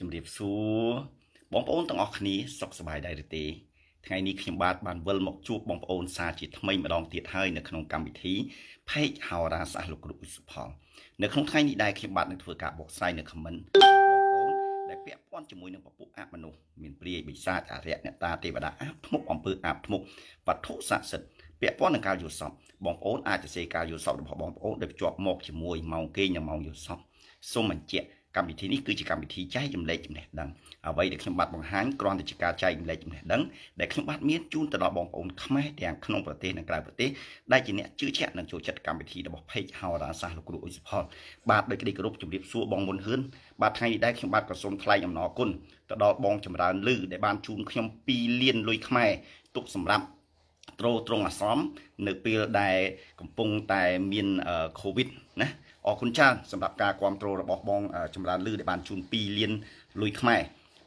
ជំរាបសួរបងប្អូនទាំងអស់គ្នាសុខសប្បាយដែរឬទេថ្ងៃនេះខ្ញុំបាទបានវិលមកជួបបងប្អូនសាជាថ្មីម្ដងទៀតហើយនៅក្នុងកម្មវិធីផេកហោរាសាស្ត្រលោកគ្រូឧសុផលនៅក្នុងថ្ងៃនេះដែរខ្ញុំបាទនឹងធ្វើការបកស្រាយនៅខមមិនបងប្អូនដែលពាក់ព័ន្ធជាមួយនឹងពពុះអមនុស្សមានព្រាយបិសាចអរិយអ្នកតាទេវតាអាបធ្មប់អំពើអាបធ្មប់វត្ថុស័ក្តិសិទ្ធិពាក់ព័ន្ធនឹងការយល់សពបងប្អូនអាចទៅសេការយល់សពរបស់បងប្អូនដែលភ្ជាប់មកជាមួយម៉ោងគេងនិងម៉ោងយល់សពសូមបញ្ជាក់ កម្មវិធីនេះគឺជាកម្មវិធីចែករំលែកចំណេះដឹងអ្វីដែលខ្ញុំបាទបង្ហាញគ្រាន់តែជាការចែករំលែកចំណេះដឹងដែលខ្ញុំបាទមានជូនទៅដល់បងប្អូនខ្មែរទាំងក្នុងប្រទេសនិងក្រៅប្រទេសដែលជាអ្នកជឿជាក់និងចូលចិត្តកម្មវិធីរបស់ Page ហោរាសាស្ត្រលោកគ្រូអ៊ុយសុផលបាទដោយក្តីគោរពជំរាបសួរបងមុនហ៊ឿនបាទថ្ងៃនេះដែរខ្ញុំបាទក៏សូមថ្លែងអំណរគុណទៅដល់បងចម្រើនលឺដែលបានជូនខ្ញុំ2លានលុយខ្មែរទុកសម្រាប់ត្រូត្រង់អាស្រមនៅពេលដែលកំពុងតែមានកូវីដណា អរគុណច្រើនសម្រាប់ការគ្រប់គ្រងរបស់បងចម្រើនលឺដែលបានជូន2លានលុយខ្មែរ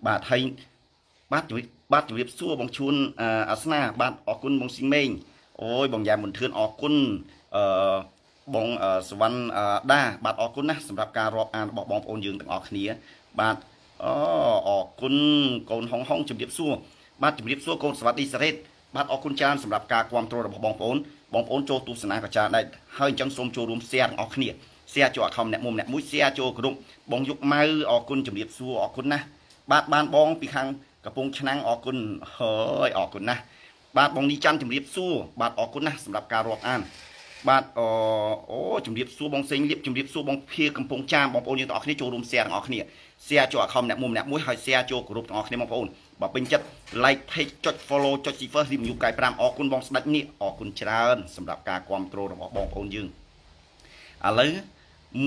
បាទហើយបាទជំរាបបាទជំរាបសួរបងជួនអាសនាបាទអរគុណបងស៊ីមេងអូយបងយ៉ាមុនធឿនអរគុណអឺបងសវណ្ណដាបាទអរគុណណាស់សម្រាប់ការរាប់អានរបស់បងប្អូនយើងទាំងអស់គ្នាបាទអូអរគុណកូនហុងហុងជំរាបសួរបាទជំរាបសួរកូនសវណ្ណឌីសារ៉េតបាទអរគុណច្រើនសម្រាប់ការគ្រប់គ្រងរបស់បងប្អូនបងប្អូនចូលទស្សនាក៏ច្រើនដែរហើយអញ្ចឹងសូមចូលរួម share ទាំងអស់គ្នា share ចូល account អ្នកមុំអ្នកមួយ share ចូលក្រុមបងយុកម៉ៅអរគុណជំរាបសួរអរគុណណាស់បាទបានបងពីខាងកំពង់ឆ្នាំងអរគុណហើយអរគុណណាស់បាទបងនីច័ន្ទជំរាបសួរបាទអរគុណណាស់សម្រាប់ការរាប់អានបាទអូអូជំរាបសួរបងសេងលៀបជំរាបសួរបងភៀកំពង់ចាមបងប្អូនយើងទាំងអស់គ្នាចូលរួម share ទាំងអស់គ្នា share ចូល account អ្នកមុំអ្នកមួយហើយ share ចូលក្រុមទាំងអស់គ្នាបងប្អូនបើពេញចិត្ត like page ចុច follow ចុច share review កែ5អរគុណបងស្ដេចនេះអរគុណច្រើនសម្រាប់ការគ្រប់គ្រងរបស់បងប្អូនយើងឥឡូវ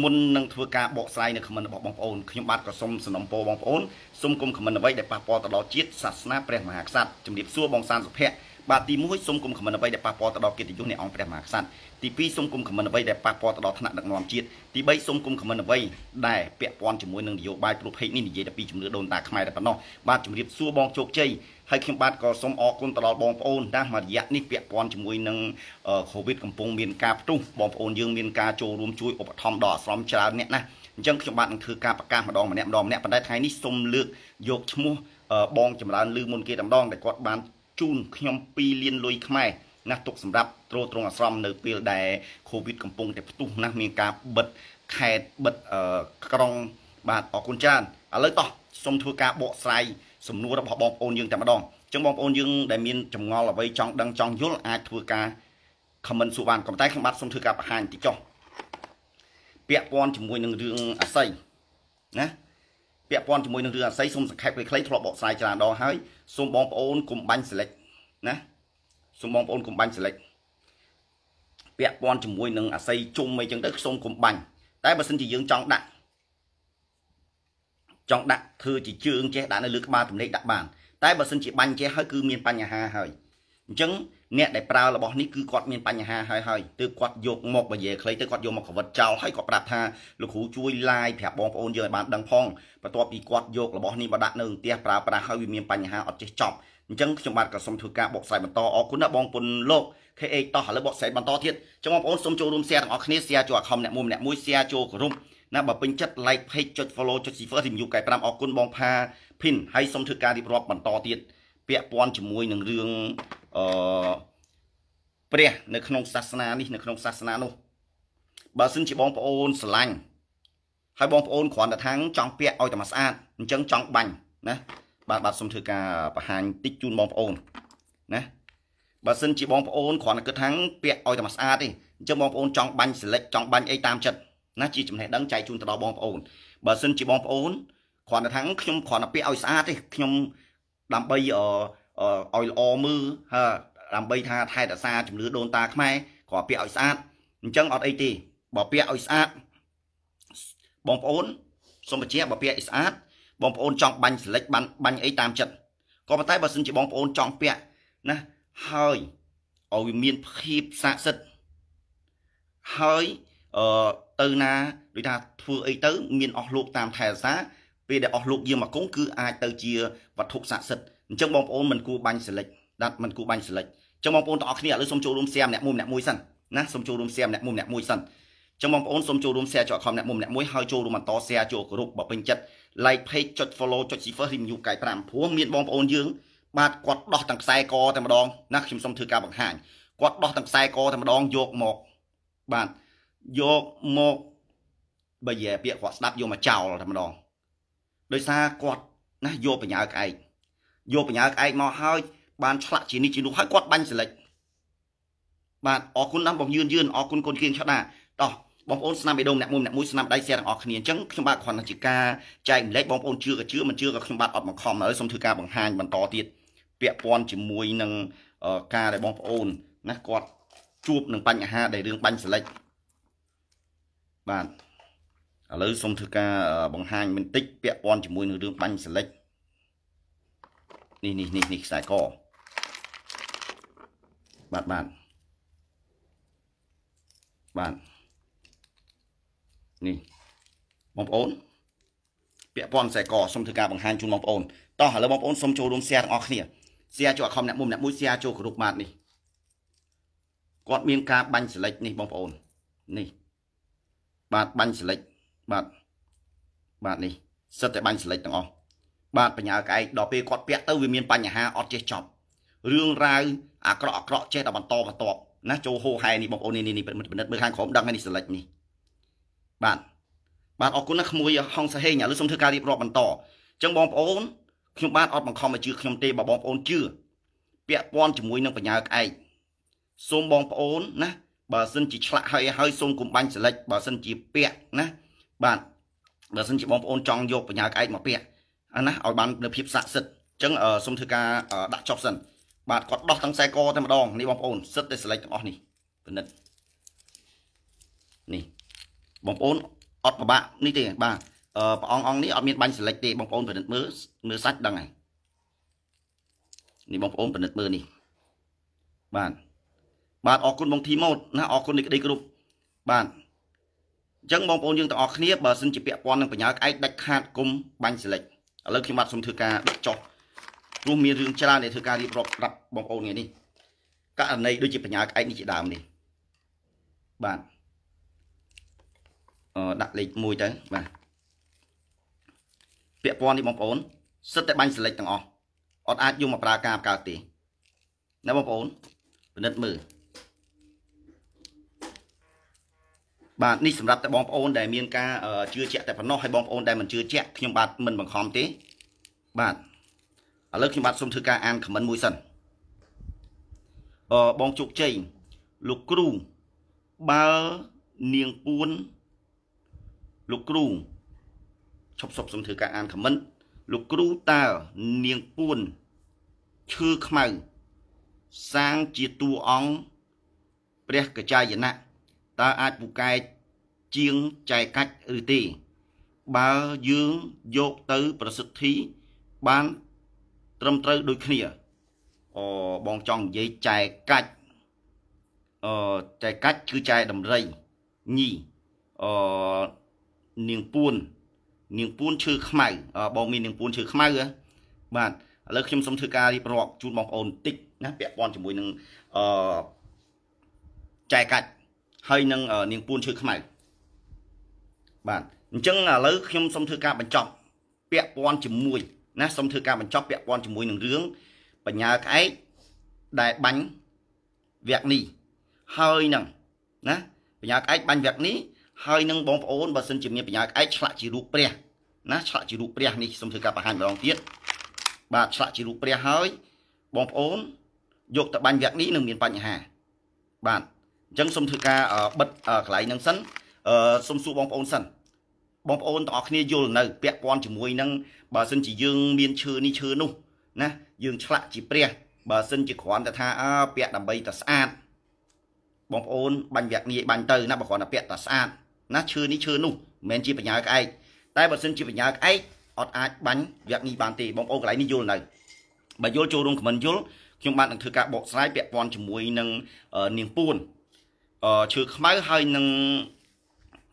មុននឹងធ្វើការបកស្រាយនៅខមមិនរបស់បងប្អូនខ្ញុំបាទក៏សូមសំណូមពរបងប្អូនសូមគុំខមមិនអ្វីដែលប៉ះពាល់ទៅដល់ជាតិសាសនាព្រះមហាក្សត្រជំរាបសួរបងសានសុភ័ក្របាទទី1សូមគុំខមមិនអ្វីដែលប៉ះពាល់ទៅដល់កិត្តិយសនៃអង្គព្រះមហាក្សត្រទី2សូមគុំខមមិនអ្វីដែលប៉ះពាល់ទៅដល់ឋានៈដឹកនាំជាតិទី3សូមគុំខមមិនអ្វីដែលពាក់ព័ន្ធជាមួយនឹងនយោបាយព្រោះភេកនេះនិយាយតែពីជំនឿដូនតាខ្មែរតែប៉ុណ្ណោះបាទជំរាបសួរបងជោគជ័យ ហើយខ្ញុំបាទក៏សូមអរគុណទៅដល់បងប្អូនណាមួយរយៈនេះពាក់ព័ន្ធជាមួយនឹងកូវីដកំពុងមានការផ្ទុះបងប្អូនយើងមានការចូលរួមជួយឧបត្ថម្ភដល់អាស្រមច្រើនអ្នកណាអញ្ចឹងខ្ញុំបាទនឹងធ្វើការប្រកាសម្ដងម្នាក់ម្ដងម្នាក់ប៉ុន្តែថ្ងៃនេះសូមលើកយកឈ្មោះបងចម្រើនលឺមុនគេតែម្ដងដែលគាត់បានជូនខ្ញុំ2លានលុយខ្មែរណាទុកសម្រាប់ទ្រទ្រង់អាស្រមនៅពេលដែលកូវីដកំពុងតែផ្ទុះណាស់មានការបិទខេត្តបិទក្រុងបាទអរគុណច្រើនឥឡូវតោះសូមធ្វើការបកស្រាយ សំណួររបស់បងប្អូនយើងតែម្ដងអញ្ចឹងបងប្អូនយើងដែលមានចម្ងល់អ្វីចង់ដឹងចង់យល់អាចធ្វើការ comment សួរបានក៏តែខ្ញុំបាទសូមធ្វើការបង្ហាញតិចចុះពាក់ព័ន្ធជាមួយនឹងរឿងអាស័យណាពាក់ព័ន្ធជាមួយនឹងរឿងអាស័យសូមសង្ខេបខ្លីៗធ្លាប់បកស្រាយច្រើនដងហើយសូមបងប្អូនកុំបាញ់ select ណាសូមបងប្អូនកុំបាញ់ select ពាក់ព័ន្ធជាមួយនឹងអាស័យជុំអីចឹងទៅសូមកុំបាញ់តែបើសិនជាយើងចង់ដាក់ ចង់ដាក់ធ្វើជាជើងចេះដាក់នៅលើក្បាលទំនេកដាក់បានតែបើសិនជាបាញ់ចេះហើយគឺមានបញ្ហាហើយអញ្ចឹងអ្នកដែលប្រើរបស់នេះគឺគាត់មានបញ្ហាហើយហើយទើបគាត់យកមកបយាខ្លីទៅគាត់យកមកកវិតចោលហើយគាត់ប្រាប់ថាលោកគ្រូជួយ live ប្រាប់បងប្អូនយើងឲ្យបានដឹងផងបន្ទាប់ពីគាត់យករបស់នេះមកដាក់នៅផ្ទះប្រើប្រាស់ហើយវាមានបញ្ហាអត់ចេះចប់អញ្ចឹងខ្ញុំបាទក៏សូមធ្វើការបកស្រាយបន្តអរគុណណាបងពុនលោក KA តោះឥឡូវបកស្រាយបន្តទៀតចឹងបងប្អូនសូមចូលរួម share ទាំងអស់គ្នា share ចូល account អ្នកមួយម្នាក់មួយ share ចូលក្រុម ណាបើពេញចិត្ត like page ចុច follow ចុច share review កែ5អរគុណបងផាភិនហើយសូមធ្វើការរៀបរាប់បន្តទៀតពាក់ព័ន្ធជាមួយនឹងរឿងអឺព្រះនៅក្នុងសាសនានេះនៅក្នុងសាសនានោះបើសិនជាបងប្អូនស្រឡាញ់ហើយបងប្អូនគ្រាន់តែថាងចង់ពាក់ឲ្យតែមកស្អាតអញ្ចឹងចង់បាញ់ណាបាទបាទសូមធ្វើការបង្ហាញតិចជូនបងប្អូនណាបើសិនជាបងប្អូនគ្រាន់តែគិតថាងពាក់ឲ្យតែមកស្អាតទេអញ្ចឹងបងប្អូនចង់បាញ់ select ចង់បាញ់អីតាមចិត្ត ណាជាចំណេះដឹងចែកជូនទៅដល់បងប្អូនបើសិនជាបងប្អូនគ្រាន់តែថាខ្ញុំគ្រាន់តែពាក់ឲ្យស្អាតទេខ្ញុំដើម្បីអឺឲ្យល្អមើលហើដើម្បីថាថែរក្សាជំនឿដូនតាខ្មែរក៏ពាក់ឲ្យស្អាតអញ្ចឹងអត់អីទេបើពាក់ឲ្យស្អាតបងប្អូនសូមបញ្ជាក់បើពាក់ឲ្យស្អាតបងប្អូនចង់បាញ់ select បាញ់បាញ់អីតាមចិត្តក៏ប៉ុន្តែបើសិនជាបងប្អូនចង់ពាក់ណាហើយឲ្យវាមានភាពស័ក្តិសិទ្ធិហើយអឺ ទៅណាដូចថាធ្វើអីទៅ មានអស់លោកតាមថែរក្សាពេលដែលអស់លោកយាមមកគង់គឺអាចទៅជាវត្ថុស័ក្តិសិទ្ធិអញ្ចឹងបងប្អូនមិនគួរបាញ់ select ដាត់មិនគួរបាញ់ select អញ្ចឹងបងប្អូនទាំងអស់គ្នាឥឡូវសូមចូលរួម share ម្នាក់មួយម្នាក់មួយសិនណាសូមចូលរួម share ម្នាក់មួយម្នាក់មួយសិនចឹងបងប្អូនសូមចូលរួម share ចូល account អ្នកមុំអ្នកមួយហើយចូលរួមបន្ត share ចូលក្រុមបើពេញចិត្ត like page ចុច follow ចុច share review កាយ5ព្រោះមានបងប្អូនយើងបាទគាត់ដោះទាំងខ្សែកតែម្ដងណាខ្ញុំសូមធ្វើការបង្ហាញគាត់ដោះទាំងខ្សែកតែម្ដងយកមកបាទ យកមកបើនិយាយពាក្យគាត់ស្ដាប់យកមកចោលតែម្ដងដោយសារគាត់ណាយកបញ្ញាក្អែកយកបញ្ញាក្អែកមកហើយបានឆ្លាក់ជានេះជានោះហើយគាត់បាញ់សិលិចបាទអរគុណណាស់បងយឿនយឿនអរគុណកូនគៀងឆ្ដាតោះបងប្អូនស្នាមបេះដូងអ្នកមួយអ្នកមួយស្នាមដៃសែទាំងអស់គ្នាអញ្ចឹងខ្ញុំបាទគ្រាន់តែជាការចែកម្លែកបងប្អូនជឿក៏ជឿមិនជឿក៏ខ្ញុំបាទអត់មកខំហើយសូមធ្វើការបង្ហាញបន្តទៀតពាក់ព័ន្ធជាមួយនឹងការដែលបងប្អូនណាគាត់ជួបនឹងបញ្ហាដែលរឿងបាញ់សិលិច បាទឥឡូវសូមធ្វើការបង្ហាញបន្តិចពាក់ព័ន្ធជាមួយនឹងរឿងបាញ់សិលិចនេះនេះនេះនេះខ្សែកបាទបាទបាទនេះបងប្អូនពាក់ព័ន្ធខ្សែកសូមធ្វើការបង្ហាញជូនបងប្អូនតោះឥឡូវបងប្អូនសូមចូលរួម share ទាំងអស់គ្នា share ចូលអខមអ្នកមុំអ្នកមួយ share ចូលក្រុមបាទនេះគាត់មានការបាញ់សិលិចនេះបងប្អូននេះ បាទបាញ់សិលិចបាទបាទនេះសិតតែបាញ់សិលិចទាំងអស់បាទបញ្ញាក្អែកដល់ពេលគាត់ពាក់ទៅវាមានបញ្ហាអត់ចេះចប់រឿងរ៉ាវអាក្រក់អាក្រក់ចេះតែបន្តបន្តណាចូលហូហែនេះបងប្អូននេះនេះពិនិត្យមើលខាងក្រោមដឹងហើយនេះសិលិចនេះបាទបាទអរគុណណាក្មួយហងសហេងឥឡូវសូមធ្វើការរៀបរាប់បន្តអញ្ចឹងបងប្អូនខ្ញុំបាទអត់បង្ខំឲ្យជឿខ្ញុំទេបើបងប្អូនជឿពាក់ព័ន្ធជាមួយនឹងបញ្ញាក្អែកសូមបងប្អូនណា បើសិនជាឆ្លាក់ហើយហើយសូមកុំបាញ់សិលិចបើសិនជាពាក់ណាបាទបើសិនជាបងប្អូនចង់យកបញ្ញាក្អែកមកពាក់អាណាឲ្យបាននូវភាពស័ក្តិសិទ្ធិអញ្ចឹងសូមធ្វើការដាក់ចប់សិនបាទគាត់ដោះទាំងខ្សែកតែម្ដងនេះបងប្អូនសិតតែសិលិចទាំងអស់នេះពិនិត្យនេះបងប្អូនអត់ពិបាកនេះទេបាទអឺព្រះអង្គអង្គនេះអត់មានបាញ់សិលិចទេបងប្អូនពិនិត្យមើលមើលសាច់ដឹងហើយនេះបងប្អូនពិនិត្យមើលនេះបាទ បាទអរគុណបងធីម៉ូតណាអរគុណនេះក្តីគ្រប់បាទអញ្ចឹងបងប្អូនយើងទាំងអស់គ្នាបើសិនជាពាក់ព័ន្ធនឹងបញ្ញាក្អែកដាច់ខាតគុំបាញ់សិលិចឥឡូវខ្ញុំបាទសូមធ្វើការដាក់ចុះព្រោះមានរឿងច្រើនដែលធ្វើការរៀបរាប់ប្រាប់បងប្អូនថ្ងៃនេះករណីដូចជាបញ្ញាក្អែកនេះជាដើមនេះបាទអឺដាក់លេខ1ទៅបាទពាក់ព័ន្ធនេះបងប្អូនសិតតែបាញ់សិលិចទាំងអស់អត់អាចយកមកប្រើការកើតទេណាបងប្អូនពិនិត្យមើល បាទនេះសម្រាប់តែបងប្អូនដែលមានការជឿជាក់តែប៉ុណ្ណោះហើយបងប្អូនដែលមិនជឿជាក់ខ្ញុំបាទមិនបង្ខំទេបាទឥឡូវខ្ញុំបាទសូមធ្វើការអានខមមិនមួយសិនអឺបងជោគជ័យលោកគ្រូបើនាងពួនលោកគ្រូឈប់សុបសូមធ្វើការអានខមមិនលោកគ្រូតើនាងពួនឈឺខ្មៅសាងជាតួអង្គព្រះកចាយណៈ តើអាចពូកែជាងចែកកាច់ឬទេ បើយើងយកទៅប្រសិទ្ធិបានត្រឹមត្រូវដូចគ្នាអបងចង់និយាយចែកកាច់អចែកកាច់គឺចែកដំរីញីអនាងពួននាងពួនឈើខ្មៅបងមាននាងពួនឈើខ្មៅបាទឥឡូវខ្ញុំសូមធ្វើការរៀបរាប់ជូនបងប្អូនបន្តិចណាពាក់ព័ន្ធជាមួយនឹងអចែកកាច់ ហើយនឹងនាងពួនឈើខ្មៅបាទអញ្ចឹងឥឡូវខ្ញុំសូមធ្វើការបញ្ចប់ពាក់ព័ន្ធជាមួយណាសូមធ្វើការបញ្ចប់ពាក់ព័ន្ធជាមួយនឹងរឿងបញ្ញាក្អែកដែលបាញ់វគ្គនេះហើយនឹងណាបញ្ញាក្អែកបាញ់វគ្គនេះហើយនឹងបងប្អូនបើសិនជាមានបញ្ញាក្អែកឆ្លាក់ជារូបព្រះណាឆ្លាក់ជារូបព្រះនេះសូមធ្វើការបង្ហាញម្ដងទៀតបាទឆ្លាក់ជារូបព្រះហើយបងប្អូនយកទៅបាញ់វគ្គនេះនឹងមានបញ្ហាបាទ អញ្ចឹងសូមធ្វើការបិទកន្លែងហ្នឹងសិនអឺសូមសួរបងប្អូនសិនបងប្អូនទាំងអស់គ្នាយល់នៅ ពាក់ព័ន្ធជាមួយនឹងបើសិនជាយើងមានឈើនេះឈើនោះណាយើងឆ្លាក់ជាព្រះបើសិនជាគ្រាន់តែថាអើពាក់ដើម្បីតែស្អាតបងប្អូនបាញ់វគ្គនេះបាញ់ទៅណាបើគ្រាន់តែពាក់តែស្អាតណាឈើនេះឈើនោះមិនមែនជាបញ្ញាក្អែកតែបើសិនជាបញ្ញាក្អែកអត់អាចបាញ់វគ្គនេះបានទេបងប្អូនកន្លែងនេះយល់នៅបើយល់ចូលរួមខមមិនយល់ខ្ញុំបាទនឹងធ្វើការបកស្រាយពាក់ព័ន្ធជាមួយនឹងនាងពួន ឈើខ្មៅហើយនឹង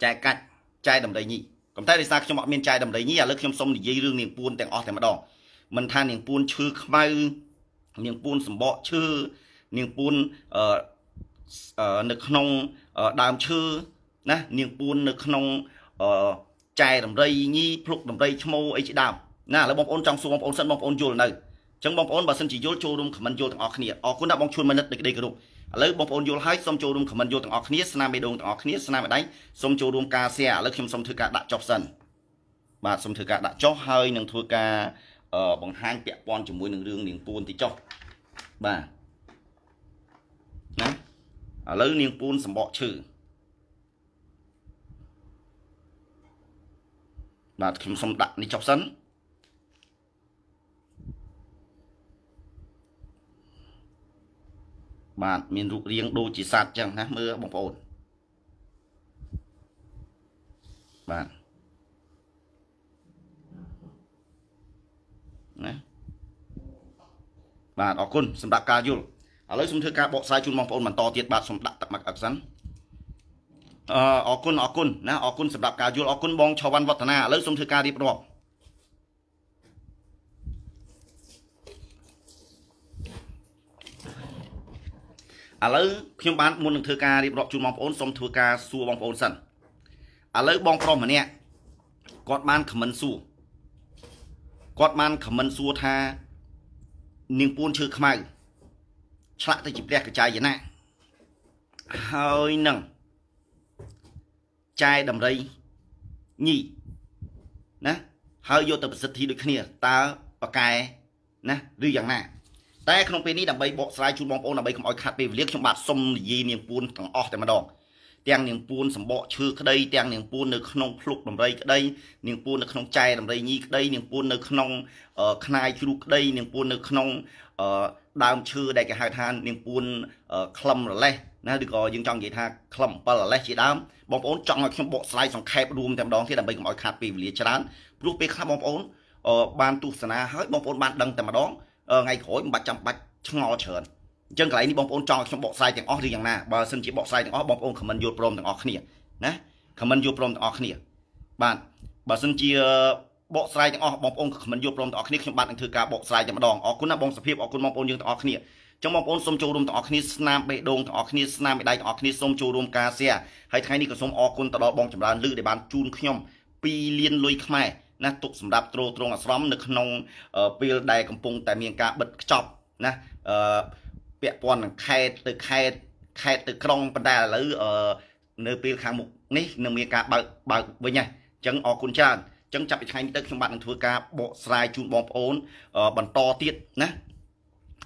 ចែកកាច់ចែកដំដីញីប៉ុន្តែដោយសារខ្ញុំអត់មានចែកដំដីញីឥឡូវខ្ញុំសុំនិយាយរឿងនាងពួនទាំងអស់តែម្ដងមិនថានាងពួនឈើខ្មៅនាងពួនសម្បកឈើនាងពួនអឺនៅក្នុងដើមឈើណានាងពួននៅក្នុងអឺចែដំរីញីភ្លុកដំរីឈ្មោះអីជាដើមណាឥឡូវបងប្អូនចង់សួរបងប្អូនសិនបងប្អូនយល់នៅអញ្ចឹងបងប្អូនបើសិនជាយល់ចូលរួមខមមិនយល់ទាំងអស់គ្នាអរគុណណាបងជួនមនិតដូចដីគ្រប់ ឥឡូវបងប្អូនយល់ហើយសូមចូលរួមខមមិនយល់ទាំងអស់គ្នាស្នាមបេះដូងទាំងអស់គ្នាស្នាមបដៃសូមចូលរួមការ share ឥឡូវខ្ញុំសូមធ្វើការដាក់ចុះសិនបាទសូមធ្វើការដាក់ចុះហើយនឹងធ្វើការបង្ហាញពាក់ព័ន្ធជាមួយនឹងរឿងនាងពួនតិចចុះបាទណាឥឡូវនាងពួនសម្បកឈើបាទខ្ញុំសូមដាក់នេះចុះសិន បាទមានរូបរាងដូចជាសត្វចឹងណាមើលបងប្អូនបាទណាបាទអរគុណសម្រាប់ការយល់ឥឡូវសូមធ្វើការបកស្រាយជូនបងប្អូនបន្តទៀតបាទសូមដាក់ទឹកមកអឹកសិនអឺអរគុណអរគុណណាអរគុណសម្រាប់ការយល់អរគុណបងឆវ័នវឌ្ឍនាឥឡូវសូមធ្វើការរៀបរាប់ ឥឡូវខ្ញុំបានមុននឹងធ្វើការរៀបរាប់ជូនបងប្អូនសូមធ្វើការសួរបងប្អូនសិនឥឡូវបងប្រុសម្នាក់គាត់បានខមមិនសួរគាត់បានខមមិនសួរថានាងពួនឈើខ្មៅឆ្លាក់ទៅជាព្រះកចាយណៈហើយនឹងចែដំរីញីណាហើយយកទៅប្រសិទ្ធិដូចគ្នាតើបកែណាឬយ៉ាងណា តែក្នុងពេលនេះដើម្បីបកស្រាយជូនបងប្អូនដើម្បីកុំឲ្យខាត់ពេលវេលាខ្ញុំបាទសុំនិយាយនាងពួនទាំងអស់តែម្ដងទាំងនាងពួនសម្បកឈើក្តីទាំងនាងពួននៅក្នុងភ្លុកដំរីក្តីនាងពួននៅក្នុងចែដំរីញីក្តីនាងពួននៅក្នុងខ្នាយជ្រូកក្តីនាងពួននៅក្នុងដើមឈើដែលគេហៅថានាងពួនក្លឹមរលេះណាឬក៏យើងចង់និយាយថាក្លឹម7រលេះជាដើមបងប្អូនចង់ឲ្យខ្ញុំបកស្រាយសង្ខេបរួមតែម្ដងទៀតដើម្បីកុំឲ្យខាតពេលវេលាច្រើនព្រោះពេលខ្លះបងប្អូនបានទស្សនាហើយបងប្អូនបានដឹងតែម្ដង ថ្ងៃក្រោយមិនបាច់ចាំបាច់ឆ្ងល់ច្រើនអញ្ចឹងកន្លែងនេះបងប្អូនចង់ឲ្យខ្ញុំបកស្រាយទាំងអស់ឬយ៉ាងណាបើសិនជាបកស្រាយទាំងអស់បងប្អូនខមមិនយល់ព្រមទាំងអស់គ្នាណាខមមិនយល់ព្រមទាំងអស់គ្នាបាទបើសិនជាបកស្រាយទាំងអស់បងប្អូនខមមិនយល់ព្រមទាំងអស់គ្នាខ្ញុំបាទនឹងធ្វើការបកស្រាយតែម្ដងអរគុណណាបងសុភាពអរគុណបងប្អូនយើងទាំងអស់គ្នាចឹងបងប្អូនសូមចូលរួមទាំងអស់គ្នាស្នាមបេះដូងទាំងអស់គ្នាស្នាមបេះដៃទាំងអស់គ្នាសូមចូលរួមការ share ហើយថ្ងៃនេះក៏សូមអរគុណទៅដល់បងចម្រើនលឺដែលបានជូនខ្ញុំ2លានលុយខ្មែរ ណាទុកសម្រាប់ទ្រទ្រង់អាស្រមនៅក្នុងពេលដែលកំពុងតែមានការបិទខ្ចប់ណាអឺពាក់ព័ន្ធនឹងខេតទៅខេតខេតទៅក្រុងប៉ុន្តែឥឡូវអឺនៅពេលខាងមុខនេះនឹងមានការបើកបើកវិញហើយអញ្ចឹងអរគុណច្រើនអញ្ចឹងចាប់ពីថ្ងៃនេះទៅខ្ញុំបាទនឹងធ្វើការបកស្រាយជូនបងប្អូនបន្តទៀតណា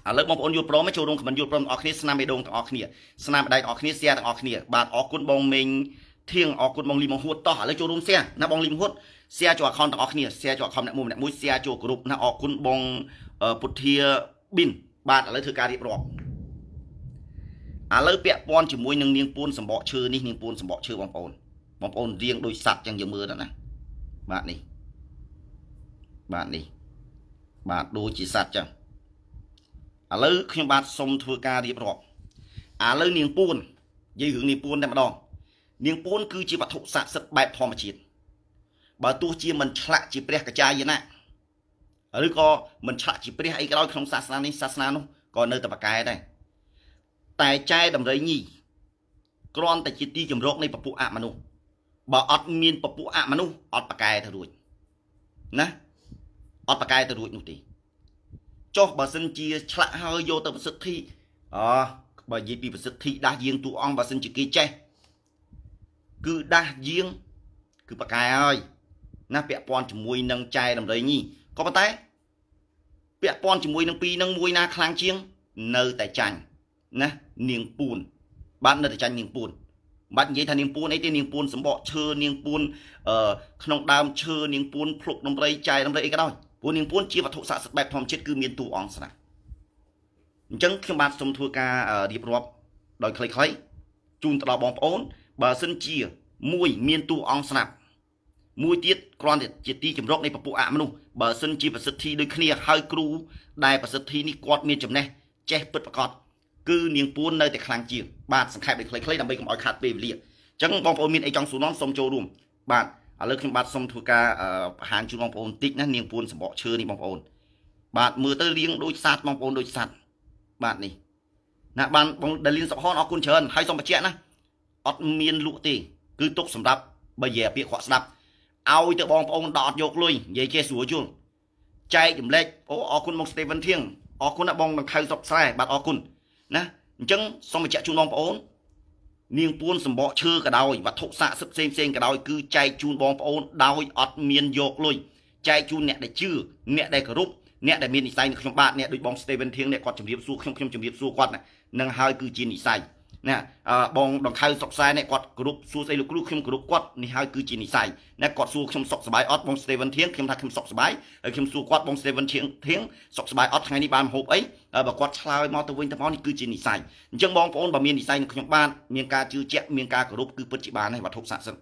ឥឡូវបងប្អូនយល់ព្រមចូលរួមខមមិនយល់ព្រមទាំងអស់គ្នាស្នាមមេដងទាំងអស់គ្នាស្នាមបដៃទាំងអស់គ្នាសៀទាំងអស់គ្នាបាទអរគុណបងមេងធៀងអរគុណបងលីមហួតតោះឥឡូវចូលរួមសៀណាបងលីមហួត សៀចូល account ទាំងអស់គ្នាសៀចូល account អ្នកមួយម្នាក់មួយសៀចូលក្រុមណាអរគុណបងពុទ្ធាប៊ីនបាទឥឡូវធ្វើការរៀបរាប់ឥឡូវពាក់ព័ន្ធជាមួយនឹងនាងពួនសម្បកឈើនេះនាងពួនសម្បកឈើបងប្អូនបងប្អូនរៀងដូចសัตว์ចឹងយើងមើលទៅណាបាទនេះបាទនេះបាទដូចជាសัตว์ចឹងឥឡូវខ្ញុំបាទសុំធ្វើការរៀបរាប់ឥឡូវនាងពួននិយាយរឿងនាងពួនតែម្ដងនាងពួនគឺជាវត្ថុស័ក្តិសិទ្ធិបែបធម្មជាតិ បើទោះជាមិនឆ្លាក់ជាព្រះកចាយណៈឬក៏មិនឆ្លាក់ជាព្រះអីក៏ដោយក្នុងសាសនានេះសាសនានោះក៏នៅតែប្រកែដែរតែចែដំរីញីគ្រាន់តែជាទីជំរកនៃពពួកអមនុស្សបើអត់មានពពួកអមនុស្សអត់ប្រកែទៅរួចណាអត់ប្រកែទៅរួចនោះទេចុះបើសិនជាឆ្លាក់ហើយយកទៅប្រសិទ្ធិអបើនិយាយពីប្រសិទ្ធិដាស់យាងទូអង្គបើសិនជាគេចេះគឺដាស់យាងគឺប្រកែហើយ ណាពាក់ព័ន្ធជាមួយនឹងចែដំរីញីក៏ប៉ុន្តែពាក់ព័ន្ធជាមួយនឹងពីរនឹងមួយណាខ្លាំងជាង នៅតែចាញ់ណានាងពួនបាទនៅតែចាញ់នាងពួនបាច់និយាយថានាងពួនអីទេនាងពួនសម្បកឈើនាងពួនអឺក្នុងដើមឈើនាងពួនភ្លុកដំរីចែដំរីអីក៏ដោយព្រោះនាងពួនជាវត្ថុស័ក្តិសិទ្ធិបែបធម្មជាតិគឺមានតួអង្គស្រាប់អញ្ចឹងខ្ញុំបាទសូមធ្វើការរៀបរាប់ដោយខ្លីៗជូនទៅដល់បងប្អូនបើសិនជា មួយ មានតួអង្គស្រាប់ មួយទៀតគ្រាន់តែជាទីជំរកនៃពពួកអមនុស្សបើសិនជាប្រសិទ្ធិដូចគ្នាហើយគ្រូដែលប្រសិទ្ធិនេះគាត់មានចំណេះចេះពិតប្រាកដគឺនាងពួននៅតែខ្លាំងជាងបាទសង្ខេបដូចខ្លីៗដើម្បីកុំឲ្យខាត់ពេលវេលាអញ្ចឹងបងប្អូនមានអីចង់សួរនាំសូមចូលរួមបាទឥឡូវខ្ញុំបាទសូមធ្វើការបង្ហាញជូនបងប្អូនតិចណានាងពួនសម្បកឈើនេះបងប្អូនបាទមើលទៅរៀងដូចសត្វបងប្អូនដូចសត្វបាទនេះណាបានបងដាលីនសុខហនអរគុណច្រើនហើយសូមបញ្ជាក់ណាអត់មានលក់ទេគឺទុកសម្រាប់បើនិយាយពាក្យខកស្ដាប់ ឲ្យទៅបងប្អូនដកយកលុយនិយាយគេស្រួលយល់ចែកចម្លែកអូអរគុណមក Steven ធៀងអរគុណណាបងដង្ខៅសុកស្រែបាទអរគុណណាអញ្ចឹងសូមបញ្ជាក់ជូនបងប្អូននាងពួនសម្បកឈើក៏ដោយវត្ថុស័ក្តិសិទ្ធិផ្សេងផ្សេងក៏ដោយគឺចែកជូនបងប្អូនដោយអត់មានយកលុយចែកជូនអ្នកដែលជឿអ្នកដែលគោរពអ្នកដែលមាននិស័យនៅខ្ញុំបាទអ្នកដូចបង Steven ធៀងអ្នកគាត់ជំរាបសួរខ្ញុំខ្ញុំជំរាបសួរគាត់នឹងហើយគឺជានិស័យ ណាបងដង្ខៅសុកសែនេះគាត់គ្រប់សួរស្អីលោកគ្រូខ្ញុំគ្រប់គាត់នេះហើយគឺជានិស័យណាគាត់សួរខ្ញុំសុកសบายអត់បង Steven ធៀងខ្ញុំថាខ្ញុំសុកសบายហើយខ្ញុំសួរគាត់បង Steven ធៀងធៀងសុកសบายអត់ថ្ងៃនេះបានហូបអីបើគាត់ឆ្លើយមកទៅវិញទៅមកនេះគឺជានិស័យអញ្ចឹងបងប្អូនបើមាននិស័យនឹងខ្ញុំបានមានការជឿជាក់មានការគោរពគឺពិតជាបានហើយវត្ថុស័ក្តិសិទ្ធិ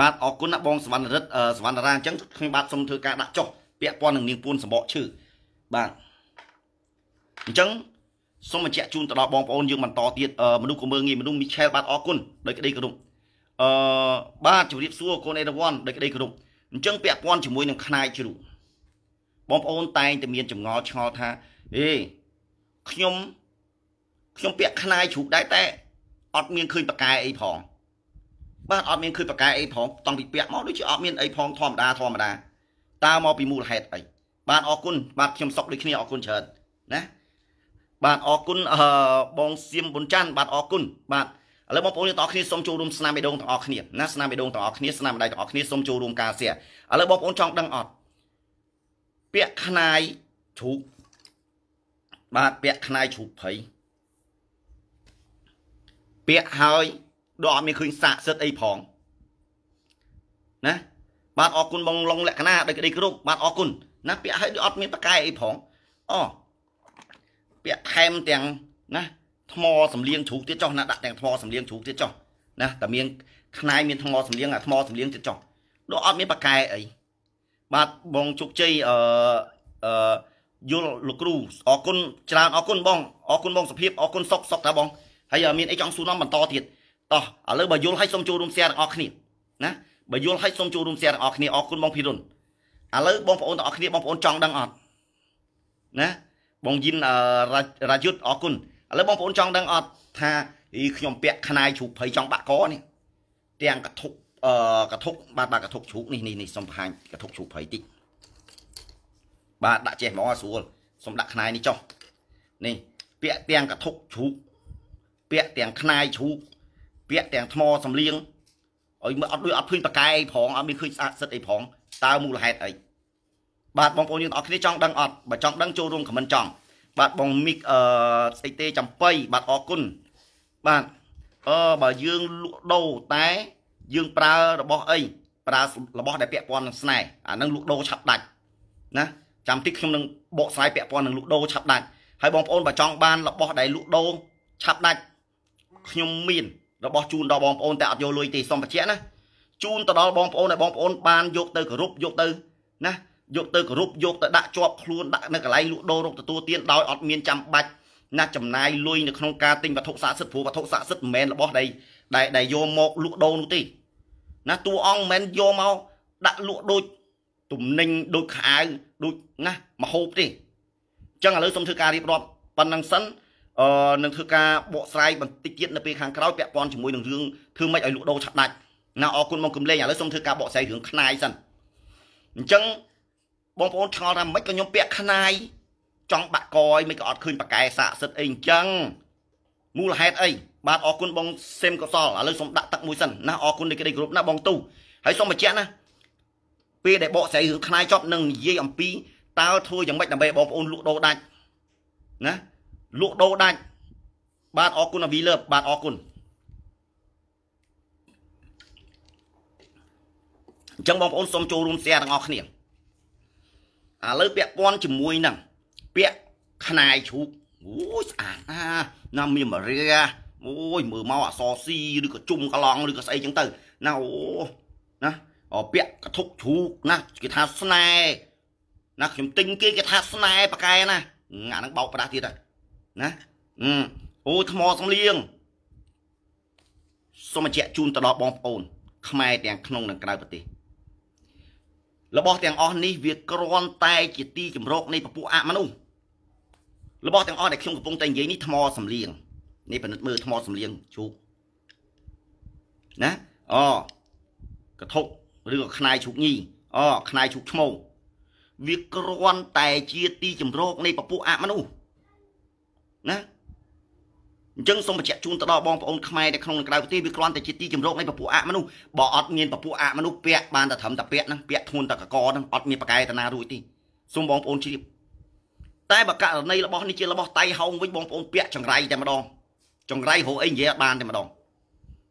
បាទអរគុណណាបងសវណ្ណរិទ្ធសវណ្ណរាអញ្ចឹងខ្ញុំបាទសូមធ្វើការដាក់ចុះពាក់ព័ន្ធនឹងនាងពួនសម្បកឈឺបាទអញ្ចឹង សូមបញ្ជាក់ជូនទៅដល់បងប្អូនយើងបន្តទៀតមនុស្សក៏មើងងាយមនុស្សមីឆែលបាទអរគុណដោយក្តីគោរពអឺបាទជម្រាបសួរកូនអេរវ៉ាន់ដោយក្តីគោរពអញ្ចឹងពាក់ព័ន្ធជាមួយនឹងខ្នាយជ្រូកបងប្អូនតែងតែមានចម្ងល់ឆ្ងល់ថាអេខ្ញុំខ្ញុំពាក់ខ្នាយជ្រូកដែរតែអត់មានឃើញបកែអីផងបាទអត់មានឃើញបកែអីផងតាំងពីពាក់មកដូចជាអត់មានអីផងធម្មតាធម្មតាតើមកពីមូលហេតុអីបាទអរគុណបាទខ្ញុំសុកដូចគ្នាអរគុណច្រើនណា បាទអរគុណអឺបងសៀមប៊ុនច័ន្ទបាទអរគុណបាទឥឡូវបងប្អូនទាំងអស់គ្នាសូមចូលរួមស្នាមបេដងទាំងអស់គ្នាណាស្នាមបេដងទាំងអស់គ្នាស្នាមដៃទាំងអស់គ្នាសូមចូលរួមការសៀឥឡូវបងប្អូនចង់ដឹងអត់ពាក្យខ្នាយជ្រូកបាទពាក្យខ្នាយជ្រូកភ័យពាក្យហើយដល់អត់មានឃើញសាកសិទ្ធអីផងណាបាទអរគុណបងឡុងលក្ខណៈដោយក្តីគ្រប់បាទអរគុណណាពាក្យហើយដូចអត់មានប្រកែអីផងអូ ពាក់ថែមទាំងណាថ្មសំលៀងជ្រូកទៀតចុះណាដាក់ទាំងថ្មសំលៀងជ្រូកទៀតចុះណាតែមានខ្នាយមានថ្មសំលៀងអាថ្មសំលៀងទៀតចុះលោកអត់មានបកែអីបាទបងជោគជ័យអឺអឺយល់លោកគ្រូអរគុណច្រើនអរគុណបងអរគុណបងសុភាពអរគុណសុកសុកតាបងហើយមានអីចង់សួរនាំបន្តទៀតតោះឥឡូវបើយល់ឲ្យសូមចូលរួម share ទាំងអស់គ្នាណាបើយល់ឲ្យសូមចូលរួម share ទាំងអស់គ្នាអរគុណបងភិរុនឥឡូវបងប្អូនទាំងអស់គ្នាបងប្អូនចង់ដឹងអត់ណា បងយិនរាយុទ្ធអរគុណឥឡូវបងប្អូនចង់ដឹងអត់ថាអីខ្ញុំពាក់ខ្នាយជ្រូកភ័យចង់បាក់កនេះទាំងកធុកអឺកធុកបាទបាទកធុកជ្រូកនេះនេះនេះសុំបង្ហាញកធុកជ្រូកភ័យតិចបាទដាក់ចេះហ្មងស្រួលសុំដាក់ខ្នាយនេះចុះនេះពាក់ទាំងកធុកជ្រូកពាក់ទាំងខ្នាយជ្រូកពាក់ទាំងថ្មសំលៀងឲ្យមើលអត់ដូចអត់ឃើញបកែអីផងអត់មានឃើញស្អាតសិតអីផងតើមូលហេតុអី បាទបងប្អូនយើងអរគ្នាចង់ដឹងអត់បើចង់ដឹងចូលរួមខមមិនចង់បាទបងមីកអឺស្អីទេចំបៃបាទអរគុណបាទអឺបើយើងលក់ដូរតែយើងប្រើរបស់អីប្រើរបស់ដែលពាក់ព័ន្ធនឹងស្នេហ៍អានឹងលក់ដូរឆាប់ដាច់ណាចាំតិចខ្ញុំនឹងបកស្រាយពាក់ព័ន្ធនឹងលក់ដូរឆាប់ដាច់ហើយបងប្អូនបើចង់បានរបស់ដែលលក់ដូរឆាប់ដាច់ខ្ញុំមានរបស់ជូនដល់បងប្អូនតែអត់យកលុយទេសូមបញ្ជាក់ណាជូនទៅដល់បងប្អូនឲ្យបងប្អូនបានយកទៅគោរពយកទៅណា យកទៅគោរពយកទៅដាក់ជាប់ខ្លួនដាក់នៅកន្លែងលក់ដូររកទទួលទានដោយអត់មានចាំបាច់ណាចំណាយលុយនៅក្នុងការទិញវត្ថុស័ក្តិសិទ្ធិព្រោះវត្ថុស័ក្តិសិទ្ធិមិនមែនរបស់ដែលដែលយកមកលក់ដូរនោះទេណាតួអង្គមិនមែនយកមកដាក់លក់ដូចទំនិញដូចខៅដូចណាមហូបទេអញ្ចឹងឥឡូវសូមធ្វើការរៀបរាប់ប៉ុណ្ណឹងសិនអឺនឹងធ្វើការបកស្រាយបន្តិចទៀតនៅពេលខាងក្រោយពាក់ព័ន្ធជាមួយនឹងរឿងធ្វើម៉េចឲ្យលក់ដូរឆាប់ដាច់ណាអរគុណមកគំលេងឥឡូវសូមធ្វើការបកស្រាយរឿងខ្នាយសិនអញ្ចឹង បងប្អូនឆ្ងល់ថាមិនក៏ខ្ញុំពាក់ខ្នាយចង់បាក់កឲ្យមិនក៏អត់ឃើញបកែសាកសិទ្ធអីអញ្ចឹងមូលហេតុអីបាទអរគុណបងសេមកសលឥឡូវសូមដាក់ទឹកមួយសិនណាអរគុណនៃក្តីគ្រប់ណាបងទូហើយសូមបញ្ជាក់ណាពេលដែលបកស្រាយរឿងខ្នាយចប់នឹងនិយាយអំពីតើធ្វើយ៉ាងម៉េចដើម្បីបងប្អូនលក់ដូរដាច់ណាលក់ដូរដាច់បាទអរគុណអាវីលើបាទអរគុណអញ្ចឹងបងប្អូនសូមចូលរួម share ទាំងអស់គ្នា ឥឡូវពាក់ព័ន្ធជាមួយនឹងពាក់ខ្នាយជ្រូកអូយស្អាតណាណាមានមរាអូយមើលមកអសស៊ីឬក៏ជុំកឡង់ឬក៏ស្អីចឹងទៅណាអូណាអពាក់កធុកជ្រូកណាគេថាស្នេហ៍ណាខ្ញុំទិញគេគេថាស្នេហ៍ប៉កែណាអាហ្នឹងបោកប្រាស់ទៀតហើយណាអូថ្មសំលៀងសូមបញ្ជាក់ជូនទៅដល់បងប្អូនខ្មែរទាំងក្នុងនិងក្រៅប្រទេស របស់ទាំងអស់នេះវាគ្រាន់តែជាទីជំរកនៃពពួកអមនុស្សរបស់ទាំងអស់ដែលខ្ញុំកំពុងតែនិយាយនេះថ្មសំលៀងនេះពិនិត្យមើលថ្មសំលៀងជូកណាអូកធុកឬក៏ខ្នាយឈុកញីអូខ្នាយឈុកឈ្មោះវាគ្រាន់តែជាទីជំរកនៃពពួកអមនុស្សណា អញ្ចឹងសូមបញ្ជាក់ជូនទៅដល់បងប្អូនខ្មែរនៅក្នុងក្រៅប្រទេសវាគ្រាន់តែជាទីជំរកនៃពពួកអមនុស្សបើអត់មានពពួកអមនុស្សពាក់បានតែត្រឹមតែពាក់ហ្នឹងពាក់ធ្ងន់តែកកហ្នឹងអត់មានបកែតាណារួចទេសូមបងប្អូនជ្រាបតែបើករណីរបស់នេះជារបស់តៃហោងវិញបងប្អូនពាក់ចង្រៃតែម្ដងចង្រៃរកអីនិយាយអត់បានតែម្ដង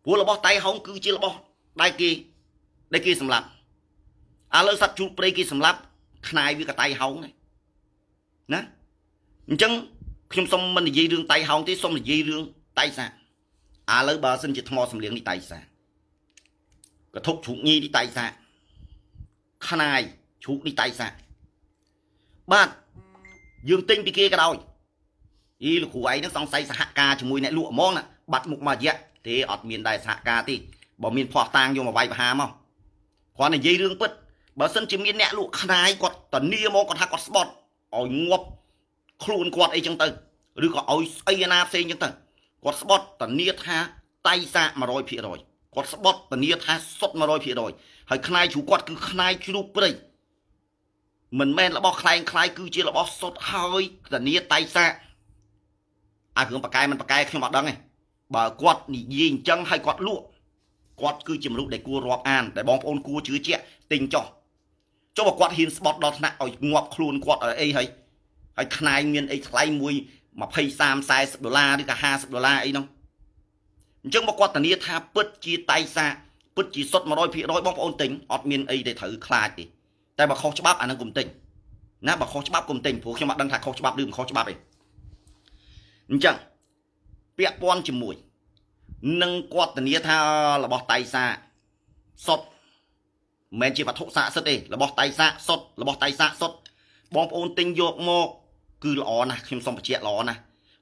ព្រោះរបស់តៃហោងគឺជារបស់ដៃគេដែលគេសម្លាប់ឥឡូវសត្វជូតព្រៃគេសម្លាប់ខ្នាយវាក៏តៃហោងដែរណាអញ្ចឹង ខ្ញុំសុំមិននិយាយរឿងតៃហោងទេសុំនិយាយរឿងតៃសាឥឡូវបើសិនជាថ្មសម្លៀងនេះតៃសាកធុកជ្រូកញីនេះតៃសាខ្នាយជ្រូកនេះតៃសាបាទយើងទិញពីគេក៏ដោយអីលោកគ្រូឯងហ្នឹងសង្ស័យសហការជាមួយអ្នកលក់ហ្មងណាបាត់មុខមករយៈទេអត់មានដែរសហការទេបើមានភ័ស្តុតាងយកមកវាយប្រហាមកគ្រាន់តែនិយាយរឿងពិតបើសិនជាមានអ្នកលក់ខ្នាយគាត់តនីមកគាត់ថាគាត់ស្បត់ឲ្យងាប់ ខ្លួនគាត់អីចឹងទៅឬក៏ឲ្យស្អីណាផ្សេងចឹងទៅគាត់ស្បត់តនីថាតៃសា100%គាត់ស្បត់តនីថាសុទ្ធ100%ហើយខ្នាយជ្រូកគាត់គឺខ្នាយជ្រូកព្រៃមិនមែនរបស់ខ្លែងខ្លាយគឺជារបស់សុទ្ធហើយតនីតៃសាអាគ្រឿងបកែមិនបកែខ្ញុំអត់ដឹងទេបើគាត់និយាយអញ្ចឹងហើយគាត់លក់គាត់គឺជាមនុស្សដែលគួររាប់អានដែលបងប្អូនគួរជឿជាក់ទិញចោះចុះបើគាត់ហ៊ានស្បត់ដល់ថ្នាក់ឲ្យងាប់ខ្លួនគាត់ឲ្យអីហើយ ហើយខ្នែងមានអីថ្លៃមួយ20 30 40ដុល្លារឬក៏50ដុល្លារអីនោះអញ្ចឹងមកគាត់ធានាថាពិតជាតៃសាពិតជាសុទ្ធ100%បងប្អូនទិញអត់មានអីដែលត្រូវខ្លាចទេតែបើខុសច្បាប់អានឹងកុំទិញណាបើខុសច្បាប់កុំទិញព្រោះខ្ញុំអត់ដឹងថាខុសច្បាប់ឬមិនខុសច្បាប់ទេអញ្ចឹងពាក់ព័ន្ធជាមួយនឹងគាត់ធានាថារបស់តៃសាសុទ្ធមិនមែនជាវត្ថុស័ក្តិសិទ្ធិទេរបស់តៃសាសុទ្ធរបស់តៃសាសុទ្ធបងប្អូនទិញយកមក គឺល្អណាស់ខ្ញុំសូមបញ្ជាក់ល្អណាស់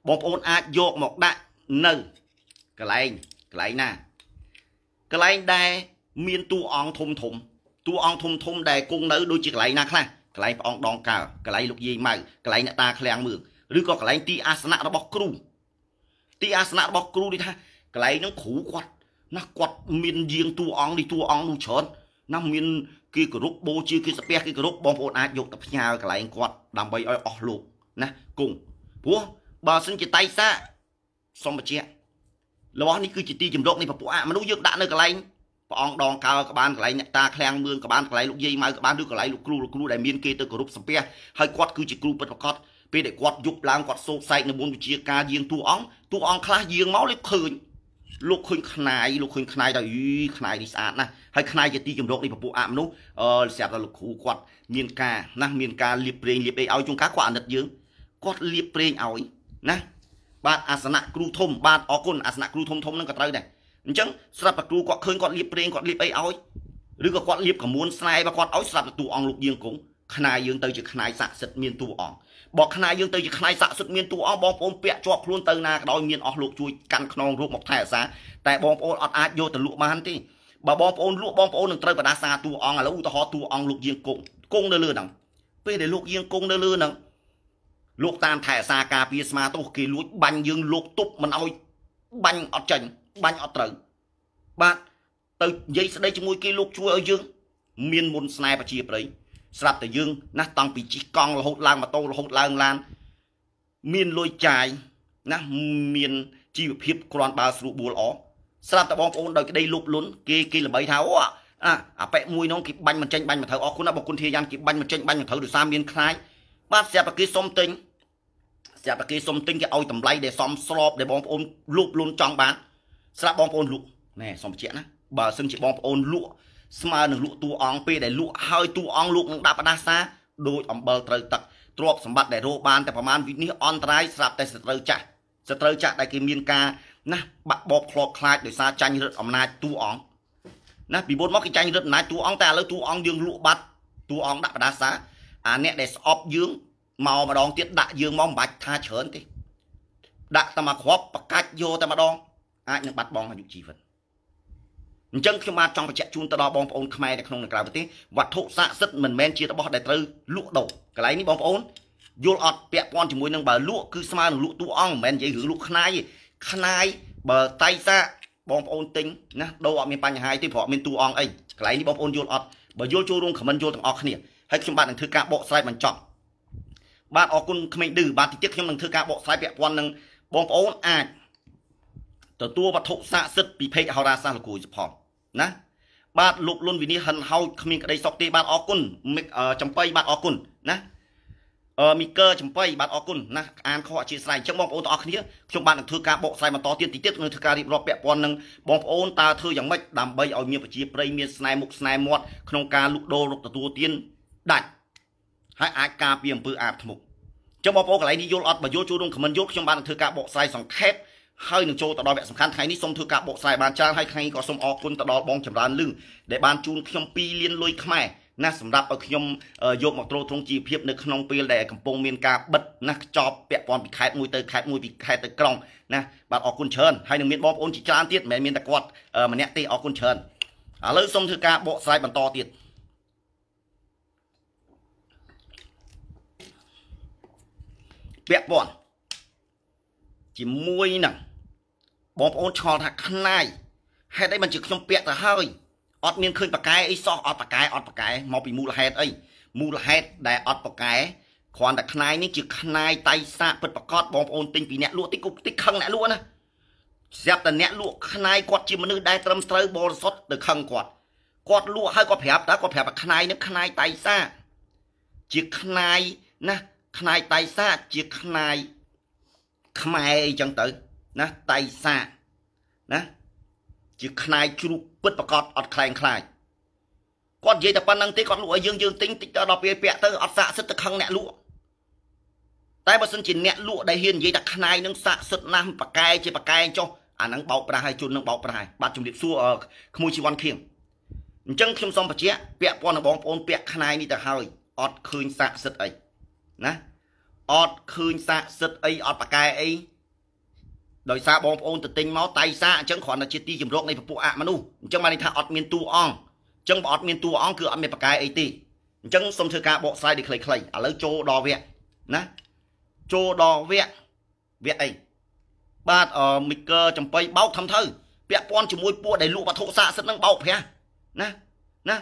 បងប្អូនអាចយកមកដាក់នៅកន្លែងកន្លែងណាកន្លែងដែលមានតួអង្គធំធំតួអង្គធំធំដែលគង់នៅដូចជាកន្លែងណាខ្លះកន្លែងព្រះអង្គដងកើកន្លែងលោកយាយម៉ៅកន្លែងអ្នកតាឃ្លាំងមឿងឬក៏កន្លែងទីអាសនៈរបស់គ្រូទីអាសនៈរបស់គ្រូនេះថាកន្លែងហ្នឹងគ្រូគាត់ណាគាត់មានយាងតួអង្គនេះតួអង្គនោះច្រើនណាមានគេគោរពបូជាគេស្ពះគេគោរពបងប្អូនអាចយកទៅផ្ញើកន្លែងគាត់ដើម្បីឲ្យអស់លោក ណាគង់ព្រោះបើសិនជាតៃសាសុំបញ្ជាក់របស់នេះគឺជាទីចម្រោកនៃពពួកអមនុស្សយើងដាក់នៅកន្លែងព្រះអង្គដងកើក៏បានកន្លែងអ្នកតាឃ្លាំងមឿងក៏បានកន្លែងលោកយាយម៉ៅក៏បានឬកន្លែងលោកគ្រូលោកគ្រូដែលមានគេទៅគោរពសំពះហើយគាត់គឺជាគ្រូពិតប្រាកដពេលដែលគាត់យប់ឡើងគាត់សោកសែកនៅមុនវិជាការយាងតួអង្គតួអង្គខ្លះយាងមកលេបឃើញលោកឃើញខ្នាយលោកឃើញខ្នាយដល់អីខ្នាយនេះស្អាតណាស់ហើយខ្នាយជាទីជំរកនៃពពួកអមនុស្សអឺស្រាប់តែលោកគ្រូគាត់មានការណាមានការលៀបប្រេងលៀបអីឲ្យជួនកាលគាត់អាណិតយើង គាត់លៀបប្រេងឲ្យណាបាទអាសនៈគ្រូធំបាទអរគុណអាសនៈគ្រូធំធំហ្នឹងក៏ត្រូវដែរអញ្ចឹងស្រាប់តែគ្រូគាត់ឃើញគាត់លៀបប្រេងគាត់លៀបអីឲ្យឬក៏គាត់លៀបកមួនស្នែរបស់គាត់ឲ្យស្រាប់តែតួអង្គលោកយាងគង់ខ្នាយយើងទៅជាខ្នាយស័ក្តិសិទ្ធមានតួអង្គបើខ្នាយយើងទៅជាខ្នាយស័ក្តិសិទ្ធមានតួអង្គបងប្អូនពាក់ជាប់ខ្លួនទៅណាក៏ដោយមានអស់លោកជួយកាន់ខ្នងរូបមកថែអាសាតែបងប្អូនអត់អាចយកទៅលក់បានទេបើបងប្អូនលក់បងប្អូននឹងត្រូវបដាសាតួអង្គឥឡូវឧទាហរណ៍តួអង្គលោកយាងគង់គង់នៅលើហ្នឹងពេលដែលលោកយាងគង់នៅលើហ្នឹង លោកតាមថែអាសាការពារស្មាទោសគេលួចបាញ់យើងលោកទប់មិនអោយបាញ់អត់ចាញ់បាញ់អត់ត្រូវបាទទៅនិយាយស្ដីជាមួយគេលោកជួយឲ្យយើងមានមុនស្នេហ៍ប្រជាប្រិយស្រាប់តែយើងណាស់តាំងពីជិះកង់រហូតឡើងម៉ូតូរហូតឡើងឡានមានលុយចាយណាមានជីវភាពគ្រាន់បើស្រួលបួលអស្រាប់តែបងប្អូនដោយក្តីលុបលុនគេគេល្បីថាអូអាអាប៉ែមួយនោះគេបាញ់មិនចេញបាញ់មិនត្រូវអរគុណណាបងគុណធាយានគេបាញ់មិនចេញបាញ់មិនត្រូវដោយសារមានខ្លាយ បាទស្រាប់តែគេសុំទិញស្រាប់តែគេសុំទិញគេឲ្យតម្លៃដែលសមស្របដែលបងប្អូនលុបលុនចង់បានស្រាប់បងប្អូនលក់ណែសុំបញ្ជាក់ណាបើសិនជាបងប្អូនលក់ស្មើនឹងលក់តួអង្គពេលដែលលក់ហើយតួអង្គលក់នឹងដាក់ផ្ដាសាដូចអំបិលត្រូវទឹកទ្រពសម្បត្តិដែលរោបានតែប្រមាណវិនិច្ឆ័យអន្តរាយស្រាប់តែសត្រូវចាស់សត្រូវចាស់ដែលគេមានការណាបាក់បបខ្លោបខ្លាចដោយសារចាញ់រឹតអំណាចតួអង្គណាពីមុនមកគេចាញ់រឹតអំណាចតួអង្គតែឥឡូវតួអង្គយើងលក់បាត់តួអង្គដាក់ផ្ដាសា អាអ្នកដែលស្អប់យើងមកម្ដងទៀតដាក់យើងមកមិនបាច់ថាច្រើនទេដាក់តែមកគ្រាប់បកាច់យកតែម្ដងអាចនឹងបាត់បង់អាយុជីវិតអញ្ចឹងខ្ញុំបាទចង់បញ្ជាក់ជូនទៅដល់បងប្អូនខ្មែរនៅក្នុងនិងក្រៅប្រទេសវត្ថុស័ក្តិសិទ្ធិមិនមែនជារបស់ដែលត្រូវលក់ដូរកន្លែងនេះបងប្អូនយល់អត់ពាក់ព័ន្ធជាមួយនឹងបើលក់គឺស្មើនឹងលក់តួអង្គមិនមែននិយាយរឿងលក់ខ្នាយទេខ្នាយបើតៃសាបងប្អូនទិញណាដូរអត់មានបញ្ហាទេព្រោះអត់មានតួអង្គអីកន្លែងនេះបងប្អូនយល់អត់បើយល់ចូលរួមខមមិនយល់ទាំងអស់គ្នា ហើយខ្ញុំបាទនឹងធ្វើការបកស្រាយបញ្ចប់បាទអរគុណក្មេងឌឺបាទទីទៀតខ្ញុំនឹងធ្វើការបកស្រាយពាក់ព័ន្ធនឹងបងប្អូនអាចទទួលវត្ថុស័ក្តិសិទ្ធិពីពេកហោរាសាស្ត្រលោកគ្រូសុផលណាបាទលោកលុនវិនិច្ឆ័យហិនហោចគ្មានក្តីសុខទេបាទអរគុណចំបៃបាទអរគុណណាអឺមីកើចំបៃបាទអរគុណណាអានខុសអធិស្ឋានអញ្ចឹងបងប្អូនទាំងអស់គ្នាខ្ញុំបាទនឹងធ្វើការបកស្រាយបន្តទៀតតិចទៀតនឹងធ្វើការរៀបរាប់ពាក់ព័ន្ធនឹងបងប្អូនតើធ្វើយ៉ាងម៉េចដើម្បីឲ្យមានប្រជាប្រិយមានស្នេហ៍មុខស្នេហ៍មាត់ក្នុងការលក់ដូររកទទួលទាន ដាច់ហើយអាចការពារអំពើអាបធ្មប់អញ្ចឹងបងប្អូនកន្លែងនេះយល់អត់បើយល់ចូលរួមខមមិនយល់ខ្ញុំបាទនឹងធ្វើការបកស្រាយសង្ខេបហើយនឹងចូលទៅដល់វគ្គសំខាន់ថ្ងៃនេះសូមធ្វើការបកស្រាយបានច្រើនហើយថ្ងៃនេះក៏សូមអរគុណទៅដល់បងចម្រើនលឹងដែលបានជូនខ្ញុំ2លានលុយខ្មែរណាសម្រាប់ឲ្យខ្ញុំយកមកត្រួតត្រងជីវភាពនៅក្នុងពេលដែលកំពុងមានការបិទណាខ្ចប់ពាក់ព័ន្ធពីខេត្តមួយទៅខេត្តមួយពីខេត្តទៅក្រុងណាបាទអរគុណច្រើនហើយនឹងមានបងប្អូនជាច្រើនទៀតមិនមែនមានតែគាត់ម្នាក់ទេអរគុណច្រើនឥឡូវសូមធ្វើការបកស្រាយបន្តទៀត ពាក់ព័ន្ធជាមួយនឹងបងប្អូនឆ្ងល់ថាខ្នាយហេតុអីមិនជាខ្ញុំពាក់ទៅហើយអត់មានឃើញបកែអីសោះអត់បកែអត់បកែមកពីមូលហេតុអីមូលហេតុដែលអត់បកែគ្រាន់តែខ្នាយនេះជាខ្នាយតៃសាពិតប្រកបបងប្អូនទិញពីអ្នកលក់តិចគប់តិចខឹងអ្នកលក់ណាស្រាប់តែអ្នកលក់ខ្នាយគាត់ជាមនុស្សដែលត្រឹមត្រូវបរិសុទ្ធទៅខឹងគាត់គាត់លក់ហើយគាត់ប្រាប់តើគាត់ប្រាប់ថាខ្នាយនេះខ្នាយតៃសាជាខ្នាយណា ខ្នាយតៃសាជាខ្នាយខ្មែរអីចឹងទៅណាតៃសាណាជាខ្នាយជ្រូកពិតប្រកបអត់ខ្លែងខ្លាចគាត់និយាយតែប៉ុណ្្នឹងទេគាត់លក់ឲ្យយើងយើងទិញតិចដល់ពេលពាក់ទៅអត់សាកសិទ្ធទៅខឹងអ្នកលក់តែបើសិនជាអ្នកលក់ដែលហ៊ាននិយាយថាខ្នាយនឹងសាកសិទ្ធណាស់ប៉កែជាប៉កែចុះអាហ្នឹងបោកប្រាស់ឲ្យជន់នឹងបោកប្រាស់ឲ្យបាទជំរាបសួរក្មួយជីវ័នខៀងអញ្ចឹងខ្ញុំសូមបញ្ជាក់ពាក់ព័ន្ធនឹងបងប្អូនពាក់ខ្នាយនេះទៅហើយអត់ឃើញសាកសិទ្ធអី ណាអត់ឃើញសាកសិទ្ធអីអត់ប៉កែអីដោយសារបងប្អូនទៅទិញមកតៃសាអញ្ចឹងគ្រាន់តែជាទីជំរកនៃពពួកអមនុស្សអញ្ចឹងបានន័យថាអត់មានតួអង្គអញ្ចឹងបើអត់មានតួអង្គគឺអត់មានបកាយអីទេអញ្ចឹងសូមធ្វើការបកស្រាយដូចខ្លីៗឥឡូវចូលដល់វគ្គណាចូលដល់វគ្គវគ្គអីបាទអឺមីកឺចំបៃបោកធំទៅពាក់ព័ន្ធជាមួយពួកដែលលក់វត្ថុស័ក្តិសិទ្ធិនឹងបោកប្រាស់ណាណា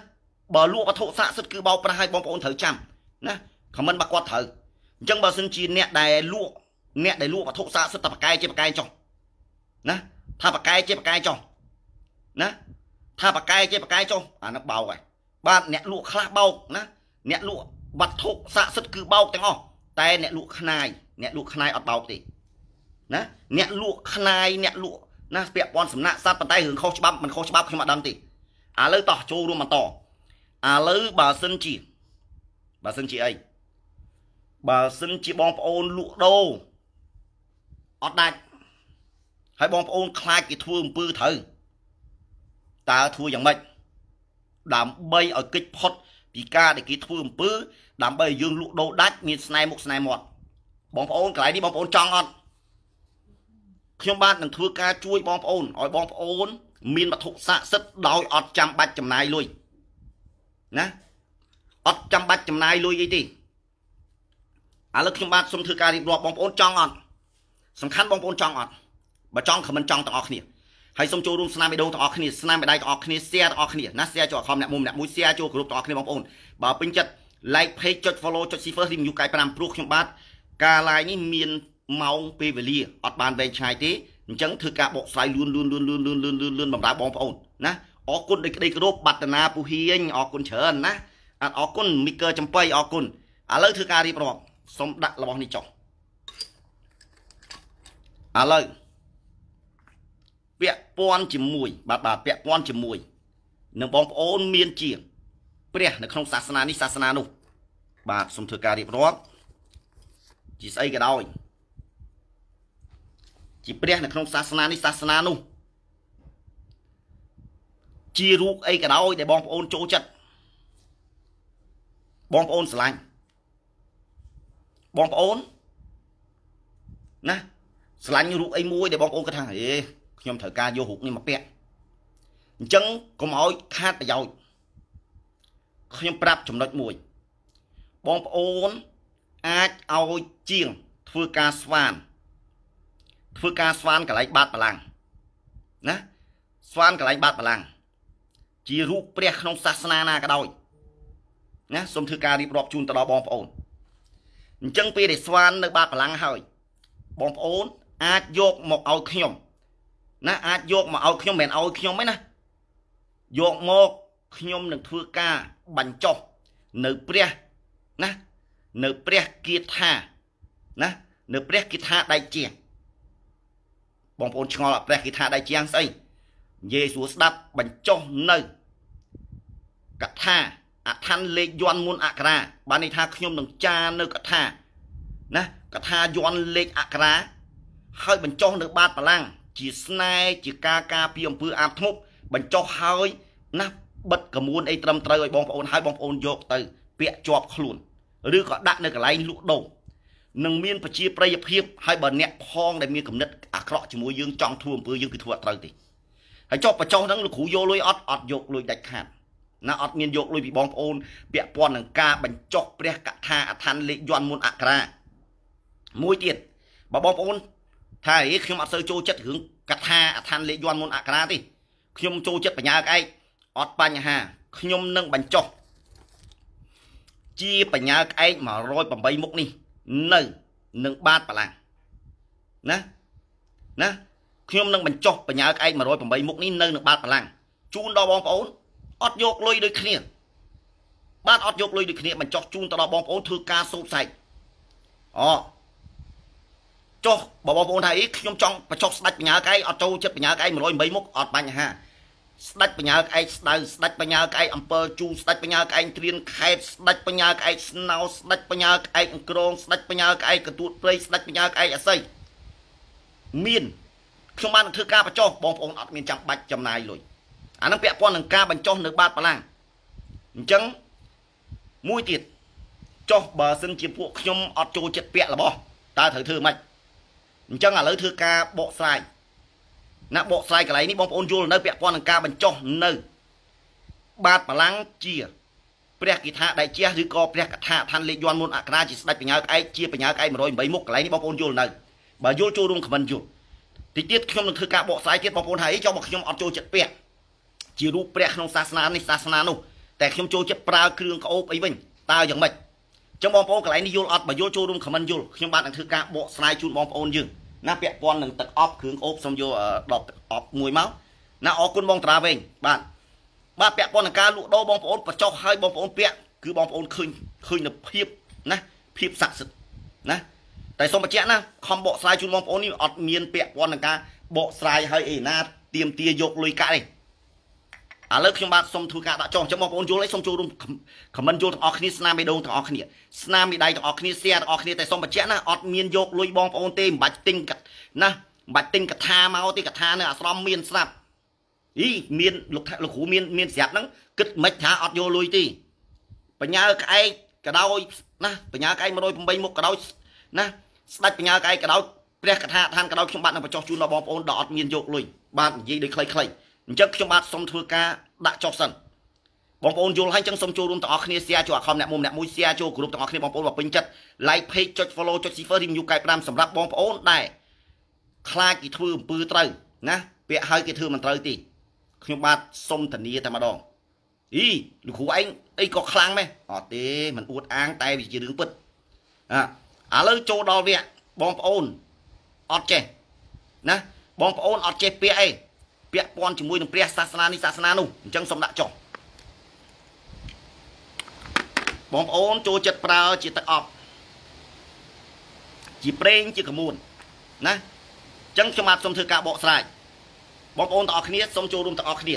បើលក់វត្ថុស័ក្តិសិទ្ធិគឺបោកប្រាស់ឲ្យបងប្អូនត្រូវចាំណា ខមមិនបើគាត់ត្រូវអញ្ចឹងបើសិនជាអ្នកដែលលក់អ្នកដែលលក់វត្ថុស័ក្តិសិទ្ធិតែបកែជាបកែចុះណាថាបកែជាបកែចុះណាថាបកែជាបកែចុះអានោះបោកហើយបាទអ្នកលក់ខ្លះបោកណាអ្នកលក់វត្ថុស័ក្តិសិទ្ធិគឺបោកទាំងអស់តែអ្នកលក់ខ្នាយអ្នកលក់ខ្នាយអត់បោកទេណាអ្នកលក់ខ្នាយអ្នកលក់ណាពាក់ព័ន្ធសំណាក់សត្វប៉ុន្តែរឿងខុសច្បាប់មិនខុសច្បាប់ខ្ញុំអត់ដឹងទេឥឡូវតោះចូលរួមបន្តឥឡូវបើសិនជាបើសិនជាអី បើសិនជាបងប្អូនលក់ដូរអត់ដាច់ហើយបងប្អូនខ្លាចគេធ្វើអំពើត្រូវតើធ្វើយ៉ាងម៉េចដើម្បីឲ្យកិច្ចផុតពីការដែលគេធ្វើអំពើដើម្បីឲ្យយើងលក់ដូរដាច់មានស្នេហ៍មុខស្នេហ៍មាត់បងប្អូនកន្លែងនេះបងប្អូនចង់អត់ខ្ញុំបាទនឹងធ្វើការជួយបងប្អូនឲ្យបងប្អូន មានវត្ថុស័ក្តិសិទ្ធិដោយអត់ចាំបាច់ចំណាយលុយណាអត់ចាំបាច់ចំណាយលុយអីទេ ឥឡូវខ្ញុំបាទសូមធ្វើការរៀបរាប់បងប្អូនចង់អត់សំខាន់បងប្អូនចង់អត់បើចង់ខមមិនចង់ទាំងអស់គ្នាហើយសូមចូលរួមស្នាមបេដងទាំងអស់គ្នាស្នាមបេដៃទាំងអស់គ្នា share ទាំងអស់គ្នាណា share ចូលខមអ្នកមុំអ្នកមួយ share ចូលគ្រប់ទាំងអស់គ្នាបងប្អូនបើពេញចិត្ត like page ចុច follow ចុច see first review កាយ5ព្រោះខ្ញុំបាទការ live នេះមានម៉ោងពេលវេលាអត់បានវែងឆ្ងាយទេអញ្ចឹងធ្វើការបកស្រាយលឿនលឿនលឿនលឿនលឿនលឿនលឿនលឿនបំរើបងប្អូនណាអរគុណដោយក្តីគោរពបត្តនាពុហៀងអរគុណច្រើនណាអរគុណមីកឺចំបៃអរគុណឥឡូវធ្វើការរៀបរាប់ សូមដាក់របស់នេះចុះឥឡូវពាក់ព័ន្ធជាមួយបាទបាទពាក់ព័ន្ធជាមួយនឹងបងប្អូនមានជាព្រះនៅក្នុងសាសនានេះសាសនានោះ បាទសូមធ្វើការរៀបរាប់ជាស្អីក៏ដោយជាព្រះនៅក្នុងសាសនានេះសាសនានោះជារូបអីក៏ដោយដែលបងប្អូនចូលចិត្តបងប្អូនស្រឡាញ់ បងប្អូនណាស្រឡាញ់រូបអីមួយដែលបងប្អូនគាត់ថាអេខ្ញុំត្រូវការយករូបនេះមកពាក់អញ្ចឹងកុំឲ្យខាតប្រយោជន៍ខ្ញុំប្រាប់ចំណុចមួយបងប្អូនអាចឲ្យជាងធ្វើការស្វានធ្វើការស្វានកន្លែងបាតបលាំងណាស្វានកន្លែងបាតបលាំងជារូបព្រះក្នុងសាសនាណាក៏ដោយណាសូមធ្វើការរៀបរាប់ជូនទៅដល់បងប្អូន អញ្ចឹងពេលដែលស្វាននៅបាតបលាំងហើយបងប្អូនអាចយកមកឲ្យខ្ញុំណាអាចយកមកឲ្យខ្ញុំមិនឲ្យខ្ញុំទេណាយកមកខ្ញុំនឹងធ្វើការបញ្ចុះនៅព្រះណានៅព្រះគៀថាណានៅព្រះគិថាដៃជាងបងប្អូនឆ្ងល់ព្រះគិថាដៃជាងស្អីយេស៊ូស្ដាប់បញ្ចុះនៅកថា អឋានលេខយន់មុនអក្សរាបានន័យថាខ្ញុំនឹងចារនៅកថាណាកថាយន់លេខអក្សរាហើយបញ្ចុះនៅបាតបលាំងជាស្នេហ៍ជាការការពីអំពើអាបធ្មប់បញ្ចុះហើយណាបិទកមួនអីត្រឹមត្រូវឲ្យបងប្អូនហើយបងប្អូនយកទៅ ពាក់ជាប់ខ្លួនឬក៏ដាក់នៅកន្លែងលក់ដូរនឹងមានប្រជាប្រិយភាពហើយបើអ្នកផងដែលមានគំនិតអាក្រក់ជាមួយយើងចង់ធ្វើអំពើយើងគឺធ្វើអត់ត្រូវទេហើយចុះបញ្ចុះហ្នឹងលោកគ្រូយកលុយអត់អត់យកលុយដាច់ខាត ណាអត់មានយកលុយពីបងប្អូនពាក់ព័ន្ធនឹងការបញ្ចុះព្រះកថាអឋានលេខយន់មុនអក្សរាមួយទៀតបើបងប្អូនថាអីខ្ញុំអត់សូវចូលចិត្តរឿងកថាអឋានលេខយន់មុនអក្សរាទេខ្ញុំចូលចិត្តបញ្ញាក្អែកអត់បញ្ហាខ្ញុំនឹងបញ្ចុះជាបញ្ញាក្អែក108មុខនេះនៅនឹងបាតបលាំងណាណាខ្ញុំនឹងបញ្ចុះបញ្ញាក្អែក108មុខនេះនៅនឹងបាតបលាំងជូនដល់បងប្អូន អត់យកលុយដូចគ្នាបាទអត់យកលុយដូចគ្នាបញ្ចុះជូនទៅដល់បងប្អូនធ្វើការសូបសាច់អូចុះបើបងប្អូនថាអីខ្ញុំចង់បញ្ចុះស្ដាច់បញ្ញាក្អែកអត់ចូលចិត្តបញ្ញាក្អែក108មុខអត់បញ្ហាស្ដាច់បញ្ញាក្អែកស្ដៅស្ដាច់បញ្ញាក្អែកអំពើជូស្ដាច់បញ្ញាក្អែកត្រៀនខេតស្ដាច់បញ្ញាក្អែកស្នោស្ដាច់បញ្ញាក្អែកអង្ក្រងស្ដាច់បញ្ញាក្អែកកទួតព្រៃស្ដាច់បញ្ញាក្អែកអស័យមានខ្ញុំបានធ្វើការបញ្ចុះបងប្អូនអត់មានចាំបាច់ចំណាយលុយ អានឹងពាក់ព័ន្ធនឹងការបញ្ចុះនៅបាតបលាំងអញ្ចឹងមួយទៀតចុះបើសិនជាពួកខ្ញុំអត់ចូលចិត្តពាក់របស់តើត្រូវធ្វើម៉េចអញ្ចឹងឥឡូវធ្វើការបកស្រាយណាបកស្រាយកន្លែងនេះបងប្អូនយល់នៅពាក់ព័ន្ធនឹងការបញ្ចុះនៅ បាតបលាំងជាព្រះគិថាដែលជាឬក៏ព្រះកថាឋានលេខយន់មុនអក្សរាជាស្ដេចបញ្ញាក្អែកជាបញ្ញាក្អែក108មុខកន្លែងនេះបងប្អូនយល់នៅបើយល់ចូលរួមខមមិនយល់តិចទៀតខ្ញុំនឹងធ្វើការបកស្រាយទៀតបងប្អូនហើយចង់មកខ្ញុំអត់ចូលចិត្តពាក្យ ជារូបព្រះក្នុងសាសនានេះសាសនានោះតែខ្ញុំចូលចិត្តប្រើគ្រឿងក្អូបអីវិញតើយ៉ាងម៉េចចឹងបងប្អូនកន្លែងនេះយល់អត់បើយល់ចូលរួមខមមិនយល់ខ្ញុំបាទនឹងធ្វើការបកស្រាយជូនបងប្អូនយើងណាពាក់ព័ន្ធនឹងទឹកអប់គ្រឿងអូបសូមយកដបទឹកអប់មួយមកណាអរគុណបងតារាវិញបាទបាទពាក់ព័ន្ធនឹងការលក់ដូរបងប្អូនបញ្ចុះឲ្យបងប្អូនពាក់គឺបងប្អូនឃើញឃើញនៅភាពណាភាពស័ក្តិសិទ្ធិណាតែសូមបញ្ជាក់ណាខំបកស្រាយជូនបងប្អូននេះអត់មានពាក់ព័ន្ធនឹងការបកស្រាយឲ្យអីណាទៀមទាយកលុយកាក់ទេ ឥឡូវខ្ញុំបាទសូមធ្វើការដាក់ចុះអញ្ចឹងបងប្អូនយល់អីសូមចូលរួមខមមិនយល់ទាំងអស់គ្នាស្នាមបេដងទាំងអស់គ្នាស្នាមមីដៃទាំងអស់គ្នាសៀទាំងអស់គ្នាតែសូមបញ្ជាក់ណាអត់មានយកលុយបងប្អូនទេមិនបាច់ទិញណាមិនបាច់ទិញកថាមកទេកថានៅអាស្រមមានស្រាប់អីមានលោកលោកគ្រូមានមានស្រាប់ហ្នឹងគិតមិនថាអត់យកលុយទេបញ្ញាក្អែកក៏ដោយណាបញ្ញាក្អែក108មុខក៏ដោយណាស្ដេចបញ្ញាក្អែកក៏ដោយព្រះកថាឋានក៏ដោយខ្ញុំបាទនឹងបញ្ចុះជូនដល់បងប្អូនដល់អត់មានយកលុយបាទនិយាយដូចខ្លីៗ អញ្ចឹងខ្ញុំបាទសូមធ្វើការដាក់ចុះសិនបងប្អូនយល់ហើយអញ្ចឹងសូមចូលរួមទាំងអស់គ្នា share ចូលអាខមអ្នកមុំអ្នកមួយ share ចូលក្រុមទាំងអស់គ្នាបងប្អូនបើពេញចិត្ត like page ចុច follow ចុច share review កែ5សម្រាប់បងប្អូនដែរខ្លាចគេធ្វើអំពើត្រូវណាពាក្យឲ្យគេធ្វើមិនត្រូវទេខ្ញុំបាទសុំធានាតែម្ដងអីលោកគ្រូឯងអីក៏ខ្លាំងម៉េះអត់ទេមិនអួតអាងតែវាជារឿងពិតអាឥឡូវចូលដល់វគ្គបងប្អូនអត់ចេះណាបងប្អូនអត់ចេះពាក្យអី ពាក់ព័ន្ធជាមួយនឹងព្រះសាសនានេះសាសនានោះអញ្ចឹងសូមដាក់ចុះបងប្អូនចូលចិត្តប្រើជាទឹកអប់ជាប្រេងជាកមួនណាអញ្ចឹងខ្ញុំបាទសូមធ្វើការបកស្រាយបងប្អូនទាំងអស់គ្នាសូមចូលរួមទាំងអស់គ្នា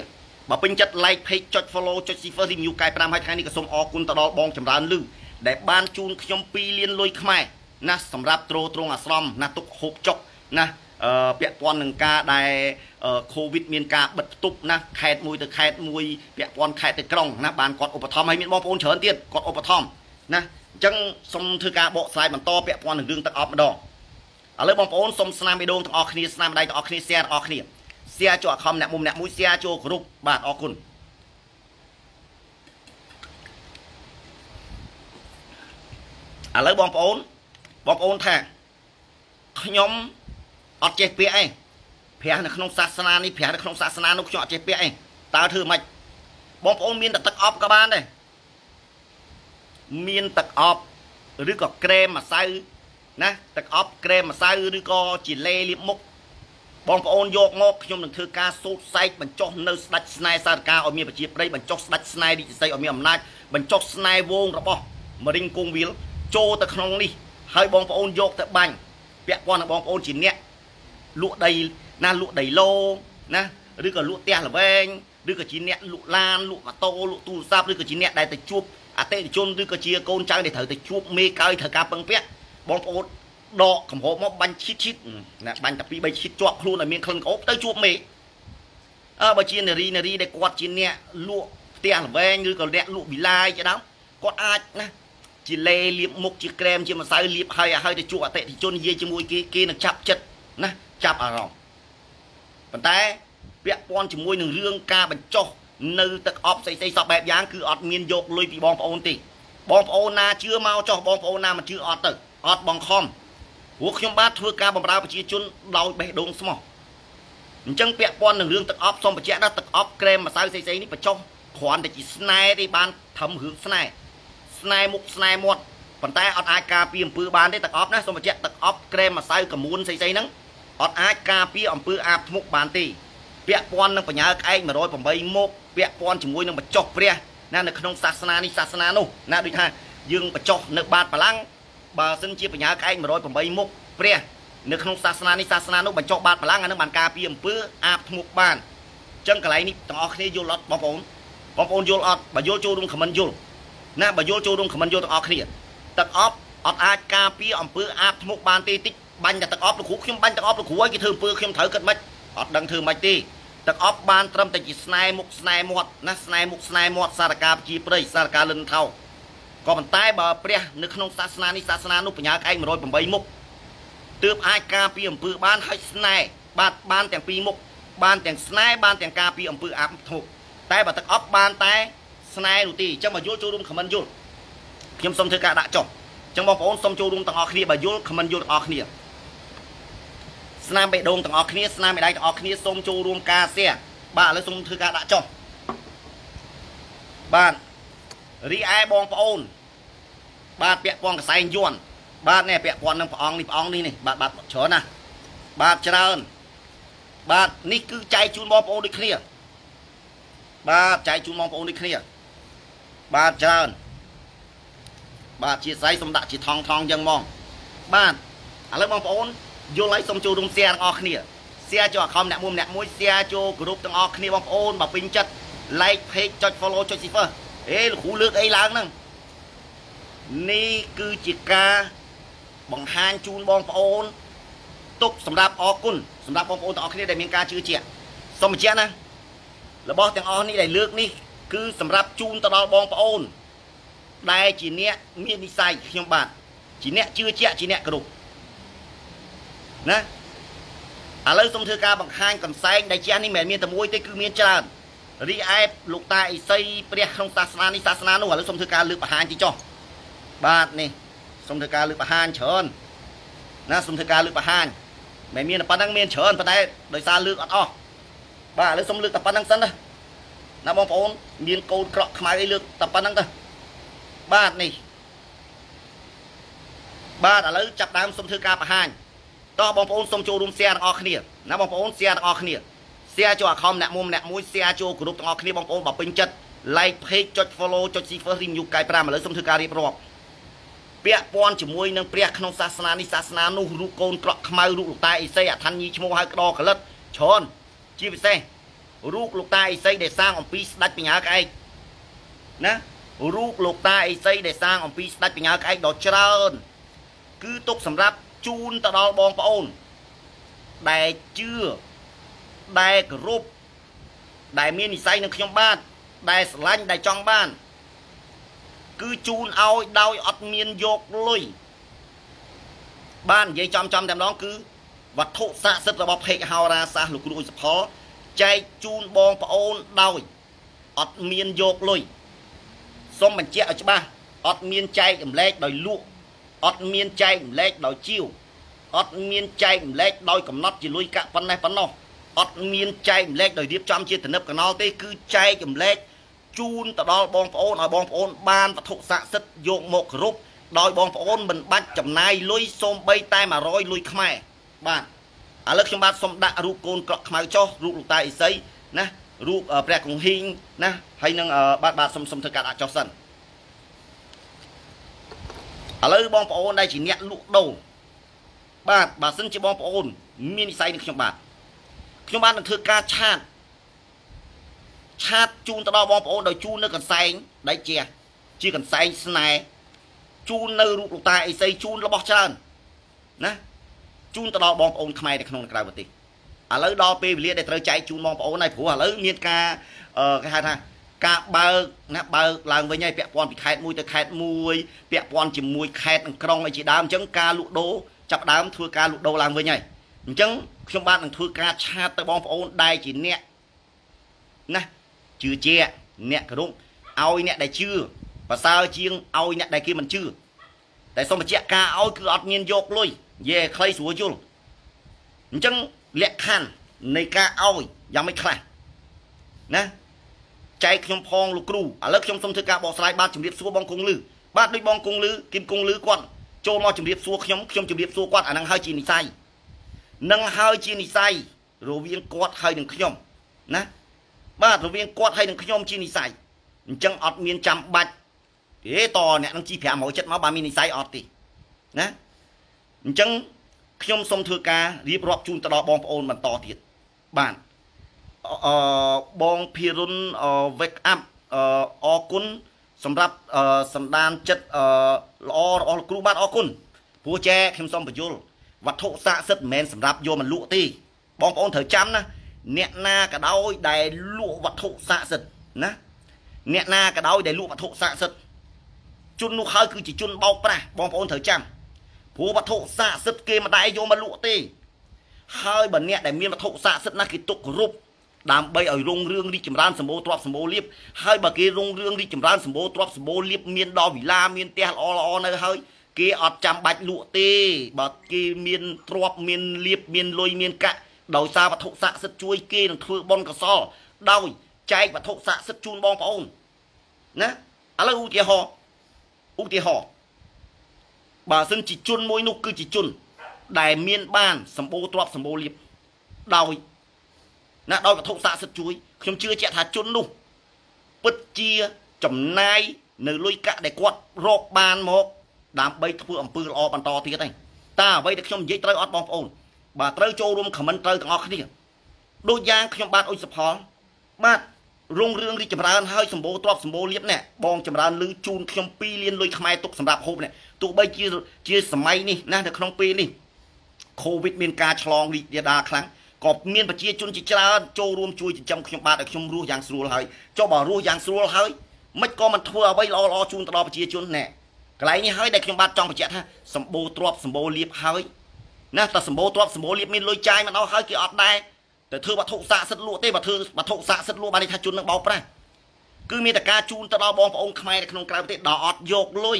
បើពេញចិត្ត like page ចុច follow ចុច share review កែ5ហើយថ្ងៃនេះក៏សូមអរគុណទៅដល់បងចម្រើនលឺដែលបានជូនខ្ញុំ2លានលុយខ្មែរណាសម្រាប់ទ្រទ្រង់អាស្រមណាទុកហូបចុកណា ពាក់ព័ន្ធនឹងការដែលកូវីដមានការបិទផ្ទប់ណាខេត្តមួយទៅខេត្តមួយពាក់ព័ន្ធខេត្តទៅក្រុងណាបានគាត់ឧបត្ថម្ភហើយមានបងប្អូនច្រើនទៀតគាត់ឧបត្ថម្ភណាអញ្ចឹងសូមធ្វើការបកស្រាយបន្តពាក់ព័ន្ធនឹងរឿងទឹកអប់ម្ដងឥឡូវបងប្អូនសូមស្នាមបេះដូងទាំងអស់គ្នាស្នាមដៃទាំងអស់គ្នា share ទាំងអស់គ្នា share ចូលអាខមអ្នកមុំអ្នកមួយ share ចូលគ្រប់បាទអរគុណឥឡូវបងប្អូនបងប្អូនថាខ្ញុំ អត់ចេះពាក្យអីព្រះនៅក្នុងសាសនានេះព្រះនៅក្នុងសាសនានោះខ្ញុំអត់ចេះពាក្យអីតើធ្វើម៉េចបងប្អូនមានតែទឹកអប់ក៏បានដែរមានទឹកអប់ឬក៏ក្រែមម្សៅណាទឹកអប់ក្រែមម្សៅឬក៏ជាលេលាបមុខបងប្អូនយកមកខ្ញុំនឹងធ្វើការសូត្រសែកបញ្ចុះនៅស្ដាច់ស្នែសារការឲ្យមានប្រជាប្រិយបញ្ចុះស្ដាច់ស្នែរាជសីឲ្យមានអំណាចបញ្ចុះស្នែវងរបស់មរិញគង់វិលចូលទៅក្នុងនេះហើយបងប្អូនយកទៅបាញ់ពាក់ព័ន្ធនឹងបងប្អូនជាអ្នក លក់ដីណាលក់ដីឡូណាឬក៏លក់ផ្ទះល្វែងឬក៏ជាអ្នកលក់ឡានលក់ម៉ូតូលក់ទូរស័ព្ទឬក៏ជាអ្នកដែលទៅជួបអតិថិជនឬក៏ជាកូនចៅដែលត្រូវទៅជួបមេកើយត្រូវការពឹងពាក់បងប្អូនដកកំហបមកបាញ់ឈិតឈិតណាបាញ់តែពីរបីឈិតជាប់ខ្លួនឲ្យមានក្លិនក្អូបទៅជួបមេអើបើជានារីនារីដែលគាត់ជាអ្នកលក់ផ្ទះល្វែងឬក៏អ្នកលក់ប៊ីឡាយជាដើមគាត់អាចណាជាលេលាបមុខជាក្រែមជាម្សៅលាបហើយឲ្យទៅជួបអតិថិជននិយាយជាមួយគេគេនឹងចាប់ចិត្តណា ចាប់អារម្មណ៍ប៉ុន្តែពាក់ព័ន្ធជាមួយនឹងរឿងការបញ្ចុះនៅទឹកអប់ស្អីស្អីសពបែបយ៉ាងគឺអត់មានយកលុយពីបងប្អូនទេបងប្អូនណាជឿមកចុះបងប្អូនណាមិនជឿអត់ទៅអត់បងខំព្រោះខ្ញុំបាទធ្វើការបម្រើប្រជាជនដោយបេះដូងស្មោះអញ្ចឹងពាក់ព័ន្ធនឹងរឿងទឹកអប់សូមបញ្ជាក់ថាទឹកអប់ក្រែមម្សៅស្អីស្អីនេះបញ្ចុះគ្រាន់តែជាស្នែទេបានធំរឿងស្នែស្នែមុខស្នែមាត់ប៉ុន្តែអត់អាចការពារអំពើបានទេទឹកអប់ណាសូមបញ្ជាក់ទឹកអប់ក្រែមម្សៅកមួនស្អីស្អីហ្នឹង អត់អាចការពារអំពើអាបធ្មប់បានទេពាក់ព័ន្ធនឹងបញ្ញាក្អែក108មុខពាក់ព័ន្ធជាមួយនឹងបញ្ចុះព្រះណានៅក្នុងសាសនានេះសាសនានោះណាដូចថាយើងបញ្ចុះនៅបាតបលាំងបើសិនជាបញ្ញាក្អែក108មុខព្រះនៅក្នុងសាសនានេះសាសនានោះបញ្ចុះបាតបលាំងអានឹងបានការពារអំពើអាបធ្មប់បានអញ្ចឹងកន្លែងនេះទាំងអស់គ្នាយល់អត់បងប្អូនបងប្អូនយល់អត់បើយល់ចូលរួមខមមិនយល់ណាបើយល់ចូលរួមខមមិនយល់ទាំងអស់គ្នាទឹកអប់អត់អាចការពារអំពើអាបធ្មប់បានទេតិច បាញ់តែទឹកអប់លោកគ្រូខ្ញុំបាញ់ទឹកអប់លោកគ្រូឲ្យគេធ្វើអំពើខ្ញុំត្រូវគិតមិនអត់ដឹងធ្វើមិនទេទឹកអប់បានត្រឹមតែជាស្នែមុខស្នែមាត់ណាស្នែមុខស្នែមាត់សារការជាព្រៃសារការលិនថោក៏ប៉ុន្តែបើព្រះនៅក្នុងសាសនានេះសាសនានោះបញ្ញាក្អែក108មុខទើបអាចការពីអំពើបានហើយស្នែបាទបានទាំងពីរមុខបានទាំងស្នែបានទាំងការពីអំពើអាប់ធុកតែបើទឹកអប់បានតែស្នែនោះទីអញ្ចឹងមកយល់ចូលរួមខមមិនយល់ខ្ញុំសូមធ្វើការដាក់ចុះអញ្ចឹងបងប្អូនសូមចូលរួមទាំងអស់គ្នាបើយល់ខមមិនយល់ទាំងអស់គ្នា ស្នាមបេះដូងទាំងអស់គ្នាស្នាមបេះដៃទាំងអស់គ្នាសូមចូលរួមការសៀបាទឥឡូវសូមធ្វើការដាក់ចុះបាទរីឯបងប្អូន បាទពាក់ព័ន្ធកសែងយួនបាទនេះពាក់ព័ន្ធនឹងព្រះអង្គនេះព្រះអង្គនេះនេះបាទបាទច្រើនណាស់បាទច្រើន បាទនេះគឺចែកជូនបងប្អូនដូចគ្នា បាទចែកជូនបងប្អូនដូចគ្នា បាទច្រើនបាទជាស្អីសូមដាក់ជាថងថងយ៉ាងហ្មងបាទឥឡូវបងប្អូន យល់ហើយសូមចូលរួម share ទាំងអស់គ្នា share ចូល account អ្នកមួយម្នាក់មួយ share ចូល group ទាំងអស់គ្នាបងប្អូនបើពេញចិត្ត like page ចុច follow ចុច share អេលោកគ្រូលើកអីឡើងហ្នឹងនេះគឺជាការបង្ហាញជូនបងប្អូនទុកសម្រាប់អរគុណសម្រាប់បងប្អូនទាំងអស់គ្នាដែលមានការជឿជាក់សូមបញ្ជាក់ណារបស់ទាំងអស់នេះដែលលើកនេះគឺសម្រាប់ជូនទៅដល់បងប្អូនដែលជាអ្នកមាននិស័យខ្ញុំបាទជាអ្នកជឿជាក់ជាអ្នកគ្រប់ ណាឥឡូវសូមធ្វើការបង្ហាញកំសែងដែលជះនេះមិនមែនមានតែមួយទេគឺមានច្រើនរីឯលោកតាអ៊ីសីព្រះក្នុងសាសនានេះសាសនានោះឥឡូវសូមធ្វើការលើកបង្ហាញទីចុះបាទនេះសូមធ្វើការលើកបង្ហាញច្រើនណាសូមធ្វើការលើកបង្ហាញមិនមានតែប៉ុណ្្នឹងមានច្រើនប៉ុន្តែដោយសារលើកអត់អស់បាទឥឡូវសូមលើកតែប៉ុណ្្នឹងសិនណាណាបងប្អូនមានកូនក្រក់ខ្មៅអីលើកតែប៉ុណ្្នឹងទៅបាទនេះបាទឥឡូវចាប់ដើមសូមធ្វើការបង្ហាញ តោះបងប្អូនសូមចូលរួម share ទាំងអស់គ្នាណាបងប្អូន share ទាំងអស់គ្នា share ចូល account អ្នកមុំអ្នកមួយ share ចូល group ទាំងអស់គ្នាបងប្អូនបើពេញចិត្ត like page ចុច follow ចុច see first review កាយ5ឥឡូវសូមធ្វើការរៀបរាប់ពាក់ព័ន្ធជាមួយនឹងព្រះក្នុងសាសនានេះសាសនានោះរូបកូនក្រក់ខ្មៅរូបលោកតាអេសីអឋានញីឈ្មោះហៅក្តោកលិតច្រើនជាពិសេសរូបលោកតាអេសីដែលសាងអំពីស្ដេចបញ្ញាក្អែកណារូបលោកតាអេសីដែលសាងអំពីស្ដេចបញ្ញាក្អែកដ៏ច្រើន គឺទុកសម្រាប់ ជូនទៅដល់បងប្អូន ដែលជឿដែលគោរពដែលមាននិស័យនឹងខ្ញុំបាទដែលស្រឡាញ់ដែលចង់បាន គឺជូនឲ្យដោយអត់មានយកលុយបាននិយាយចំចំតែម្ដងគឺវត្ថុស័ក្តិសិទ្ធិរបស់ភេកហោរាសាសលោកគ្រូអ៊ុយសផលចែកជូនបងប្អូនដោយអត់មានយកលុយសូមបញ្ជាក់ឲ្យច្បាស់អត់មានចែករំលែកដោយលក់ អត់មានចែករំលែកដោយជាវអត់មានចែករំលែកដោយកំណត់ជាលុយកាក់ប៉ុណ្ណេះប៉ុណ្ណោះអត់មានចែករំលែកដោយរៀបចំជាទំនឹបកណោលទេគឺចែករំលែកជជូនទៅដល់បងប្អូនឲ្យបងប្អូនបានវត្ថុស័ក្តិសិទ្ធិយកមកគ្រប់ដោយបងប្អូនមិនបាច់ចំណាយលុយសូម្បីតែ100លុយខ្មែរបាទឥឡូវខ្ញុំបាទសូមដាក់រូបកូនក្រក់ខ្មៅចុះរូបលោកតាអ៊ីសីណារូបព្រះកុងហ៊ីងណាហើយនឹងបាទបាទសុំសុំធ្វើការដាក់ចុះសិន ឥឡូវបងប្អូនដែលជាអ្នកលក់ដូរបាទបើសិនជាបងប្អូន មាននិស័យនឹងខ្ញុំបាទខ្ញុំបាទនឹងធ្វើការឆាតឆាតជូនទៅដល់បងប្អូនដោយជូននៅកន្សែងដៃជះជាកន្សែងស្នែជូននៅរូបលោកតាអេសីជូនរបស់ច្រើនណាជូនទៅដល់បងប្អូនខ្មែរនៅក្នុងក្រៅប្រទេសឥឡូវដល់ពេលវេលាដែលត្រូវចែកជូនបងប្អូនហើយព្រោះឥឡូវមានការគេហៅថា ការបើកណាបើកឡើងវិញហើយពាក់ព័ន្ធពីខេត្តមួយទៅខេត្តមួយពាក់ព័ន្ធជាមួយខេត្តនិងក្រុងអីជាដើមអញ្ចឹងការលក់ដូរចាប់ដើមធ្វើការលក់ដូរឡើងវិញហើយអញ្ចឹងខ្ញុំបាទនឹងធ្វើការឆាតទៅបងប្អូនដែលជាអ្នកណាជឿជាក់អ្នកគោរពឲ្យអ្នកដែលជឿប្រសើរជាងឲ្យអ្នកដែលគេមិនជឿតែសូមបញ្ជាក់ការឲ្យគឺអត់មានយកលុយយេខ្លីស្រួលយល់អញ្ចឹងលក្ខខណ្ឌនៃការឲ្យយ៉ាងមិនខ្លះណា ចែកខ្ញុំផងលោកគ្រូឥឡូវខ្ញុំសូមធ្វើការបកស្រាយបាទជំរាបសួរបងគង់លឺបាទដូចបងគង់លឺគឹមគង់លឺគាត់ចូលមកជំរាបសួរខ្ញុំខ្ញុំជំរាបសួរគាត់អានឹងហើយជានិស័យនឹងហើយជានិស័យរវាងគាត់ហើយនឹងខ្ញុំណាបាទរវាងគាត់ហើយនឹងខ្ញុំជានិស័យអញ្ចឹងអត់មានចាំបាច់ទេតអ្នកនឹងជី500ចិត្តមកបើមាននិស័យអត់ទេណាអញ្ចឹងខ្ញុំសូមធ្វើការរៀបរាប់ជូនទៅដល់បងប្អូនបន្តទៀតបាទ អឺបងភិរុន wake up អរគុណសម្រាប់សម្ដានចិត្តល្អរបស់លោកគ្រូបាទអរគុណព្រោះចែខ្ញុំសូមបញ្យល់វត្ថុស័ក្តិសិទ្ធិមិនមែនសម្រាប់យកមកលក់ទេបងប្អូនត្រូវចាំណាអ្នកណាក៏ដោយដែលលក់វត្ថុស័ក្តិសិទ្ធិណាអ្នកណាក៏ដោយដែលលក់វត្ថុស័ក្តិសិទ្ធិជននោះហើយគឺជាជនបោកប្រាស់បងប្អូនត្រូវចាំព្រោះវត្ថុស័ក្តិសិទ្ធិគេមិនដែរយកមកលក់ទេហើយបើអ្នកដែលមានវត្ថុស័ក្តិសិទ្ធិណាគេទុកគ្រប់ ដើម្បីឲ្យរុងរឿងរីកចម្រើនសម្បូរទ្រព្យសម្បូរលៀបហើយបើគេរុងរឿងរីកចម្រើនសម្បូរទ្រព្យសម្បូរលៀបមានដល់វិឡាមានផ្ទះល្អល្អនៅហើយគេអត់ចាំបាច់លក់ទេបើគេមានទ្រព្យមានលៀបមានលុយមានកាក់ដោយសារវត្ថុស័ក្តិសិទ្ធិជួយគេនឹងធ្វើបុណ្យកុសលដោយចែកវត្ថុស័ក្តិសិទ្ធិជូនបងប្អូនណាឥឡូវឧទាហរណ៍ឧទាហរណ៍បើសិនជាជនមួយនោះគឺជាជនដែលមានបានសម្បូរទ្រព្យសម្បូរលៀបដោយ ណាដោយវត្ថុស័ក្តិសិទ្ធិជួយខ្ញុំជឿជាក់ថាជននោះពិតជាចំណាយនៅលុយកាក់ដែលគាត់រកបានមកដើម្បីធ្វើអំពើល្អបន្តទៀតឯងតើអ្វីដែលខ្ញុំនិយាយត្រូវអត់បងប្អូនបាទត្រូវចូលរួមខមមិនត្រូវទាំងអស់គ្នាដូចយ៉ាងខ្ញុំបាទអុយសផលបាទរុងរឿងរីកចម្រើនហើយសម្បូរទ្រព្យសម្បូរលៀបនេះបងចម្រើនលឺជូនខ្ញុំ2លានលុយខ្មែរទុកសម្រាប់ហូបនេះទោះបីជាជាសម័យនេះណានៅក្នុងពេលនេះកូវីដមានការឆ្លងរីករាលដាលខ្លាំង ក៏មានប្រជាជនជាច្រើនចូលរួមជួយចិញ្ចឹមខ្ញុំបាទឲ្យខ្ញុំរស់យ៉ាងស្រួលហើយចុះបើរស់យ៉ាងស្រួលហើយមិនក៏មិនធ្វើអ្វីល្អល្អជូនទៅដល់ប្រជាជនណែកន្លែងនេះហើយដែលខ្ញុំបាទចង់បញ្ជាក់ថាសម្បូរទ្រព្យសម្បូរលៀបហើយណាតែសម្បូរទ្រព្យសម្បូរលៀបមានលុយចាយមកដល់ហើយគេអត់ដែរតែធ្វើវត្ថុស័ក្តិសិទ្ធិលក់ទេបើធ្វើវត្ថុស័ក្តិសិទ្ធិលក់បានន័យថាជននឹងបោកប្រាស់គឺមានតែការជូនទៅដល់បងប្អូនខ្មែរនៅក្នុងក្រៅប្រទេសដល់អត់យកលុយ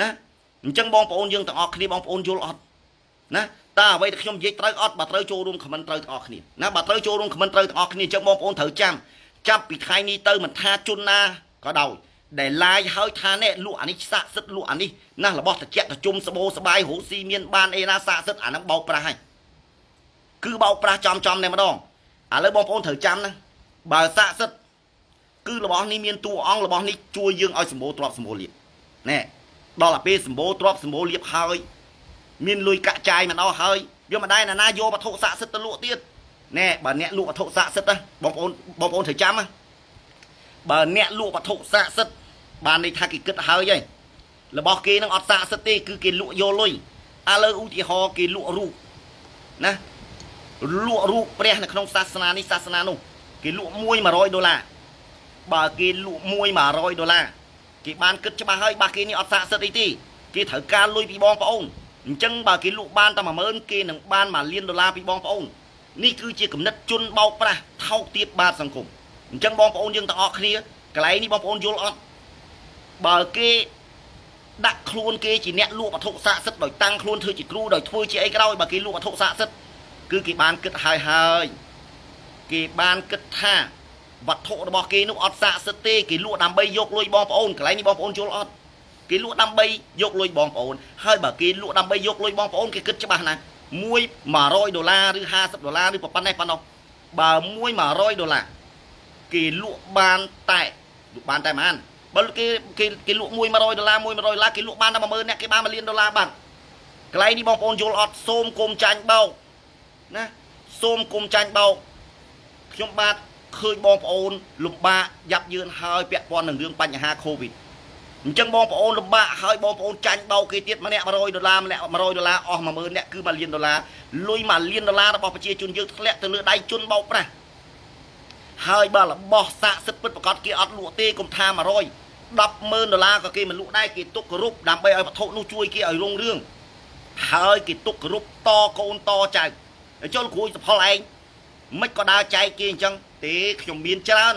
ណាអញ្ចឹងបងប្អូនយើងទាំងអស់គ្នាបងប្អូនយល់អត់ណា តើអ្វីដែលខ្ញុំនិយាយត្រូវអត់បើត្រូវចូលរួមខមមិនត្រូវទាំងអស់គ្នាណាបើត្រូវចូលរួមខមមិនត្រូវទាំងអស់គ្នាអញ្ចឹងបងប្អូនត្រូវចាំចាប់ពីថ្ងៃនេះទៅមិនថាជនណាក៏ដោយដែលឡាយហើយថានេះលក់អានេះស័កសិទ្ធលក់អានេះណារបស់តិចតជុំសបោសបាយរੂស៊ីមានបានអីណាស័កសិទ្ធអាហ្នឹងបោកប្រាស់ហើយគឺបោកប្រាស់ចំចំតែម្ដងឥឡូវបងប្អូនត្រូវចាំណាបើស័កសិទ្ធគឺរបស់នេះមានតួអង្គរបស់នេះជួយយើងឲ្យសម្បូរទ្រព្យសម្បូរលៀបណែដល់តែពេលសម្បូរទ្រព្យសម្បូរលៀបហើយ មានលុយកាក់ចាយមកដល់ហើយយកមិនដែរណាណាយកវត្ថុស័ក្តិសិទ្ធទៅលក់ទៀតណែបើអ្នកលក់វត្ថុស័ក្តិសិទ្ធណាបងប្អូនបងប្អូនត្រូវចាំណាបើអ្នកលក់វត្ថុស័ក្តិសិទ្ធបានន័យថាគេគិតហើយហើយរបស់គេនឹងអត់ស័ក្តិសិទ្ធទេគឺគេលក់យកលុយឥឡូវឧទាហរណ៍គេលក់រូបណាលក់រូបព្រះនៅក្នុងសាសនានេះសាសនានោះគេលក់1 100ដុល្លារបើគេលក់1 100ដុល្លារគេបានគិតច្បាស់ហើយបាសគេនេះអត់ស័ក្តិសិទ្ធអីទេគេត្រូវការលុយពីបងប្អូន អញ្ចឹងបើគេលក់បានតែ10000គេនឹងបាន1លានដុល្លារពីបងប្អូននេះគឺជាគំនិតជនបោកប្រាស់ថោកទាបបាទសង្គមអញ្ចឹងបងប្អូនយើងទាំងអស់គ្នាកន្លែងនេះបងប្អូនយល់អត់បើគេដាក់ខ្លួនគេជាអ្នកលក់វត្ថុស័ក្តិសិទ្ធិដោយតាំងខ្លួនធ្វើជាគ្រូដោយធ្វើជាអីក្រោយបើគេលក់វត្ថុស័ក្តិសិទ្ធិគឺគេបានគិតហើយហើយគេបានគិតថាវត្ថុរបស់គេនោះអត់ស័ក្តិសិទ្ធទេគេលក់ដើម្បីយកលុយបងប្អូនកន្លែងនេះបងប្អូនយល់អត់ គេលក់ដើម្បីយកលុយបងប្អូនហើយបើគេលក់ដើម្បីយកលុយបងប្អូនគេគិតច្បាស់ណាមួយ100ដុល្លារឬ50ដុល្លារឬប៉ុណ្ណេះប៉ុណ្ណោះបើមួយ100ដុល្លារគេលក់បានតែលក់បានតែប៉ុន្មានបើគេគេគេលក់មួយ100ដុល្លារមួយ100ដុល្លារគេលក់បានតែ10000អ្នកគេបាន1លានដុល្លារបាត់កន្លែងនេះបងប្អូនយល់អត់សូមគុំចាញ់បោកណាសូមគុំចាញ់បោកខ្ញុំបាទឃើញបងប្អូនលំបាកយ៉ាប់យឿនហើយពាក់ព័ន្ធនឹងរឿងបញ្ហាកូវីដ អញ្ចឹងបងប្អូនលំបាកហើយបងប្អូនចាញ់បោកគេទៀតម្នាក់100ដុល្លារម្នាក់100ដុល្លារអស់10000នាក់គឺ1លានដុល្លារលុយ1លានដុល្លាររបស់ប្រជាជនយើងធ្លាក់ទៅលើដៃជនបោកប្រាស់ហើយបើរបស់សាកសិទ្ធពិតប្រកបគេអត់លក់ទេគុំថា100 100,000ដុល្លារក៏គេមិនលក់ដែរគេទុកគ្រប់ដើម្បីឲ្យវត្ថុនោះជួយគេឲ្យរុងរឿងហើយគេទុកគ្រប់តកូនតចៅចុះលោកគ្រូសផលឯងមិនក៏ដើរចែកគេអញ្ចឹងទេខ្ញុំមានច្រើន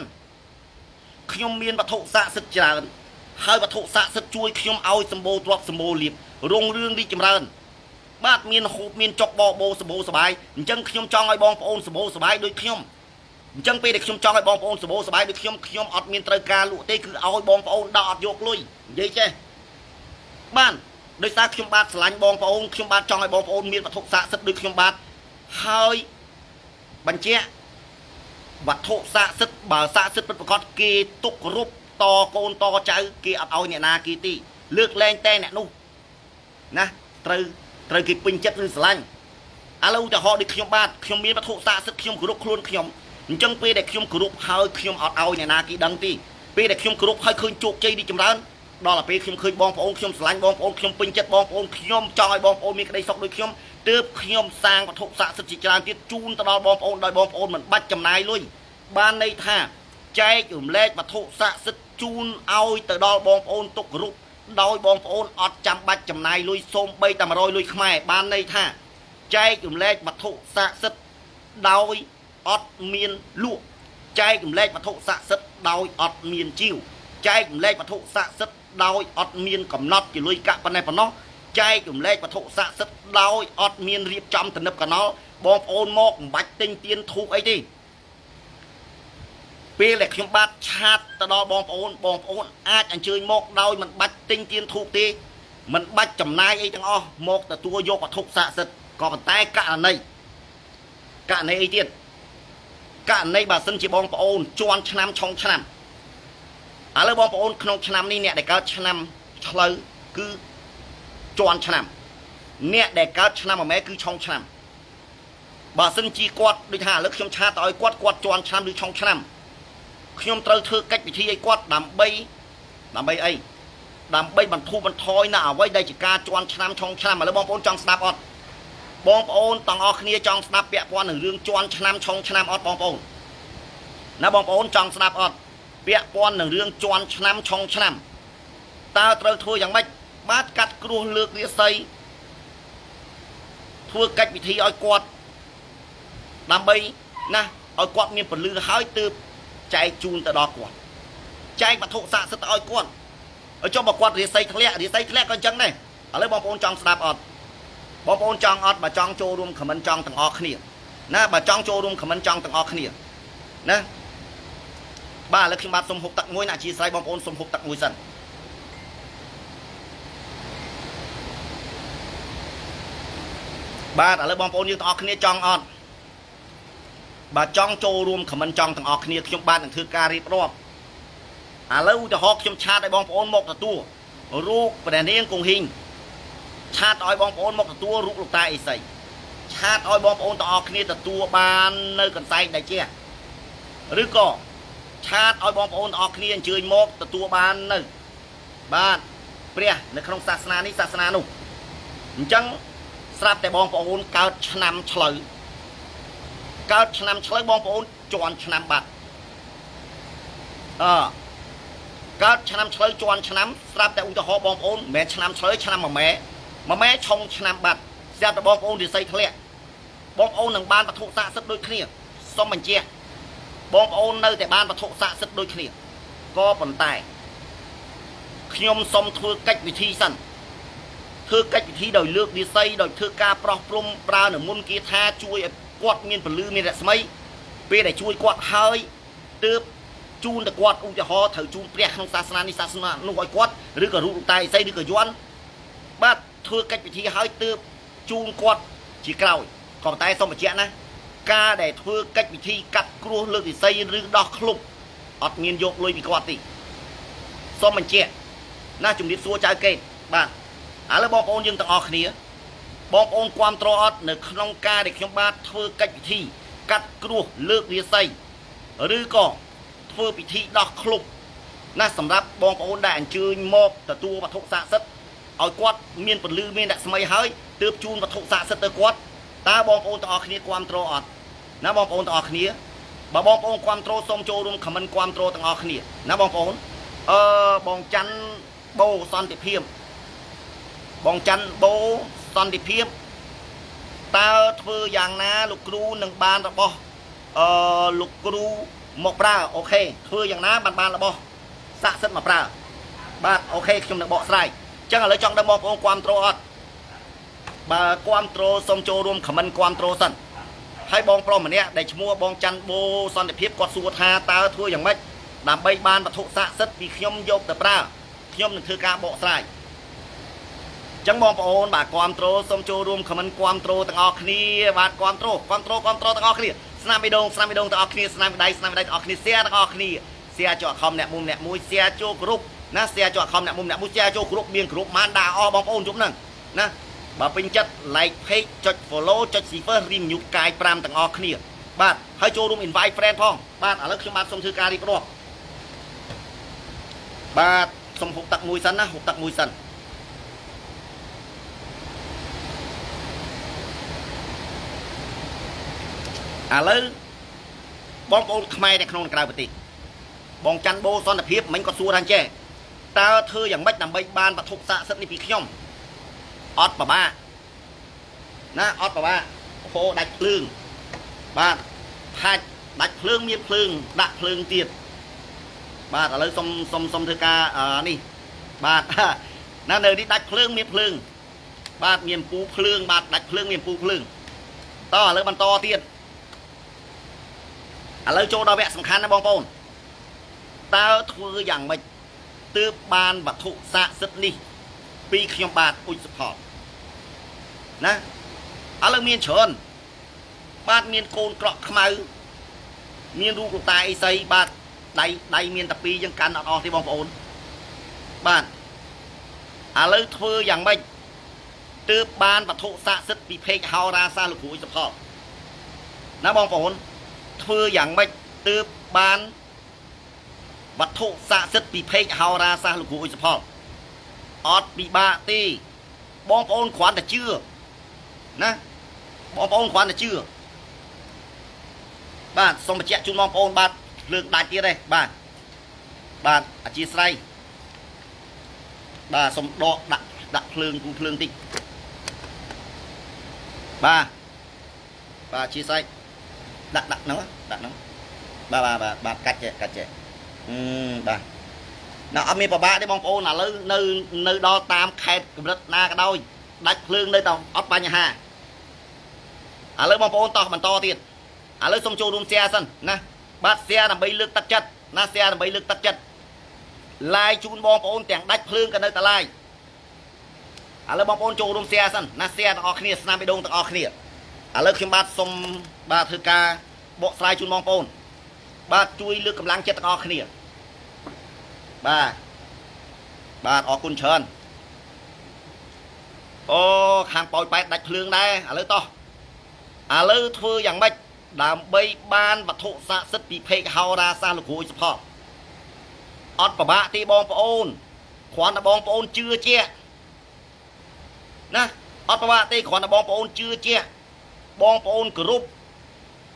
ខ្ញុំមានវត្ថុស័ក្តិសិទ្ធិច្រើន ហើយវត្ថុស័ក្តិសិទ្ធិជួយខ្ញុំឲ្យសម្បូរទ្រព្យសម្បូរលៀបរុងរឿងរីកចម្រើន បាទមានហូបមានចុកបបោសម្បូរសបាយអញ្ចឹងខ្ញុំចង់ឲ្យបងប្អូនសម្បូរសបាយដូចខ្ញុំអញ្ចឹងពេលដែលខ្ញុំចង់ឲ្យបងប្អូនសម្បូរសបាយដូចខ្ញុំខ្ញុំអត់មានត្រូវការលក់ទេគឺឲ្យបងប្អូនដល់អត់យកលុយនិយាយចេះបានដោយសារខ្ញុំបាទស្រឡាញ់បងប្អូនខ្ញុំបាទចង់ឲ្យបងប្អូនមានវត្ថុស័ក្តិសិទ្ធិដូចខ្ញុំបាទហើយបញ្ជាក់វត្ថុស័ក្តិសិទ្ធិបើស័ក្តិសិទ្ធិពិតប្រាកដគេទុករូប តកូនតចៅគេអត់ឲ្យអ្នកណាគេទីលើកលែងតែអ្នកនោះណាត្រូវត្រូវគេពេញចិត្តឬស្រឡាញ់ឥឡូវឧទាហរណ៍ដូចខ្ញុំបាទខ្ញុំមានវត្ថុស័ក្តិសិទ្ធិខ្ញុំគោរពខ្លួនខ្ញុំអញ្ចឹងពេលដែលខ្ញុំគោរពហើយខ្ញុំអត់ឲ្យអ្នកណាគេដឹងទេពេលដែលខ្ញុំគោរពហើយឃើញជោគជ័យរីកចម្រើនដល់ទៅពេលខ្ញុំឃើញបងប្អូនខ្ញុំស្រឡាញ់បងប្អូនខ្ញុំពេញចិត្តបងប្អូនខ្ញុំចង់ឲ្យបងប្អូនមានក្តីសុខដូចខ្ញុំទើបខ្ញុំសាងវត្ថុស័ក្តិសិទ្ធិជាច្រើនទៀតជូនទៅដល់បងប្អូនដោយបងប្អូនមិនបាច់ចំណាយលុយបានន័យថាចែករំលែកវត្ថុស័ក្តិសិទ្ធិ ជូនឲ្យទៅដល់បងប្អូនទុករូបដោយបងប្អូនអត់ចាំបាច់ចំណាយលុយសូមបីតែ100លុយខ្មែរបានន័យថាចែករំលែកវត្ថុស័ក្តិសិទ្ធិដោយអត់មានលក់ចែករំលែកវត្ថុស័ក្តិសិទ្ធិដោយអត់មានជីវចែករំលែកវត្ថុស័ក្តិសិទ្ធិដោយអត់មានកំណត់ជាលុយកាក់ប៉ុណ្ណេះប៉ុណ្ណោះចែករំលែកវត្ថុស័ក្តិសិទ្ធិដោយអត់មានរៀបចំទំនឹបកណុលបងប្អូនមកមិនបាច់ទិញទៀនធូបអីទេ ពេលដែលខ្ញុំបាទឆាតទៅដល់បងប្អូនបងប្អូនអាចអញ្ជើញមកដោយមិនបាច់ទិញទៀនធូបទេមិនបាច់ចំណាយអីទាំងអស់មកទទួលយកវត្ថុស័ក្តិសិទ្ធិក៏ប៉ុន្តែករណីករណីអីទៀតករណីបើសិនជាបងប្អូនជន់ឆ្នាំឆុងឆ្នាំឥឡូវបងប្អូនក្នុងឆ្នាំនេះអ្នកដែលកើតឆ្នាំឆ្លូវគឺជន់ឆ្នាំ អ្នកដែលកើតឆ្នាំមួយម៉ែគឺឆុងឆ្នាំបើសិនជាគាត់ដូចថាឥឡូវខ្ញុំឆាតឲ្យគាត់គាត់ជន់ឆ្នាំឬឆុងឆ្នាំ ខ្ញុំត្រូវធ្វើកិច្ចវិធីឲ្យគាត់ដើម្បីដើម្បីអីដើម្បីបន្ធូរបន្ថយនៅអ្វីដែលជាការជន់ឆ្នាំឆុងឆ្នាំឥឡូវបងប្អូនចង់ស្ដាប់អត់បងប្អូនទាំងអស់គ្នាចង់ស្ដាប់ពាក់ព័ន្ធនឹងរឿងជន់ឆ្នាំឆុងឆ្នាំអត់បងប្អូនណាបងប្អូនចង់ស្ដាប់អត់ពាក់ព័ន្ធនឹងរឿងជន់ឆ្នាំឆុងឆ្នាំតើត្រូវធ្វើយ៉ាងម៉េចបាទកាត់គ្រោះលើករាសីធ្វើកិច្ចវិធីឲ្យគាត់ដើម្បីណាឲ្យគាត់មានពលឺហើយទើប ចែកជូនទៅដល់គាត់ចែកវត្ថុស័ក្តិសិទ្ធិឲ្យគាត់ឲ្យចុះបើគាត់រាសីធ្លាក់រាសីធ្លាក់ក៏អញ្ចឹងដែរឥឡូវបងប្អូនចង់ស្ដាប់អត់បងប្អូនចង់អត់បើចង់ចូលរួមខមមិនចង់ទាំងអស់គ្នាណាបើចង់ចូលរួមខមមិនចង់ទាំងអស់គ្នាណាបាទឥឡូវខ្ញុំបាទសុំហូបទឹកមួយណាអធិស្ឋានបងប្អូនសុំហូបទឹកមួយសិនបាទឥឡូវបងប្អូនយើងទាំងអស់គ្នាចង់អត់ បើចង់ចូលរួមខមមិនចង់ទាំងអស់គ្នាខ្ញុំបាទនឹងធ្វើការរៀបរាប់ឥឡូវឧទាហរណ៍ខ្ញុំឆាតឲ្យបងប្អូនមកទទួលរូបព្រះនាងគង្ហីងឆាតឲ្យបងប្អូនមកទទួលរូបលោកតាអេសីឆាតឲ្យបងប្អូនទាំងអស់គ្នាទទួលបាននៅកន្សែងដែលជាឬក៏ឆាតឲ្យបងប្អូនទាំងអស់គ្នាអញ្ជើញមកទទួលបាននៅបាទព្រះនៅក្នុងសាសនានេះសាសនានោះអញ្ចឹងស្រាប់តែបងប្អូនកើតឆ្នាំឆ្លូវ កើតឆ្នាំឆ្លូវបងប្អូនជន់ឆ្នាំបាត់អឺកើតឆ្នាំឆ្លូវជន់ឆ្នាំស្រាប់តែឧទាហរណ៍បងប្អូនមិនមែនឆ្នាំឆ្លូវឆ្នាំមួយម៉ែមួយម៉ែឆុងឆ្នាំបាត់ស្រាប់តែបងប្អូនរិស័យធ្លាក់បងប្អូននឹងបានវត្ថុស័ក្តិសិទ្ធិដូចគ្នាសូមបញ្ជាក់បងប្អូននៅតែបានវត្ថុស័ក្តិសិទ្ធិដូចគ្នាក៏ប៉ុន្តែខ្ញុំសូមធ្វើកិច្ចវិធីសិនធ្វើកិច្ចវិធីដោយលើកនិស័យដោយធ្វើការប្រោះព្រំប្រើនមុនគាថាជួយឲ្យ គាត់មានពលឺមានរស្មីពេលដែលជួយគាត់ហើយទើបជូនទៅគាត់ឧទាហរណ៍ត្រូវជូនព្រះក្នុងសាសនានេះសាសនានោះឲ្យគាត់ឬក៏រូបតែអីឬក៏យន់បាទធ្វើកិច្ចពិធីឲ្យទើបជូនគាត់ជាក្រោយក៏ប៉ុន្តែសូមបញ្ជាក់ណាការដែលធ្វើកិច្ចពិធីកាត់គ្រោះលើកវិស័យឬដោះឃ្លុបអត់មានយកលុយពីគាត់ទេសូមបញ្ជាក់ណាជំរាបសួរចៅកេតបាទឥឡូវបងប្អូនយើងទាំងអស់គ្នា បងប្អូនគ្រប់គ្រងអត់នៅក្នុងការដែលខ្ញុំបាទធ្វើកិច្ចពិធីកាត់គ្រោះលើករាសីឬក៏ធ្វើពិធីដោះឃ្លុបណាសម្រាប់បងប្អូនដែលអញ្ជើញមកទទួលវត្ថុស័ក្តិសិទ្ធិឲ្យគាត់មានពលឺមានដាក់ស្មីហើយទើបជូនវត្ថុស័ក្តិសិទ្ធិទៅគាត់តើបងប្អូនទាំងអស់គ្នាគ្រប់គ្រងអត់ណាបងប្អូនទាំងអស់គ្នាបើបងប្អូនគ្រប់គ្រងសូមចូលរួមខមមិនគ្រប់គ្រងទាំងអស់គ្នាណាបងប្អូនអឺបងច័ន្ទបូសន្តិភាពបងច័ន្ទបូស ន្តិភាពតើធ្វើយ៉ាងណាលោកគ្រូនឹងបានរបស់អឺលោកគ្រូមកប្រើអូខេធ្វើយ៉ាងណាបានបានរបស់ស័ក្តិសិទ្ធិមកប្រើបាទអូខេខ្ញុំនឹងបកស្រាយអញ្ចឹងឥឡូវចង់ដឹងបងប្អូនគ្រប់គ្រងអត់បើគ្រប់គ្រងសូមចូលរួមខមមិនគ្រប់គ្រងសិនហើយបងប្រុសម្នាក់ដែលឈ្មោះបងច័ន្ទបូសន្តិភាពគាត់សួរថាតើធ្វើយ៉ាងម៉េចដើម្បីបានវត្ថុស័ក្តិសិទ្ធិពីខ្ញុំយកទៅប្រើខ្ញុំនឹងធ្វើការបកស្រាយ ចឹងបងប្អូនបាទគ្រប់ត្រូលសូមចូលរួមខមមិនគ្រប់ត្រូលទាំងអស់គ្នាបាទគ្រប់ត្រូលគ្រប់ត្រូលគ្រប់ត្រូលទាំងអស់គ្នាស្នាមបេដងស្នាមបេដងទាំងអស់គ្នាស្នាមបដៃស្នាមបដៃទាំងអស់គ្នាសៀទាំងអស់គ្នាសៀចូលអខំអ្នកមុំអ្នកមួយសៀចូលគ្រប់ណាសៀចូលអខំអ្នកមុំអ្នកមួយសៀចូលគ្រប់មានគ្រប់បានដាក់អស់បងប្អូនជុំហ្នឹងណាបើពេញចិត្ត like page ចុច follow ចុច share រីមញូកាយ5ទាំងអស់គ្នាបាទហើយចូលរួម invite friend ផងបាទឥឡូវខ្ញុំបាទសូមធ្វើការរៀបរាប់បាទសុំហូបទឹកមួយសិនណាហូបទឹកមួយសិន ឥឡូវបងប្អូនខ្មែរនៅក្នុងក្រៅប្រទេសបងច័ន្ទបូសន្តិភាពមិញគាត់សួរថាចេះតើធ្វើយ៉ាងម៉េចដើម្បីបានវត្ថុស័ក្តិសិទ្ធិនេះពីខ្ញុំអត់ប្របាណាអត់ប្របាហូរដាច់ភ្លើងបាទថាច់ដាច់ភ្លើងមានភ្លើងដាក់ភ្លើងទៀតបាទឥឡូវសុំសុំសុំធ្វើការនេះបាទណានៅនេះដាច់ភ្លើងមានភ្លើងបាទមានពូភ្លើងបាទដាច់ភ្លើងមានពូភ្លើងតឥឡូវបន្តទៀត ឥឡូវចូលដល់វគ្គសំខាន់ណាបងប្អូនតើធ្វើយ៉ាងម៉េចទើបបានវត្ថុស័ក្តិសិទ្ធិនេះ ពីខ្ញុំបាទអ៊ុចសុផលណាឥឡូវមានច្រើនបាទមានកូនក្រក់ខ្មៅមានរូបលោកតាអីសីបាទដៃដៃមានតែពីរយើងកាន់អត់អស់ទេបងប្អូនបាទឥឡូវធ្វើយ៉ាងម៉េចទើបបានវត្ថុស័ក្តិសិទ្ធិពីពេកហោរាសាលោកគ្រូអ៊ុចសុផលណាបងប្អូន ធ្វើយ៉ាងម៉េចទើបបានវត្ថុស័ក្តិសិទ្ធិពីពេកហោរាសាសលោកគ្រូអ៊ុយសផលអត់ពិបាកទេបងប្អូនគ្រាន់តែជឿណាបងប្អូនគ្រាន់តែជឿបាទសូមបញ្ជាក់ជូនបងប្អូនបាទលើកដាច់ទៀតទេបាទបាទអធិស្ឋានបាទសូមដកដាក់ដាក់ភ្លើងគូភ្លើងតិចបាទបាទអធិស្ឋាន ដាក់ដាក់ហ្នឹងដាក់ហ្នឹងបាទបាទបាទបាទកាច់ចេះកាច់ចេះអឺបាទណាអត់មានប្របាកទេបងប្អូនឥឡូវនៅនៅដល់តាមខេត្តកម្រិតណាក៏ដោយដាច់ភ្លើងនៅតែអត់បញ្ហាឥឡូវបងប្អូនតោះបន្តទៀតឥឡូវសូមចូលរួម share សិនណាបាទ share ដើម្បីលើកទឹកចិត្តណា share ដើម្បីលើកទឹកចិត្ត live ជូនបងប្អូនទាំងដាច់ភ្លើងក៏នៅតែ live ឥឡូវបងប្អូនចូលរួម share សិនណា share ទាំងអស់គ្នាស្នាមបេះដូងទាំងអស់គ្នា ឥឡូវខ្ញុំបាទសូមបាទធ្វើការបកស្រាយជូនបងប្អូន បាទជួយលើកកម្លាំងចិត្តទាំងអស់គ្នាបាទបាទអរគុណច្រើនអូខាងប៉ោយប៉ែតដាច់ភ្លើងដែរឥឡូវតោះឥឡូវធ្វើយ៉ាងម៉េចដើម្បីបានវត្ថុស័ក្តិសិទ្ធិពីពេកហោរាសាលោកគ្រូសុផលអត់ប្របាក់ទេបងប្អូនគ្រាន់តែបងប្អូនជឿជាក់ណាអត់ប្របាក់ទេគ្រាន់តែបងប្អូនជឿជាក់ បងប្អូនគ្រប់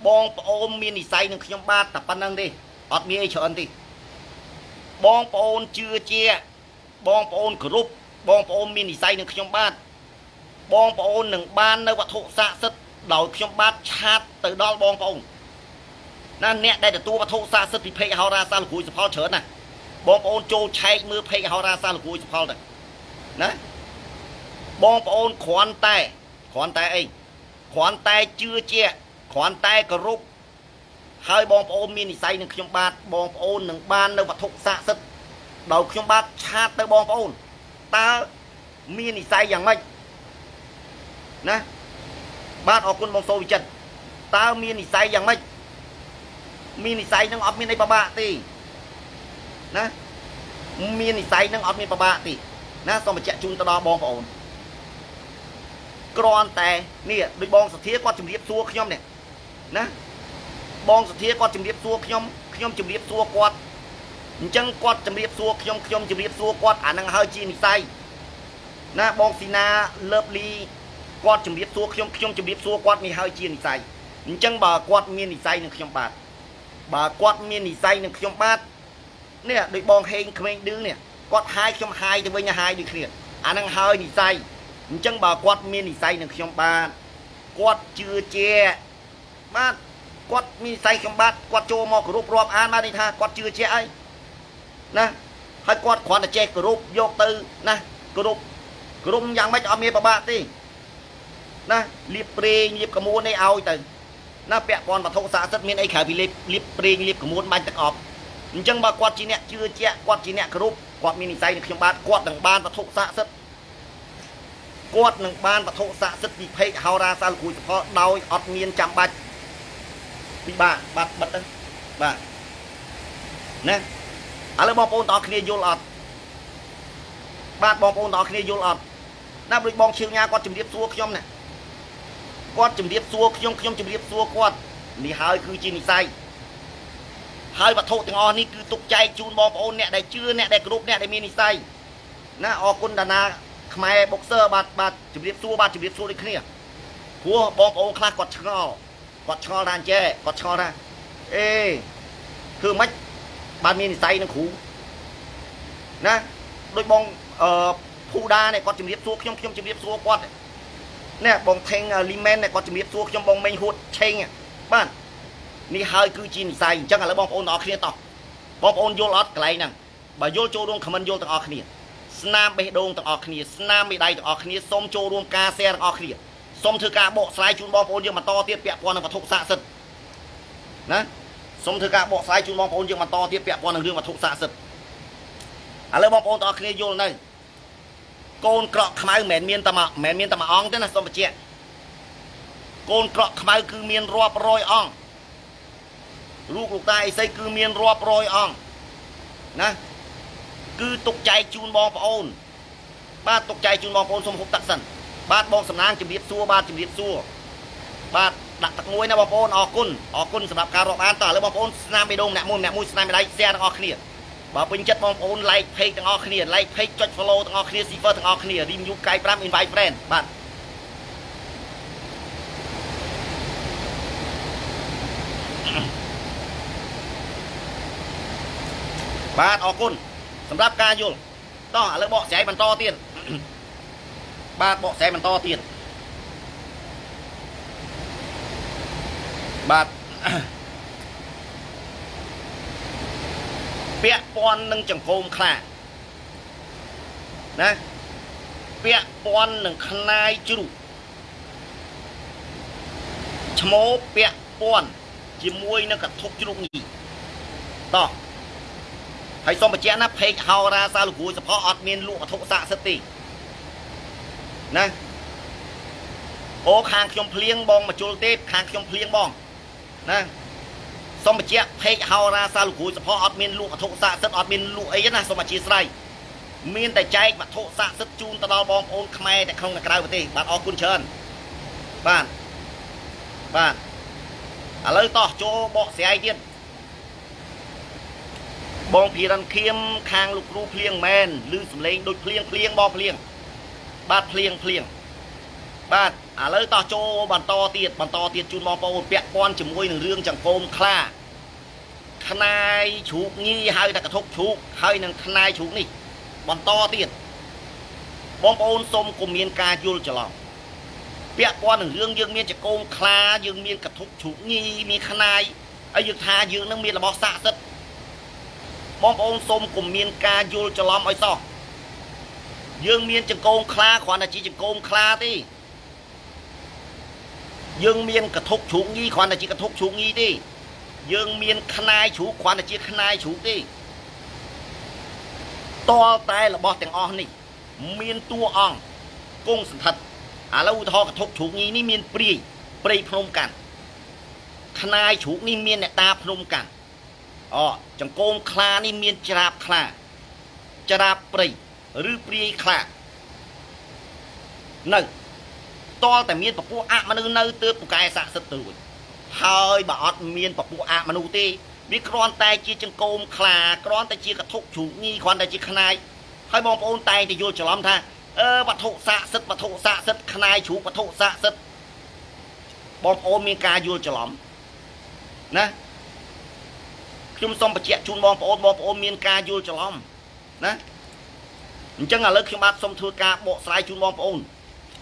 បងប្អូនមាននិស័យនឹងខ្ញុំបាទតែប៉ុណ្្នឹងទេអត់មានអីច្រើនទេបងប្អូនជឿជាបងប្អូនគ្រប់បងប្អូនមាននិស័យនឹងខ្ញុំបាទបងប្អូននឹងបាននៅវត្ថុស័ក្តិសិទ្ធិដោយខ្ញុំបាទឆាតទៅដល់បងប្អូនណាអ្នកដែលទទួលវត្ថុស័ក្តិសិទ្ធិពីពេកហោរាសាលោកគ្រូសផលច្រើនណាបងប្អូនចូលឆែកមើលពេកហោរាសាលោកគ្រូសផលទៅណាបងប្អូនគ្រាន់តែគ្រាន់តែអី គ្រាន់តែជឿជាក់គ្រាន់តែគោរពហើយបងប្អូនមាននិស័យនឹងខ្ញុំបាទបងប្អូននឹងបាននៅវត្ថុស័ក្តិសិទ្ធិដោយខ្ញុំបាទឆាតទៅបងប្អូនតើមាននិស័យយ៉ាងម៉េចណាបាទអរគុណបងសូវិចិត្រតើមាននិស័យយ៉ាងម៉េចមាននិស័យនឹងអត់មានអីពិបាកទេណាមាននិស័យនឹងអត់មានពិបាកទេណាសូមបញ្ជាក់ជូនទៅដល់បងប្អូន គ្រាន់តែនេះដូចបងសធាគាត់ជម្រាបសួរខ្ញុំនេះណាបងសធាគាត់ជម្រាបសួរខ្ញុំខ្ញុំជម្រាបសួរគាត់អញ្ចឹងគាត់ជម្រាបសួរខ្ញុំខ្ញុំជម្រាបសួរគាត់អានឹងហើយជានិស័យណាបងស៊ីណាលើបលីគាត់ជម្រាបសួរខ្ញុំខ្ញុំជម្រាបសួរគាត់មានហើយជានិស័យអញ្ចឹងបើគាត់មាននិស័យនឹងខ្ញុំបាទបើគាត់មាននិស័យនឹងខ្ញុំបាទនេះដូចបងហេងក្មេងឌឺនេះគាត់ហាយខ្ញុំហាយទៅវិញហាយដូចគ្នាអានឹងហើយនិស័យ អញ្ចឹងបើគាត់មាននិស័យនឹងខ្ញុំបាទគាត់ជឿជាក់បាទគាត់មាននិស័យខ្ញុំបាទគាត់ចូលមកគោរពរាប់អានបាទនេះថាគាត់ជឿជាក់អីណាហើយគាត់គ្រាន់តែចេះគោរពយកទៅណាគោរពគោរពយ៉ាងម៉េចអត់មានប្របាក់ទេណាលៀបប្រេងលៀបកមួននេះឲ្យទៅណាពាក់ព័ន្ធវត្ថុស័ក្តិសិទ្ធិមានអីក្រៅពីលៀបលៀបប្រេងលៀបកមួនបាញ់ទឹកអប់អញ្ចឹងបើគាត់ជាអ្នកជឿជាក់គាត់ជាអ្នកគោរពគាត់មាននិស័យនឹងខ្ញុំបាទគាត់នឹងបានវត្ថុស័ក្តិសិទ្ធិ គាត់នឹងបានវត្ថុស័ក្តិសិទ្ធិពីភេកហោរាសាលគួយសផលដោយអត់មានចាំបាច់ពិបាកបាត់បិទទៅបាទណាឥឡូវបងប្អូនទាំងអស់គ្នាយល់អត់បាទបងប្អូនទាំងអស់គ្នាយល់អត់ណាដូចបងឈៀងញ៉ាគាត់ជំរាបសួរខ្ញុំណាគាត់ជំរាបសួរខ្ញុំខ្ញុំជំរាបសួរគាត់នេះហើយគឺជានិស័យហើយវត្ថុទាំងអស់នេះគឺទុកចែកជូនបងប្អូនអ្នកដែលជឿអ្នកដែលគ្រប់អ្នកដែលមាននិស័យណាអរគុណតាណា ខ្មែរបុកសឺបាទបាទជំរាបសួរបាទជំរាបសួរដូចគ្នាព្រោះបងប្អូនខ្លះគាត់ឆ្ងល់គាត់ឆ្ងល់ថាអញ្ចេះគាត់ឆ្ងល់ថាអេគឺមិនបានមាននិស័យនឹងគ្រូណាដូចបងអឺភូដានេះគាត់ជំរាបសួរខ្ញុំខ្ញុំជំរាបសួរគាត់នេះបងថេងលីមែននេះគាត់ជំរាបសួរខ្ញុំបងមេងហួតឆេងបាទនេះហើយគឺជានិស័យអញ្ចឹងឥឡូវបងប្អូនទាំងអស់គ្នាតោះបងប្អូនយល់អត់កន្លែងហ្នឹងបើយល់ចូលរួមខមមិនយល់ទាំងអស់គ្នា ស្នាមបេះដូងទាំងអស់គ្នាស្នាមមេដៃទាំងអស់គ្នាសូមចូលរួមការ share ទាំងអស់គ្នាសូមធ្វើការបកស្រាយជូនបងប្អូនយើងបន្តទៀតពាក់ព័ន្ធនឹងវត្ថុស័ក្តិសិទ្ធិណាសូមធ្វើការបកស្រាយជូនបងប្អូនយើងបន្តទៀតពាក់ព័ន្ធនឹងរឿងវត្ថុស័ក្តិសិទ្ធិឥឡូវបងប្អូនទាំងអស់គ្នាយល់នៅកូនក្រក់ខ្មៅមិនមែនមានតែមិនមែនមានតែមួយអង្គទេណាសូមបញ្ជាក់កូនក្រក់ខ្មៅគឺមានរាប់រយអង្គរូបលោកតាអេសីគឺមានរាប់រយអង្គណា គឺទុកចែកជូនបងប្អូន បាទទុកចែកជូនបងប្អូនសូមហូបទឹកសិនបាទបងសំណាងជំរាបសួរបាទជំរាបសួរបាទដាក់ទឹកមួយណាបងប្អូនអរគុណអរគុណសម្រាប់ការរាប់អានតើឥឡូវបងប្អូនស្នាមបេះដូងម្នាក់មួយម្នាក់មួយស្នាមបេះដៃ share ទាំងអស់គ្នាបើពេញចិត្តបងប្អូន like page ទាំងអស់គ្នា like page ចុច follow ទាំងអស់គ្នា share ទាំងអស់គ្នា review កាយ5 invite friend បាទបាទអរគុណ សម្រាប់ការយល់តោះឥឡូវបកស្រាយបន្តទៀតបាទបកស្រាយបន្តទៀតបាទពាក់ព័ន្ធនឹងចង្កូមខ្លាណាពាក់ព័ន្ធនឹងខ្នាយជ្រូកឈ្មោះពាក់ព័ន្ធជាមួយនឹងកធុកជ្រូកញីតោះ ហើយសូមបញ្ជាក់ណាពេកហោរាសាលោកគ្រូសផអត់មានលក់វត្ថុស័ក្តិសិទ្ធិទេណាអូខាងខ្ញុំភ្លៀងបងមកជុលទេខាងខ្ញុំភ្លៀងបងណាសូមបញ្ជាក់ពេកហោរាសាលោកគ្រូសផអត់មានលក់វត្ថុស័ក្តិសិទ្ធិអត់មានលក់អីណាសូមអធិស្ឋានមានតែចែកវត្ថុស័ក្តិសិទ្ធិជូនទៅដល់បងប្អូនខ្មែរតែក្នុងនិងក្រៅប្រទេសបាទអរគុណច្រើនបាទបាទឥឡូវតោះចូលបកស្រាយទៀត បងភីរិនខៀមខាងលោកគ្រូភ្លៀងមែនឬសំឡេងដូចភ្លៀងភ្លៀងបងភ្លៀងបាទភ្លៀងភ្លៀងបាទឥឡូវតោះចូលបន្តទៀតបន្តទៀតជូនបងប្អូនពាក់ព័ន្ធជាមួយនឹងរឿងចង្កូមខ្លាខ្នាយជ្រូកញីហើយតែកធុកជ្រូកហើយនឹងខ្នាយជ្រូកនេះ បន្តទៀតបងប្អូនសូមកុំមានការយល់ច្រឡំពាក់ព័ន្ធនឹងរឿងយើងមានចង្កូមខ្លាយើងមានកធុកជ្រូកញីមានខ្នាយហើយយើងថាយើងនឹងមានរបស់ស័ក្តិសិទ្ធិ បងប្អូនសូមកុំមានការយល់ច្រឡំឲ្យសោះយើងមានចង្កូមខ្លាគ្រាន់តែជាចង្កូមខ្លាទេយើងមានកធុកជ្រូកញីគ្រាន់តែជាកធុកជ្រូកញីទេយើងមានខ្នាយជ្រូកគ្រាន់តែជាខ្នាយជ្រូកទេតលតែរបស់ទាំងអស់នេះ មានតួអង្គគង់សន្ធិដ្ឋឥឡូវឧទាហរណ៍កធុកជ្រូកញីនេះមានព្រាយព្រៃភ្នំកាន់ខ្នាយជ្រូកនេះមានអ្នកតាភ្នំកាន់ អូចង្គោមខ្លានេះមានច្រាបខ្លាច្រាបព្រៃឬព្រាយខ្លានៅតលតែមានពពួកអមនុស្សនៅទើបពូកែស័ក្តិសិទ្ធិទៅរួចហើយបើអត់មានពពួកអមនុស្សទេវាគ្រាន់តែជាចង្គោមខ្លាគ្រាន់តែជាកធុកជ្រូកញីគ្រាន់តែជាខ្នាយហើយបងប្អូនតែងតែយល់ច្រឡំថាអឺវត្ថុស័ក្តិសិទ្ធិវត្ថុស័ក្តិសិទ្ធិខ្នាយជ្រូកវត្ថុស័ក្តិសិទ្ធិបងប្អូនមានការយល់ច្រឡំណា ខ្ញុំសូមបញ្ជាក់ជូនបងប្អូនបងប្អូនមានការយល់ច្រឡំណាអញ្ចឹងឥឡូវខ្ញុំបាទសូមធ្វើការបកស្រាយជូនបងប្អូន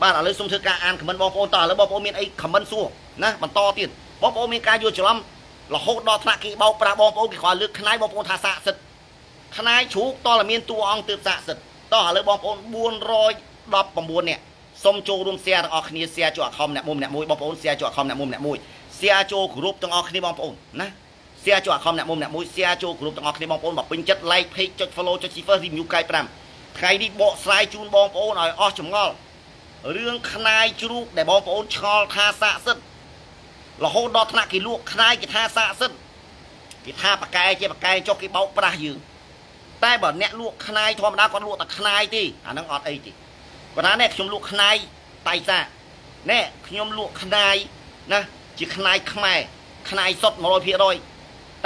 បាទឥឡូវសូមធ្វើការអានខមមិនបងប្អូនតើឥឡូវបងប្អូនមានអីខមមិនសួរណាបន្តទៀតបងប្អូនមានការយល់ច្រឡំរហូតដល់ថ្នាក់គេបោកប្រាស់បងប្អូនគេគាត់លើកខ្នាយបងប្អូនថាស័ក្តិសិទ្ធខ្នាយជ្រូកតើមានតួអង្គទើបស័ក្តិសិទ្ធតោះឥឡូវបងប្អូន419នាក់សូមចូលរួម share ទាំងអស់គ្នា share ចូល account អ្នកមុំអ្នកមួយបងប្អូន share ចូល account អ្នកមុំអ្នកមួយ share ចូលក្រុមទាំងអស់គ្នាបងប្អូនណា share ចូល account អ្នកមុំអ្នកមួយ share ចូលក្រុមទាំងអស់គ្នាបងប្អូនបើពេញចិត្ត like page ចុច follow ចុច share review កាយ5ថ្ងៃនេះបកស្រាយជូនបងប្អូនឲ្យអស់ចម្ងល់រឿងខ្នាយជ្រូកដែលបងប្អូនឆ្ងល់ថាស័ក្តិសិទ្ធរហូតដល់ថ្នាក់គេលក់ខ្នាយគេថាស័ក្តិសិទ្ធគេថាប៉កែជាប៉កែចុះគេបោកប្រាស់យើងតែបើអ្នកលក់ខ្នាយធម្មតាគាត់លក់តែខ្នាយទេអាហ្នឹងអត់អីទេគាត់ថានេះខ្ញុំលក់ខ្នាយតៃសានេះខ្ញុំលក់ខ្នាយណាជាខ្នាយខ្មែរខ្នាយសុទ្ធ100%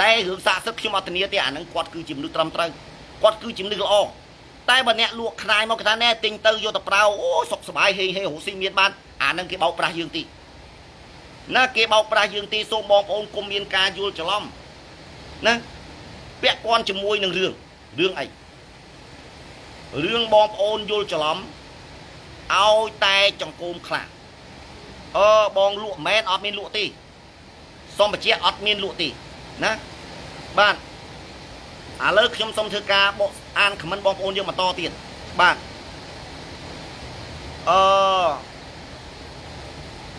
តែរឿងស័ក្តិសិទ្ធខ្ញុំអត់ធានាទេអាហ្នឹងគាត់គឺជាមនុស្សត្រឹមត្រូវគាត់គឺជាមនុស្សល្អតែបើអ្នកលក់ខ្នាយមកគេថាណែទិញទៅយកទៅប្រៅអូសុខសบายហេហេរស់ស៊ីមានបានអានឹងគេបោកប្រាស់យើងទីណាគេបោកប្រាស់យើងទីសូមបងប្អូនកុំមានការយល់ច្រឡំណាពាក់ព័ន្ធជាមួយនឹងរឿងរឿងអីរឿងបងប្អូនយល់ច្រឡំឲ្យតែចង្គោមខ្លាំងអឺបងលក់មែនអត់មានលក់ទេសុំបញ្ជាក់អត់មានលក់ទេណា បាទឥឡូវខ្ញុំសូមធ្វើការបកអានខមមិនបងប្អូនយើងបន្តទៀតបាទអឺ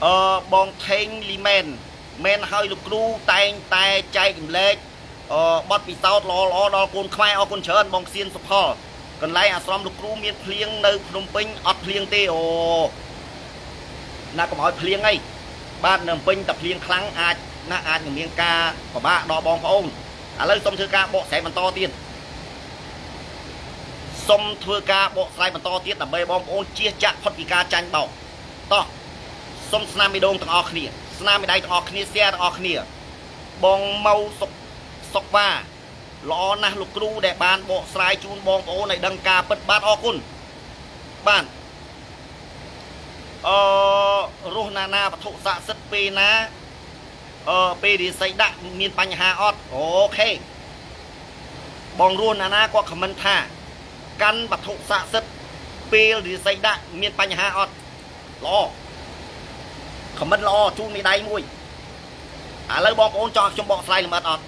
អឺបងថេងលីមែនមែនហើយលោកគ្រូតែងតែចែករំលែកអឺបទពិសោធន៍ល្អល្អដល់កូនខ្មែរអរគុណច្រើនបងសៀនសុផលកន្លែងអាស្រមលោកគ្រូមានភ្លៀងនៅភ្នំពេញអត់ភ្លៀងទេអូណាកុំឲ្យភ្លៀងអីបាទនៅពេញតែភ្លៀងខ្លាំងអាចណាអាចនឹងមានការពិបាកដល់បងប្អូន ឥឡូវសូមធ្វើការបកស្រាយបន្តទៀតសូមធ្វើការបកស្រាយបន្តទៀតដើម្បីបងប្អូនជៀសចាក់ផុតពីការចាញ់បោកតោះសូមស្នាមមីដងទាំងអស់គ្នាស្នាមមីដៃទាំងអស់គ្នាសៀទាំងអស់គ្នា បងម៉ៅសុកសុកវ៉ាល្អណាស់លោកគ្រូដែលបានបកស្រាយជូនបងប្អូនឲ្យដឹងការពិតបាទអរគុណបាទអឺរស់ណានាវត្ថុស័ក្តិសិទ្ធិពេលណា អឺពេលរិស័យដាក់មានបញ្ហាអត់អូខេបងរស់ណាណាគាត់ខមមិនថាកាន់វត្ថុស័ក្តិសិទ្ធិពេលរិស័យដាក់មានបញ្ហាអត់ល្អខមមិនល្អជូនមីដៃមួយឥឡូវបងប្អូនចង់ខ្ញុំបកស្រាយលម្អិតអត់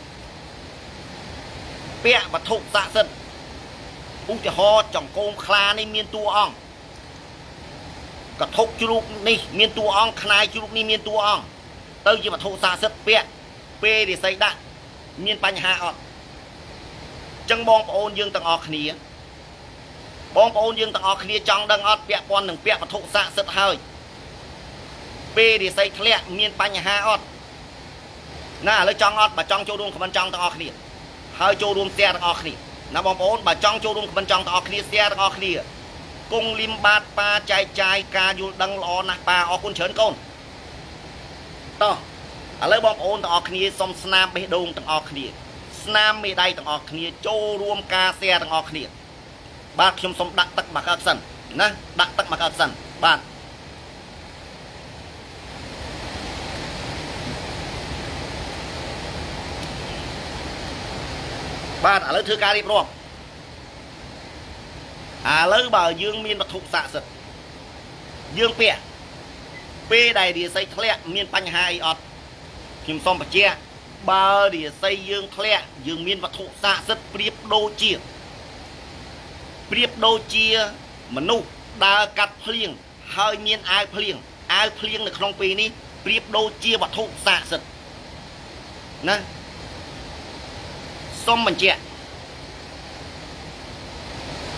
ពាក្យវត្ថុស័ក្តិសិទ្ធិឧទាហរណ៍ចង្គោមខ្លានេះមានតួអង្គកធុកជ្រូកនេះមានតួអង្គខ្នាយជ្រូកនេះមានតួអង្គ ទៅជាវត្ថុស័ក្តិសិទ្ធិពាក់ពេលរិស័យដាក់មានបញ្ហាអត់ចឹងបងប្អូនយើងទាំងអស់គ្នាបងប្អូនយើងទាំងអស់គ្នាចង់ដឹងអត់ពាក់ព័ន្ធនឹងពាក់វត្ថុស័ក្តិសិទ្ធិហើយពេលរិស័យធ្លាក់មានបញ្ហាអត់ណាឥឡូវចង់អត់បើចង់ចូលរួមខមមិនចង់ទាំងអស់គ្នាហើយចូលរួមស្ទះទាំងអស់គ្នាណាបងប្អូនបើចង់ចូលរួមខមមិនចង់ទាំងអស់គ្នាស្ទះទាំងអស់គ្នាគង់លឹមបាតប៉ាចែកចាយការយល់ដឹងល្អណាស់ប៉ាអរគុណច្រើនកូន តោះឥឡូវបងប្អូនទាំងអស់គ្នាសុំស្នាមបេះដូងទាំងអស់គ្នា ស្នាមមេដៃទាំងអស់គ្នា ចូលរួមការសែទាំងអស់គ្នា បាទខ្ញុំសូមដាក់ទឹកមកកើតសិនណាដាក់ទឹកមកកើតសិនបាទបាទឥឡូវធ្វើការរៀបរាប់ឥឡូវបើយើងមានវត្ថុស័ក្តិសិទ្ធិយើងពាក់ ពេលដែលរាសីធ្លាក់មានបញ្ហាអីអត់ខ្ញុំសូមបញ្ជាក់បើរាសីយើងធ្លាក់យើងមានវត្ថុស័ក្តិសិទ្ធិប្រៀបដូចជាប្រៀបដូចជាមនុស្សដើរកាត់ភ្លៀងហើយមានអាវភ្លៀងអាវភ្លៀងនៅក្នុងពេលនេះប្រៀបដូចជាវត្ថុស័ក្តិសិទ្ធិណាសូមបញ្ជាក់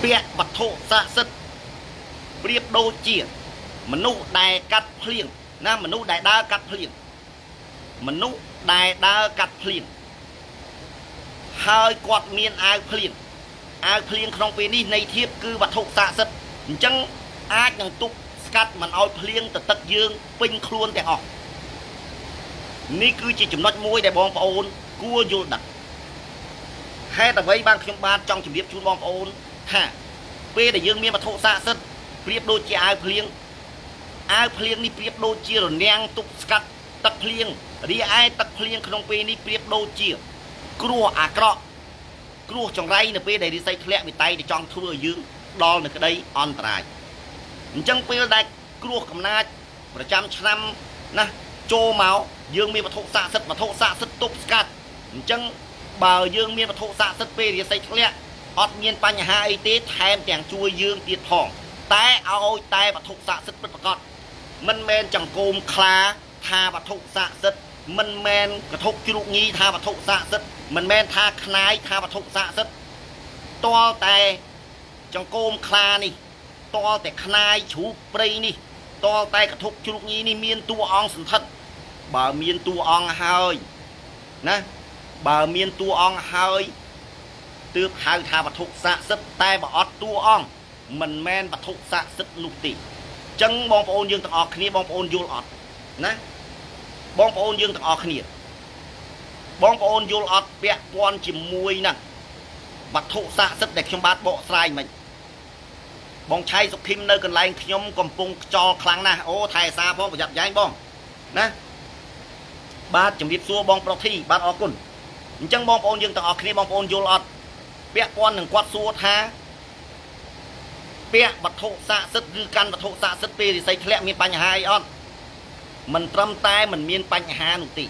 ពាក្យវត្ថុស័ក្តិសិទ្ធិប្រៀបដូចជា មនុស្សដែលកាត់ភ្លៀងណាមនុស្សដែលដើរកាត់ភ្លៀងមនុស្សដែលដើរកាត់ភ្លៀងហើយគាត់មានអាវភ្លៀងអាវភ្លៀងក្នុងពេលនេះនៃធៀបគឺវត្ថុស័ក្តិសិទ្ធិអញ្ចឹងអាចនឹងទប់ស្កាត់មិនឲ្យភ្លៀងទៅទឹកយើងពេញខ្លួនទាំងអស់នេះគឺជាចំណុចមួយដែលបងប្អូនគួរយល់ដឹងហេតុអ្វីបានខ្ញុំបានចង់ជម្រាបជូនបងប្អូនថាពេលដែលយើងមានវត្ថុស័ក្តិសិទ្ធិប្រៀបដូចជាអាវភ្លៀង អាវភ្លៀងនេះប្រៀបដូចជារនាំងទប់ស្កាត់ទឹកភ្លៀងរីឯទឹកភ្លៀងក្នុងពេលនេះប្រៀបដូចជា គ្រោះអាក្រក់គ្រោះចង្រៃនៅពេលដែលរិស័យធ្លាក់វាតែងតែចង់ធ្វើឲ្យយើងដល់នៅក្តីអន្តរាយអញ្ចឹងពេលដែលគ្រោះកំណាចប្រចាំឆ្នាំណាចូលមកយើងមានវត្ថុស័ក្តិសិទ្ធិវត្ថុស័ក្តិសិទ្ធិទប់ស្កាត់អញ្ចឹងបើយើងមានវត្ថុស័ក្តិសិទ្ធិពេលរាសីធ្លាក់អត់មានបញ្ហាអីទេថែមទាំងជួយយើងទៀតផងតែឲ្យតែវត្ថុស័ក្តិសិទ្ធិពិតប្រាកដ មិនមែនចង្គោមខ្លាថាវត្ថុស័ក្តិសិទ្ធិមិនមែនកធុកជ្រូកញីថាវត្ថុស័ក្តិសិទ្ធិមិនមែនថាខ្នាយថាវត្ថុស័ក្តិសិទ្ធិតលតែចង្គោមខ្លានេះតលតែខ្នាយជ្រូកព្រៃនេះតលតែកធុកជ្រូកញីនេះមានតួអង្គសន្ធិដ្ឋបើមានតួអង្គហើយណាបើមានតួអង្គហើយទើបហៅថាវត្ថុស័ក្តិសិទ្ធិតែបើអត់តួអង្គមិនមែនវត្ថុស័ក្តិសិទ្ធិនោះទេអញ្ចឹងបងប្អូនយើងទាំងអស់គ្នាបងប្អូនយល់អត់ណាបងប្អូនយើងទាំងអស់គ្នាបងប្អូនយល់អត់ពាក់ព័ន្ធជាមួយហ្នឹងវត្ថុស័ក្តិសិទ្ធិដែលខ្ញុំបាទបកស្រាយមិញបងឆៃសុខីមនៅកន្លែងខ្ញុំកំពុងខ្យល់ខ្លាំងណាស់អូថែសាផងប្រយ័ត្នយ៉ែងបងណាបាទជំរាបសួរបងប្រុសធីបាទអរគុណអញ្ចឹងបងប្អូនយើងទាំងអស់គ្នាបងប្អូនយល់អត់ពាក់ព័ន្ធនឹងគាត់សួរថា ពាក់វត្ថុស័ក្តិសិទ្ធិឬកាន់វត្ថុស័ក្តិសិទ្ធិពេលរិស័យធ្លាក់មានបញ្ហាអីអត់មិនត្រឹមតែមិនមានបញ្ហានោះទេ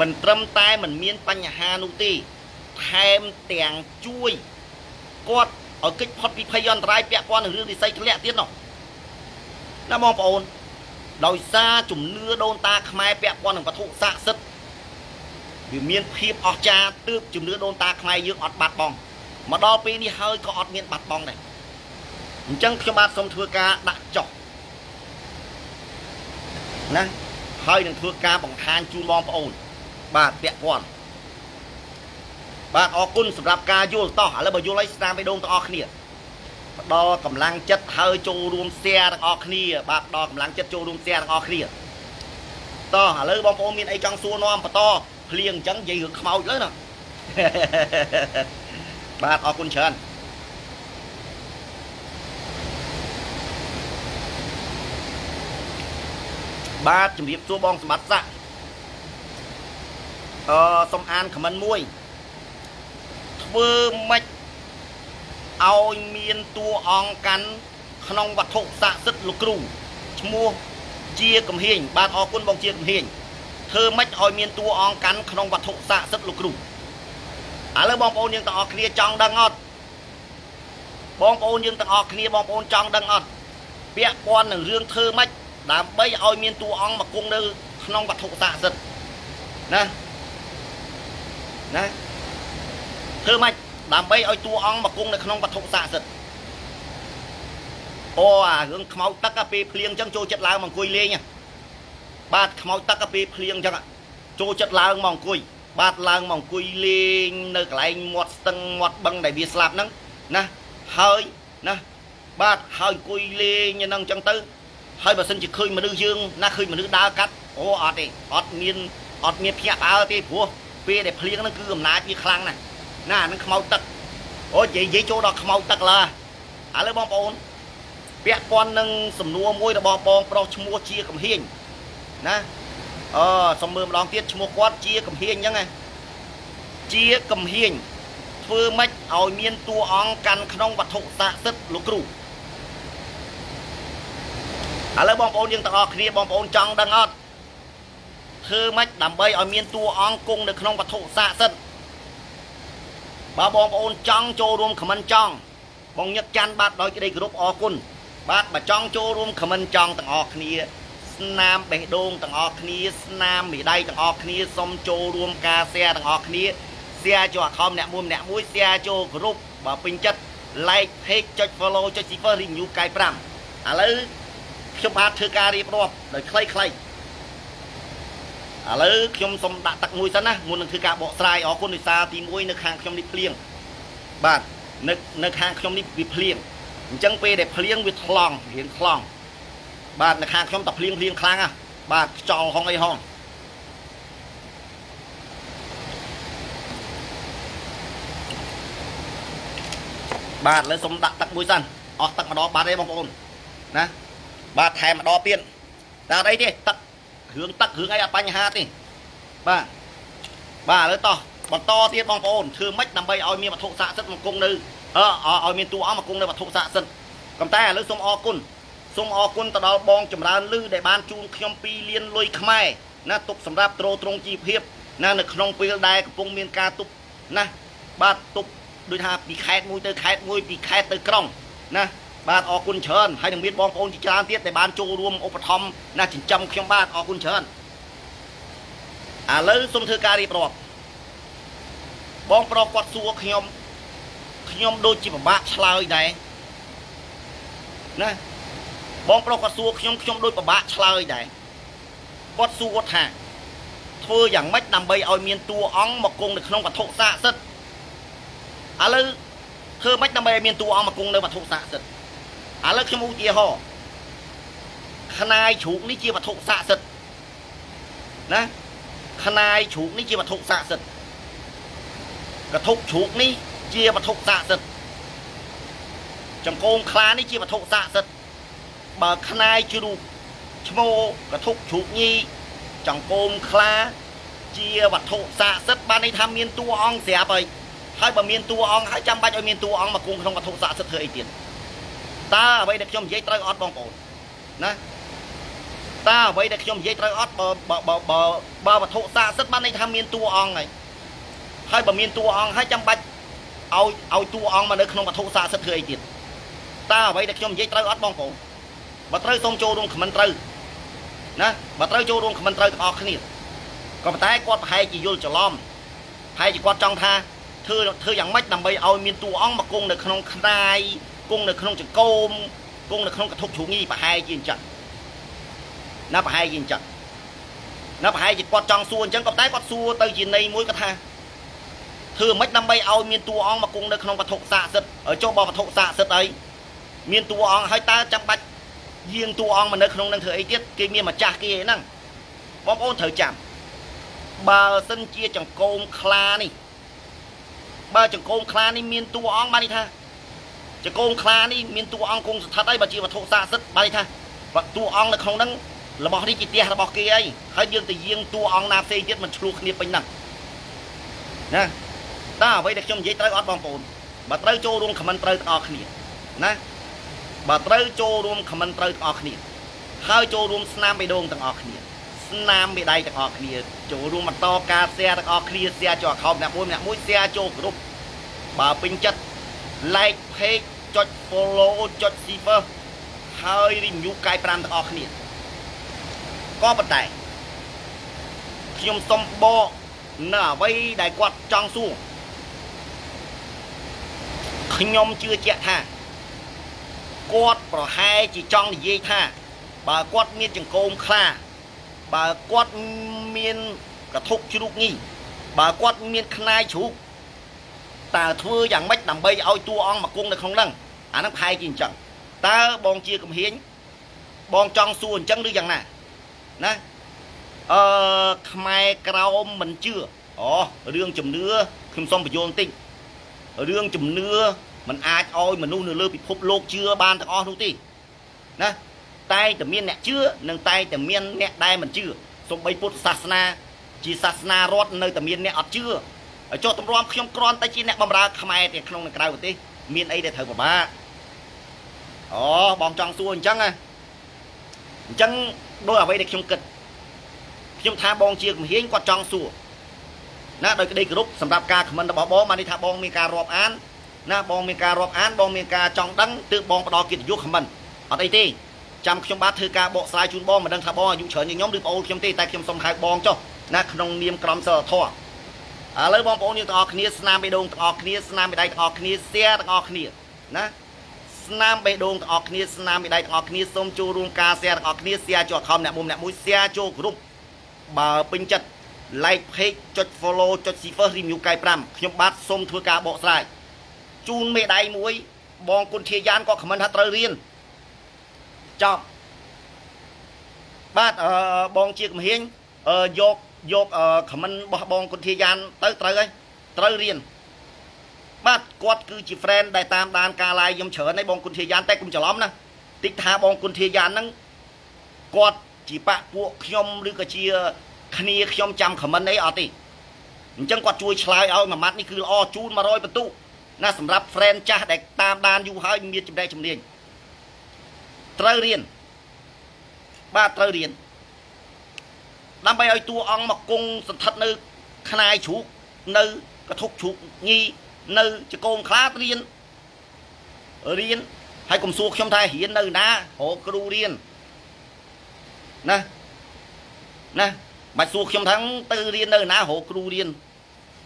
មិនត្រឹមតែមិនមានបញ្ហានោះទេថែមទាំងជួយគាត់ឲ្យគេចផុតពីភ័យអន្តរាយពាក់ព័ន្ធនឹងរឿងរិស័យធ្លាក់ទៀតនោះណាបងប្អូនដោយសារជំនឿដូនតាខ្មែរពាក់ព័ន្ធនឹងវត្ថុស័ក្តិសិទ្ធិវាមានភាពអស្ចារ្យទើបជំនឿដូនតាខ្មែរយើងអត់បាត់បង់មកដល់ពេលនេះហើយក៏អត់មានបាត់បង់ដែរ អញ្ចឹងខ្ញុំបាទសូមធ្វើការដាក់ចុះណាហើយនឹងធ្វើការបង្ហាញជូនបងប្អូន បាទពាក់ព័ន្ធបាទអរគុណសម្រាប់ការយល់តោះឥឡូវបើយល់ហើយស្ដាប់បេះដូងទាំងអស់គ្នាផ្ដល់កម្លាំងចិត្តហើយចូលរួម share ទាំងអស់គ្នា បាទផ្ដល់កម្លាំងចិត្តចូលរួម share ទាំងអស់គ្នាតោះឥឡូវបងប្អូនមានអីចង់សួរនាំបន្តភ្លៀងអញ្ចឹងនិយាយរឿងខ្មោចលើណាបាទអរគុណច្រើន បាទជំរាបសួរបងសម្បត្តិស័កអឺសុំអានខមមិនមួយធ្វើម៉េចឲ្យមានតួអង្គកាន់ក្នុងវត្ថុស័ក្តិសិទ្ធិលោកគ្រូឈ្មោះជាកំហៀងបាទអរគុណបងជាកំហៀងធ្វើម៉េចឲ្យមានតួអង្គកាន់ក្នុងវត្ថុស័ក្តិសិទ្ធិលោកគ្រូឥឡូវបងប្អូនយើងទាំងអស់គ្នាចង់ដឹងអត់បងប្អូនយើងទាំងអស់គ្នាបងប្អូនចង់ដឹងអត់ពាក់ព័ន្ធនឹងរឿងធ្វើម៉េច ដើម្បីឲ្យមានតួអង្គមកគង់នៅក្នុងវត្ថុស័ក្តិសិទ្ធិណាណាធ្វើម៉េចដើម្បីឲ្យតួអង្គមកគង់នៅក្នុងវត្ថុស័ក្តិសិទ្ធិអូអារឿងខ្មោចទឹកពេលភ្លៀងអញ្ចឹងចូលចិត្តឡើងមកអង្គុយលេងបាទខ្មោចទឹកពេលភ្លៀងអញ្ចឹងចូលចិត្តឡើងមកអង្គុយបាទឡើងមកអង្គុយលេងនៅកន្លែងមាត់ស្ទឹងមាត់បឹងដែលវាស្លាប់ហ្នឹងណាហើយណាបាទហើយអង្គុយលេងហ្នឹងអញ្ចឹងទៅ ហើយបើសិនជាឃើញមនុស្សយើងណាឃើញមនុស្សដើរកាត់អូអត់ទេអត់មានអត់មានភ្ញាក់ផ្អើលទេព្រោះពេលដែលភ្លៀងហ្នឹងគឺអំណាចវាខ្លាំងណាស់ណាអានឹងខ្មោចទឹកអូនិយាយនិយាយចូលដល់ខ្មោចទឹកឡើឥឡូវបងប្អូនពាក់ព័ន្ធនឹងសំណួរមួយរបស់បងប្រុសឈ្មោះជាកំហៀងណាអឺសុំមើលម្ដងទៀតឈ្មោះគាត់ជាកំហៀងអញ្ចឹងណាជាកំហៀងធ្វើម៉េចឲ្យមានតួអង្គកាន់ក្នុងវត្ថុស័ក្តិសិទ្ធិលោកគ្រូ ឥឡូវបងប្អូនយើងទាំងអស់គ្នាបងប្អូនចង់ដឹងអត់ធ្វើម៉េចដើម្បីឲ្យមានតួអង្គគង់នៅក្នុងវត្ថុស័ក្តិសិទ្ធិបើបងប្អូនចង់ចូលរួមខមមិនចង់បងញឹកច័ន្ទបាទដោយក្តីគោរពអរគុណបាទបើចង់ចូលរួមខមមិនចង់ទាំងអស់គ្នាស្នាមបេះដូងទាំងអស់គ្នាស្នាមមេដៃទាំងអស់គ្នាសូមចូលរួមការ share ទាំងអស់គ្នា share ចូល account អ្នកមួយម្នាក់មួយ share ចូល group បើពេញចិត្ត like page ចុច follow ចុច share review 95ឥឡូវ ខ្ញុំបាទធ្វើការរៀបរាប់ដោយខ្លីៗឥឡូវខ្ញុំសូមដាក់ទឹកមួយសិនណាមុននឹងធ្វើការបកស្រាយអរគុណដោយសារទី1នៅខាងខ្ញុំនេះភ្លៀងបាទនៅនៅខាងខ្ញុំនេះវាភ្លៀងអញ្ចឹងពេលដែលភ្លៀងវាថ្លង់រៀងថ្លង់បាទនៅខាងខ្ញុំតែភ្លៀងភ្លៀងខ្លាំងណាបាទខ្យល់ហងអីហងបាទលើសុំដាក់ទឹកមួយសិនអស់ទឹកម្ដងបាត់ទេបងប្អូនណា បាទថែមម្ដងទៀតតែអត់អីទេទឹករឿងទឹករឿងអីអត់បញ្ហាទេបាទបាទឥឡូវតោះបន្តទៀតបងប្អូនធ្វើម៉េចដើម្បីឲ្យមានវត្ថុស័ក្តិសិទ្ធិមកគង់នៅអឺឲ្យមានតួអង្គមកគង់នៅវត្ថុស័ក្តិសិទ្ធិប៉ុន្តែឥឡូវសូមអរគុណសូមអរគុណទៅដល់បងចម្រើនលឺដែលបានជូនខ្ញុំ2លានលុយខ្មែរណាទុកសម្រាប់ទ្រទ្រង់ជីវភាពណានៅក្នុងពេលដែលកំពុងមានការទុកណាបាទទុកដូចថាពីខេត្តមួយទៅខេត្តមួយពីខេត្តទៅក្រុងណា បាទអរគុណច្រើនហើយនឹងមានបងប្អូនជាច្រើនទៀតដែលបានចូលរួមឧបត្ថម្ភណាចិញ្ចឹមខ្ញុំបាទអរគុណច្រើនឥឡូវសូមធ្វើការរៀបរាប់បងប្រុសគាត់សួរខ្ញុំខ្ញុំដូចជាពិបាកឆ្លើយដែរណាបងប្រុសគាត់សួរខ្ញុំខ្ញុំដូចពិបាកឆ្លើយដែរគាត់សួរថា ធ្វើយ៉ាងម៉េចដើម្បីឲ្យមានតួអង្គមកគង់នៅក្នុងវត្ថុស័ក្តិសិទ្ធិឥឡូវធ្វើម៉េចដើម្បីឲ្យមានតួអង្គមកគង់នៅវត្ថុស័ក្តិសិទ្ធិ ឥឡូវខ្ញុំឧទាហរណ៍ខ្នាយជ្រូកនេះជាវត្ថុស័ក្តិសិទ្ធិណាខ្នាយជ្រូកនេះជាវត្ថុស័ក្តិសិទ្ធិកធុកជ្រូកនេះជាវត្ថុស័ក្តិសិទ្ធិចង្កូមខ្លានេះជាវត្ថុស័ក្តិសិទ្ធិបើខ្នាយជ្រូកឈ្មោះកធុកជ្រូកញីចង្កូមខ្លាជាវត្ថុស័ក្តិសិទ្ធិបានន័យថាមានតួអង្គស្រាប់ហើយហើយបើមានតួអង្គហើយចាំបាច់ឲ្យមានតួអង្គមកគង់ក្នុងវត្ថុស័ក្តិសិទ្ធិធ្វើអីទៀត តើអ្វីដែលខ្ញុំនិយាយត្រូវអត់បងប្អូនណាតើអ្វីដែលខ្ញុំនិយាយត្រូវអត់បើបើបើបើវត្ថុស័ក្តិសិទ្ធិបានន័យថាមានតួអង្គហើយហើយបើមានតួអង្គហើយចាំបាច់ឲ្យឲ្យតួអង្គមកនៅក្នុងវត្ថុស័ក្តិសិទ្ធិធ្វើអីទៀតតើអ្វីដែលខ្ញុំនិយាយត្រូវអត់បងប្អូនបើត្រូវសូមចូលរួមខមមិនត្រូវណាបើត្រូវចូលរួមខមមិនត្រូវទាំងអស់គ្នាក៏ប៉ុន្តែគាត់ប្រហែលជាយល់ច្រឡំប្រហែលជាគាត់ចង់ថាធ្វើធ្វើយ៉ាងម៉េចដើម្បីឲ្យមានតួអង្គមកគង់នៅក្នុងខ្នាយ គង់នៅក្នុងចង្កូមគង់នៅក្នុងកធុកជ្រូងញីប្រហែលជាអញ្ចឹងណាប្រហែលជាអញ្ចឹងណាប្រហែលជាគាត់ចង់សួរអញ្ចឹងក៏តែគាត់សួរទៅជាន័យមួយគាត់ថាធ្វើមិនដើម្បីឲ្យមានតួអង្គមកគង់នៅក្នុងវត្ថុស័ក្តិសិទ្ធិចុះបើវត្ថុស័ក្តិសិទ្ធិអីមានតួអង្គហើយតើចាំបាច់យាងតួអង្គមកនៅក្នុងនឹងធ្វើអីទៀតគេមានម្ចាស់គេហ្នឹងបងប្អូនត្រូវចាំបើសិនជាចង្កូមខ្លានេះបើចង្កូមខ្លានេះមានតួអង្គបានន័យថា ចង្កូមខ្លានេះមានតួអង្គគង់ស្ថិតអីបើជាវត្ថុស័ក្តិសិទ្ធិបានន័យថាតួអង្គនៅក្នុងហ្នឹងរបស់នេះជាផ្ទះរបស់គេអីហើយយើងទៅយាងតួអង្គណាផ្សេងទៀតមិនឆ្លោះគ្នាពេញហ្នឹងណាតើអ្វីដែលខ្ញុំនិយាយត្រូវអត់បងប្អូនបើត្រូវចូលរួមខមមិនត្រូវទាំងអស់គ្នាណាបើត្រូវចូលរួមខមមិនត្រូវទាំងអស់គ្នាហើយចូលរួមស្នាមបេះដូងទាំងអស់គ្នាស្នាមបេះដៃទាំងអស់គ្នាចូលរួមបន្តការ share ទាំងអស់គ្នា share ចូល account អ្នកមួយអ្នកមួយ share ចូលក្រុមបើពេញចិត្ត like page ចុច follow ចុច share ហើយ review កាយ5ទាំងអស់គ្នាក៏ប៉ុន្តែខ្ញុំសុំបកនៅអ្វីដែលគាត់ចង់សួរខ្ញុំជឿជាក់ថាគាត់ប្រហែលជាចង់និយាយថា បើគាត់មានចង្កូមខ្លា បើគាត់មានកធុកជ្រូកញីបើគាត់មានខ្នាយជ្រូកតើធ្វើយ៉ាងម៉េចដើម្បីឲ្យតួអង្គមកគង់នៅក្នុងហ្នឹង អាហ្នឹងប្រហែលជាអញ្ចឹងតើបងជាកំហៀងបងចង់សួរអញ្ចឹងឬយ៉ាងណាណាអឺខ្មែរក្រោមមិនជឿអូរឿងជំនឿខ្ញុំសុំបញ្យល់បន្តិចរឿងជំនឿมันអាចឲ្យមនុស្សនៅលើពិភពលោកជឿបានទាំងអស់នោះទេណាតែតែមានអ្នកជឿនិងតែតែមានអ្នកដែលមិនជឿសំបីពុទ្ធសាសនា ជាសាសនារដ្ឋនៅតែមានអ្នកអត់ជឿឲ្យចុះតម្រាំខ្ញុំគ្រាន់តែជាអ្នកបម្រើខ្មែរទាំងក្នុងនិងក្រៅប្រទេសមានអីដែលត្រូវពិបាក អូបងចង់សួរអញ្ចឹងណាអញ្ចឹងដោយអ្វីដែលខ្ញុំគិតខ្ញុំថាបងជាកំហៀងគាត់ចង់សួរណាដោយក្តីគោរពសម្រាប់ការខមមិនរបស់បងបានន័យថាបងមានការរាប់អានណាបងមានការរាប់អានបងមានការចង់ដឹងទើបបងផ្ដល់កិត្តិយសខមមិនអត់អីទេចាំខ្ញុំបាទធ្វើការបកស្រាយជូនបងមិនដឹងថាបងអាយុច្រើនជាងខ្ញុំឬប្អូនខ្ញុំទេតែខ្ញុំសូមហៅបងចុះណាក្នុងនាមក្រុមសិលធម៌ឥឡូវបងប្អូនយើងទាំងអស់គ្នាស្នាមបេះដូងទាំងអស់គ្នាស្នាមបេះដៃទាំងអស់គ្នាសៀទាំងអស់គ្នាណា ស្នាមបេះដូងទាំងអស់គ្នាស្នាមបេះដៃទាំងអស់គ្នាសូមចូលរួមការសៀទាំងអស់គ្នាសៀចូលខំអ្នកមុំអ្នកមួយសៀចូលគ្រប់បើពេញចិត្ត like page ចុច follow ចុច Cipher review កែ5ខ្ញុំបាទសូមធ្វើការបកស្រាយជូនមេដៃមួយ បងគុណធាយានក៏ខមមិនថាត្រូវរៀនចប់បាទអឺបងជាកំហៀងអឺយកយកខមមិនរបស់បងគុណធាយានទៅត្រូវហើយត្រូវរៀន បាទគាត់គឺជា friend ដែលតាមដានការ live ខ្ញុំច្រើនហើយបងគុណធាយានតែកុំច្រឡំណាតិចថាបងគុណធាយានហ្នឹងគាត់ជាបាក់ពួកខ្ញុំឬក៏ជា គ្នាខ្ញុំចាំខមមិនអីអត់ទេអញ្ចឹងគាត់ជួយឆ្លើយឲ្យមួយម៉ាត់នេះគឺល្អជូន100បន្ទុកណាសម្រាប់ friend ចាស់ដែលតាមដានយូរហើយមានចំណេះជំនាញត្រូវរៀនបាទត្រូវរៀនដើម្បីឲ្យតួអង្គមកគង់សន្ធិដ្ឋនៅខ្នាយជ្រូកនៅកធុកជ្រូកញី នៅចកូនខ្លារៀនរៀនហើយកុំសួរខ្ញុំថារៀននៅណារកគ្រូរៀនណាណាបាច់សួរខ្ញុំថាទៅរៀននៅណារកគ្រូរៀន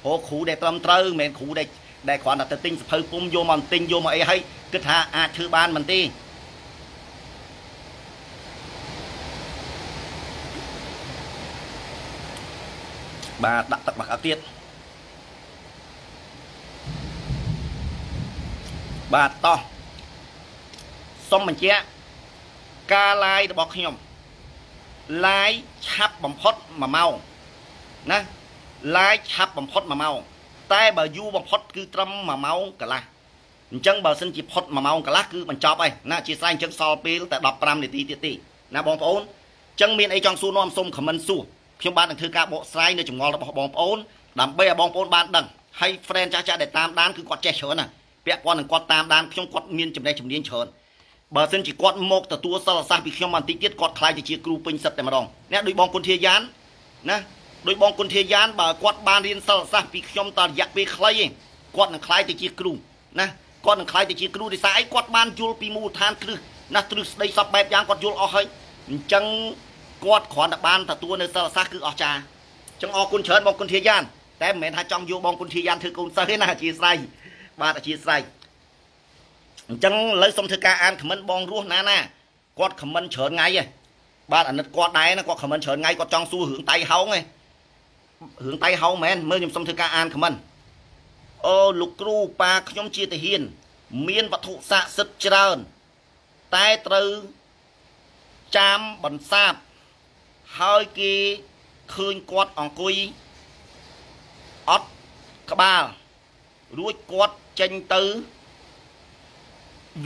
រកគ្រូដែលត្រឹមត្រូវមិនមែនគ្រូដែលដែលគ្រាន់តែទៅទិញសភៅពុំយកមកទិញយកមកអីហើយគិតថាអាចធ្វើបានមិនទេបាទដាក់ទឹកមកអត់ទៀត បាទតោះសូមបញ្ជាក់ការ live របស់ខ្ញុំ live ឆាប់បំផុត1ម៉ោងណា live ឆាប់បំផុត1ម៉ោងតែបើយូរបំផុតគឺត្រឹម1ម៉ោងកន្លះអញ្ចឹងបើសិនជាផុត1ម៉ោងកន្លះគឺបញ្ចប់ហើយណាជាស្រ័យអញ្ចឹងសល់ពេលតែ15នាទីទៀតទេណាបងប្អូនអញ្ចឹងមានអីចង់សួរនាំសូមខមមិនសួរខ្ញុំបាននឹងធ្វើការបកស្រាយនៅចម្ងល់របស់បងប្អូនដើម្បីឲ្យបងប្អូនបានដឹងហើយ friend ចាស់ចាស់ដែលតាមដានគឺគាត់ចេះច្រើនណា ពាក់ព័ន្ធនឹងគាត់តាមដានខ្ញុំគាត់មានចំណេះជំនាញច្រើនបើសិនជាគាត់មកទទួលសិលសាស្ត្រពីខ្ញុំបន្តិចទៀតគាត់ខ្លាចទៅជាគ្រូពេញសិទ្ធតែម្ដងអ្នកដូចបងគុណធាយានណាដោយបងគុណធាយានបើគាត់បានរៀនសិលសាស្ត្រពីខ្ញុំតរយៈពេលខ្លីឯងគាត់នឹងខ្លាយទៅជាគ្រូណាគាត់នឹងខ្លាយទៅជាគ្រូដោយសារអីគាត់បានយល់ពីមូលដ្ឋានគ្រឹះណាទ្រឹស្ដីសពបែបយ៉ាងគាត់យល់អស់ហើយអញ្ចឹងគាត់គ្រាន់តែបានទទួលនៅសិលសាស្ត្រគឺអស្ចារ្យចឹងអរគុណច្រើនបងគុណធាយានតែមិនមែនថាចង់យកបងគុណធាយានធ្វើកូនសិស្សទេណាអធិស្ឋាន បាទអធិស្ឋានអញ្ចឹងលើសុំធ្វើការអានខមមិនបងរស់ណាណាគាត់ខមមិនច្រើនថ្ងៃឯងបាទអាណិតគាត់ដែរណាគាត់ខមមិនច្រើនថ្ងៃគាត់ចង់សួររឿងតៃហោងឯងរឿងតៃហោងមែនមើលខ្ញុំសុំធ្វើការអានខមមិនអូលោកគ្រូប៉ាខ្ញុំជាទាហាន មានវត្ថុស័ក្តិសិទ្ធិច្រើន តែត្រូវចាមបន្សាបហើយគេឃើញគាត់អង្គុយអត់ក្បាលរួចគាត់ ចេញទៅ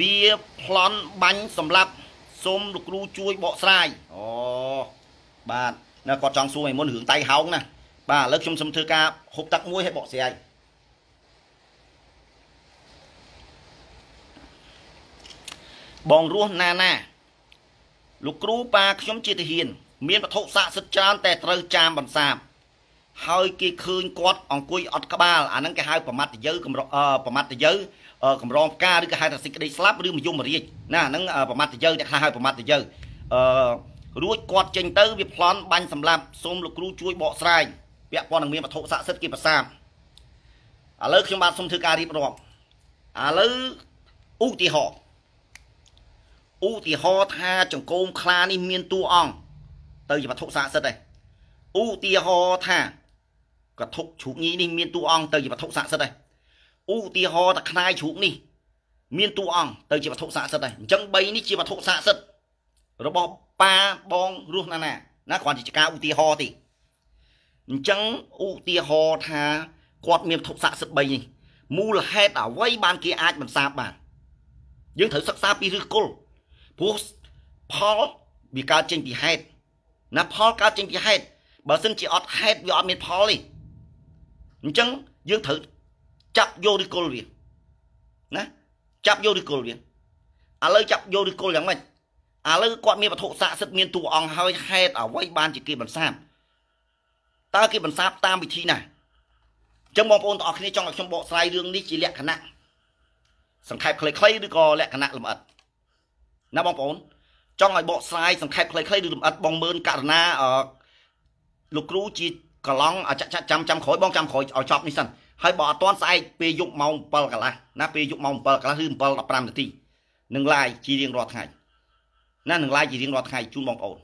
វាប្លន់បាញ់សម្រាប់សូមលោកគ្រូជួយបកស្រាយអូបាទនៅគាត់ចង់សួរឲ្យមុនរឿងតៃហោងណាបាទឥឡូវខ្ញុំសូមធ្វើការហូបទឹកមួយឲ្យបកស្រាយបងរស់ណាណាលោកគ្រូប៉ាខ្ញុំជាទាហាន មានវត្ថុស័ក្តិសិទ្ធិច្រើនតែត្រូវចាមបន្សាប ហើយគេឃើញគាត់អង្គុយអត់ក្បាលអាហ្នឹងគេហៅប្រមាត់យៅកម្រប្រមាត់យៅកម្រងផ្កាឬក៏ហៅថាសេចក្តីស្លាប់ឬមយមរាជណាហ្នឹងប្រមាត់យៅតែខ្លះហៅប្រមាត់យៅអឺរួចគាត់ចេញទៅវាប្លន់បាញ់សម្លាប់សូមលោកគ្រូជួយបកស្រាយពាក់ព័ន្ធនឹងមានវត្ថុស័ក្តិសិទ្ធិគេប្រសាបឥឡូវខ្ញុំបាទសូមធ្វើការរៀបរាប់ឥឡូវឧទាហរណ៍ឧទាហរណ៍ថាចង្គមខ្លានេះមានតួអង្គទៅជាវត្ថុស័ក្តិសិទ្ធិឯឧទាហរណ៍ថា កធុកជ្រូកញីនេះមានតួអង្គទៅជាវត្ថុស័ក្តិសិទ្ធិឯឧទាហរណ៍ថាខ្នាយជ្រូកនេះមានតួអង្គទៅជាវត្ថុស័ក្តិសិទ្ធិឯអញ្ចឹង3នេះជាវត្ថុស័ក្តិសិទ្ធិរបស់ប៉ាបងរស់ណាណាណាគ្រាន់តែជាការឧទាហរណ៍ទេអញ្ចឹងឧទាហរណ៍ថាគាត់មានវត្ថុស័ក្តិសិទ្ធិ3នេះមូលហេតុអ្វីបានគេអាចបន្សាបបានយើងត្រូវសិក្សាពីឫសគល់ព្រោះផលវាកើតចេញពីហេតុណាផលកើតចេញពីហេតុបើសិនជាអត់ហេតុវាអត់មានផលទេ អញ្ចឹងយើងត្រូវចាប់យកឬគល់វាណាចាប់យកឬគល់វាឥឡូវចាប់យកឬគល់យ៉ាងម៉េចឥឡូវគាត់មានវត្ថុស័ក្តិសិទ្ធិមានតួអង្គហើយហេតុអ្វីបានជាគេបន្សាបតើគេបន្សាបតាមវិធីណាអញ្ចឹងបងប្អូនទាំងអស់គ្នាចង់ឲ្យខ្ញុំបកស្រាយរឿងនេះជាលក្ខណៈសង្ខេបខ្លីៗឬក៏លក្ខណៈលម្អិតណាបងប្អូនចង់ឲ្យបកស្រាយសង្ខេបខ្លីៗឬលម្អិតបងមើលករណាអឺលោកគ្រូជា កន្លងអាចាចាំចាំក្រោយបងចាំក្រោយឲ្យចប់នេះសិនហើយបើអត់ទាន់ស្អែកពេលយប់ម៉ោង7កន្លះណាពេលយប់ម៉ោង7កន្លះឬ7 15នាទីនឹងឡាយជារៀងរាល់ថ្ងៃណានឹងឡាយជារៀងរាល់ថ្ងៃជូនបងប្អូន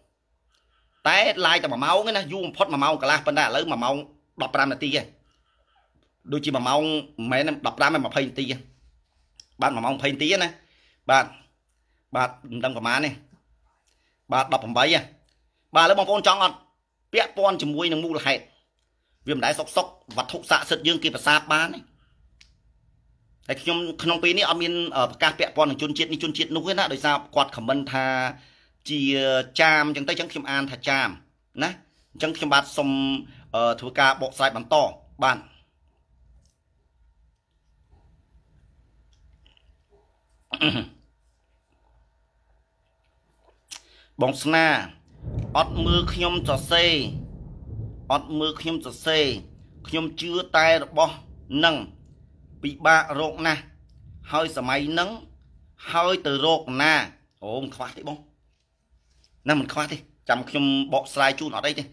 តែឡាយតែ1ម៉ោងទេណាយូរបំផុត1ម៉ោងកន្លះប៉ុន្តែឥឡូវ1ម៉ោង15នាទីទេដូចជា1ម៉ោងមិនមែន15ទេ20នាទីទេបាទ1ម៉ោង20នាទីណាបាទបាទមិនដឹងប្រហែលទេបាទ18ហ៎បាទឥឡូវបងប្អូនចង់អត់ ពាក់ព័ន្ធជាមួយនឹងមូលហេតុវាមិនដែលសុកសុកវត្ថុស័ក្តិសិទ្ធិយើងគេប្រសាទបានទេតែខ្ញុំក្នុងពេលនេះអត់មានប្រកាសពាក់ព័ន្ធនឹងជនជាតិនេះជនជាតិនោះទេណាដោយសារគាត់ខមមិនថាជាចាមអញ្ចឹងទៅអញ្ចឹងខ្ញុំអានថាចាមណាអញ្ចឹងខ្ញុំបាទសុំធ្វើការបកស្រាយបន្តបាទបងស្នា អត់មើលខ្ញុំសរសេរអត់មើលខ្ញុំសរសេរខ្ញុំជឿតែរបស់នឹងពិបាករោគណាស់ហើយសម័យនឹងហើយទៅរោគណាអូមិនខ្វះទេបងណាមិនខ្វះទេចាំខ្ញុំបកស្រាយជូនអត់អីទេ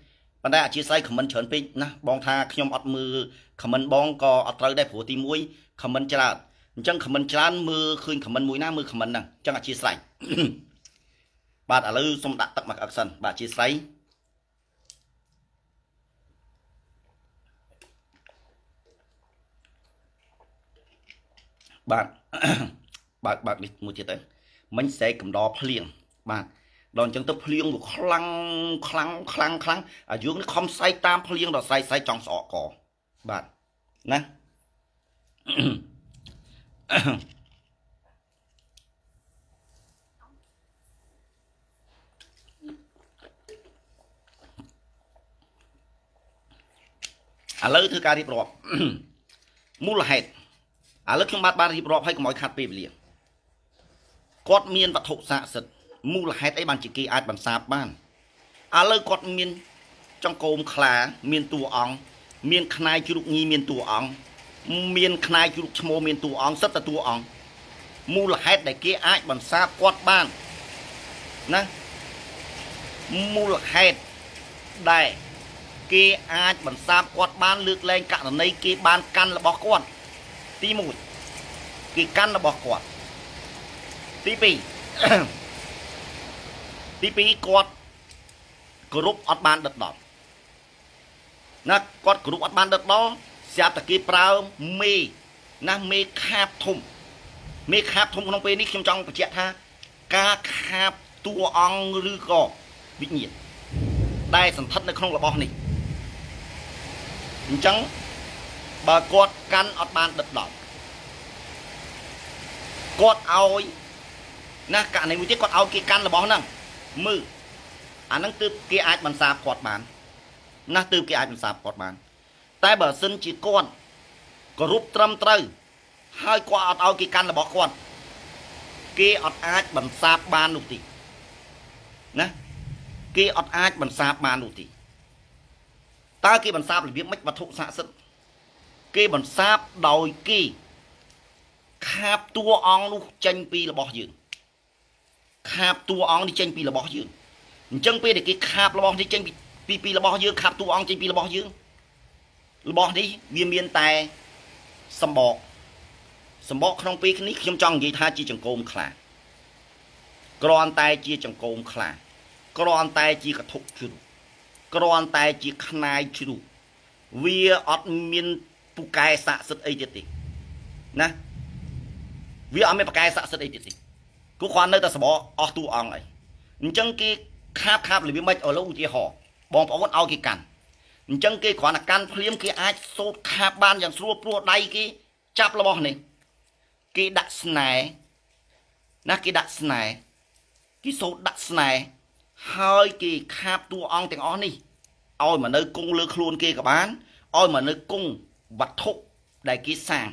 ប៉ុន្តែអធិស្ឋានខមមិនច្រើនពេកណាបងថាខ្ញុំអត់មើលខមមិនបងក៏អត់ត្រូវដែរព្រោះទី1ខមមិនច្រើនអញ្ចឹងខមមិនច្រើនមើលឃើញខមមិនមួយណាមើលខមមិនហ្នឹងអញ្ចឹងអធិស្ឋាន បាទឥឡូវសុំដាក់ទឹកមកអឹកសិនបាទអធិស្ឋានបាទបើកបើកនេះមួយទៀតទៅមិញស្រែកកំដរភ្លៀងបាទដល់អញ្ចឹងទៅភ្លៀងវាខ្លាំងខ្លាំងខ្លាំងខ្លាំងអាយើងនេះខំសែកតាមភ្លៀងដល់សែកសែកចង់ស្អកកបាទណា ឥឡូវធ្វើការរៀបរាប់មូលហេតុឥឡូវខ្ញុំបាទបានរៀបរាប់ឲ្យកុំឲ្យខាត់ពេលវេលាគាត់មានវត្ថុស័ក្តិសិទ្ធិមូលហេតុអីបានជាគេអាចបន្សាបបានឥឡូវគាត់មានចង្កូមខ្លា មានតួអង្គមានខ្នាយជ្រូកញីមានតួអង្គមានខ្នាយជ្រូកឈ្មោះមានតួអង្គសិតតែតួអង្គមូលហេតុដែលគេអាចបន្សាបគាត់បានណាមូលហេតុដែល គេអាចបន្សាបគាត់បានលើកលែងករណីគេបានកាន់របស់គាត់ទី1គេកាន់របស់គាត់ទី2ទី2គាត់គ្រប់អត់បានដិតដល់ណាគាត់គ្រប់អត់បានដិតដល់ស្រាប់តែគេប្រើមេណាមេខាបធំមេខាបធំក្នុងពេលនេះខ្ញុំចង់បញ្ជាក់ថាការខាបតួអង្គឬក៏វិញ្ញាណដែលសន្ធិដ្ឋនៅក្នុងរបស់នេះ អញ្ចឹងបើគាត់កាន់អត់បានដិតដល់គាត់ឲ្យណាករណីមួយទៀតគាត់ឲ្យគេកាន់របស់ហ្នឹងមើលអាហ្នឹងទើបគេអាចបន្សាបគាត់បាន ណាទើបគេអាចបន្សាបគាត់បាន តែបើសិនជាគាត់គោរពត្រឹមត្រូវ ហើយគាត់អត់ឲ្យគេកាន់របស់គាត់គេអត់អាចបន្សាបបាននោះទេណាគេអត់អាចបន្សាបបាននោះទេ តើគេបន្សាបរបៀបម៉េចវត្ថុស័ក្តិសិទ្ធិគេបន្សាបដោយគេខាបតួអង្គនោះចេញពីរបស់យើងខាបតួអង្គនេះចេញពីរបស់យើងអញ្ចឹងពេលដែលគេខាបរបស់នេះចេញពីពីរបស់យើងខាបតួអង្គចេញពីរបស់យើងរបស់នេះវាមានតែសម្បកសម្បកក្នុងពេលនេះខ្ញុំចង់និយាយថាជាចង្កូមខ្លាគ្រាន់តែជាចង្កូមខ្លាគ្រាន់តែជាកធុកជ្រូក គ្រាន់តែជាខ្នាយជ្រូកវាអត់មានពូកែស័ក្តិសិទ្ធអីទៀតទេណាវាអត់មានប្រកែស័ក្តិសិទ្ធអីទៀតទេគូគាត់នៅតែសបអស់តួអង្គអីអញ្ចឹងគេខាបខាបរបៀបម៉េចឥឡូវឧទាហរណ៍បងប្អូនឲ្យគេកាន់អញ្ចឹងគេគ្រាន់តែកាន់ភ្លាមគេអាចសូត្រខាបបានយ៉ាងស្រួលព្រោះដៃគេចាប់របស់នេះគេដាក់ស្នែណាគេដាក់ស្នែគេសូត្រដាក់ស្នែហើយគេខាបតួអង្គទាំងអស់នេះ ឲ្យមកនៅគង់លើខ្លួនគេក៏បានឲ្យមកនៅគង់វត្ថុដែលគេសាង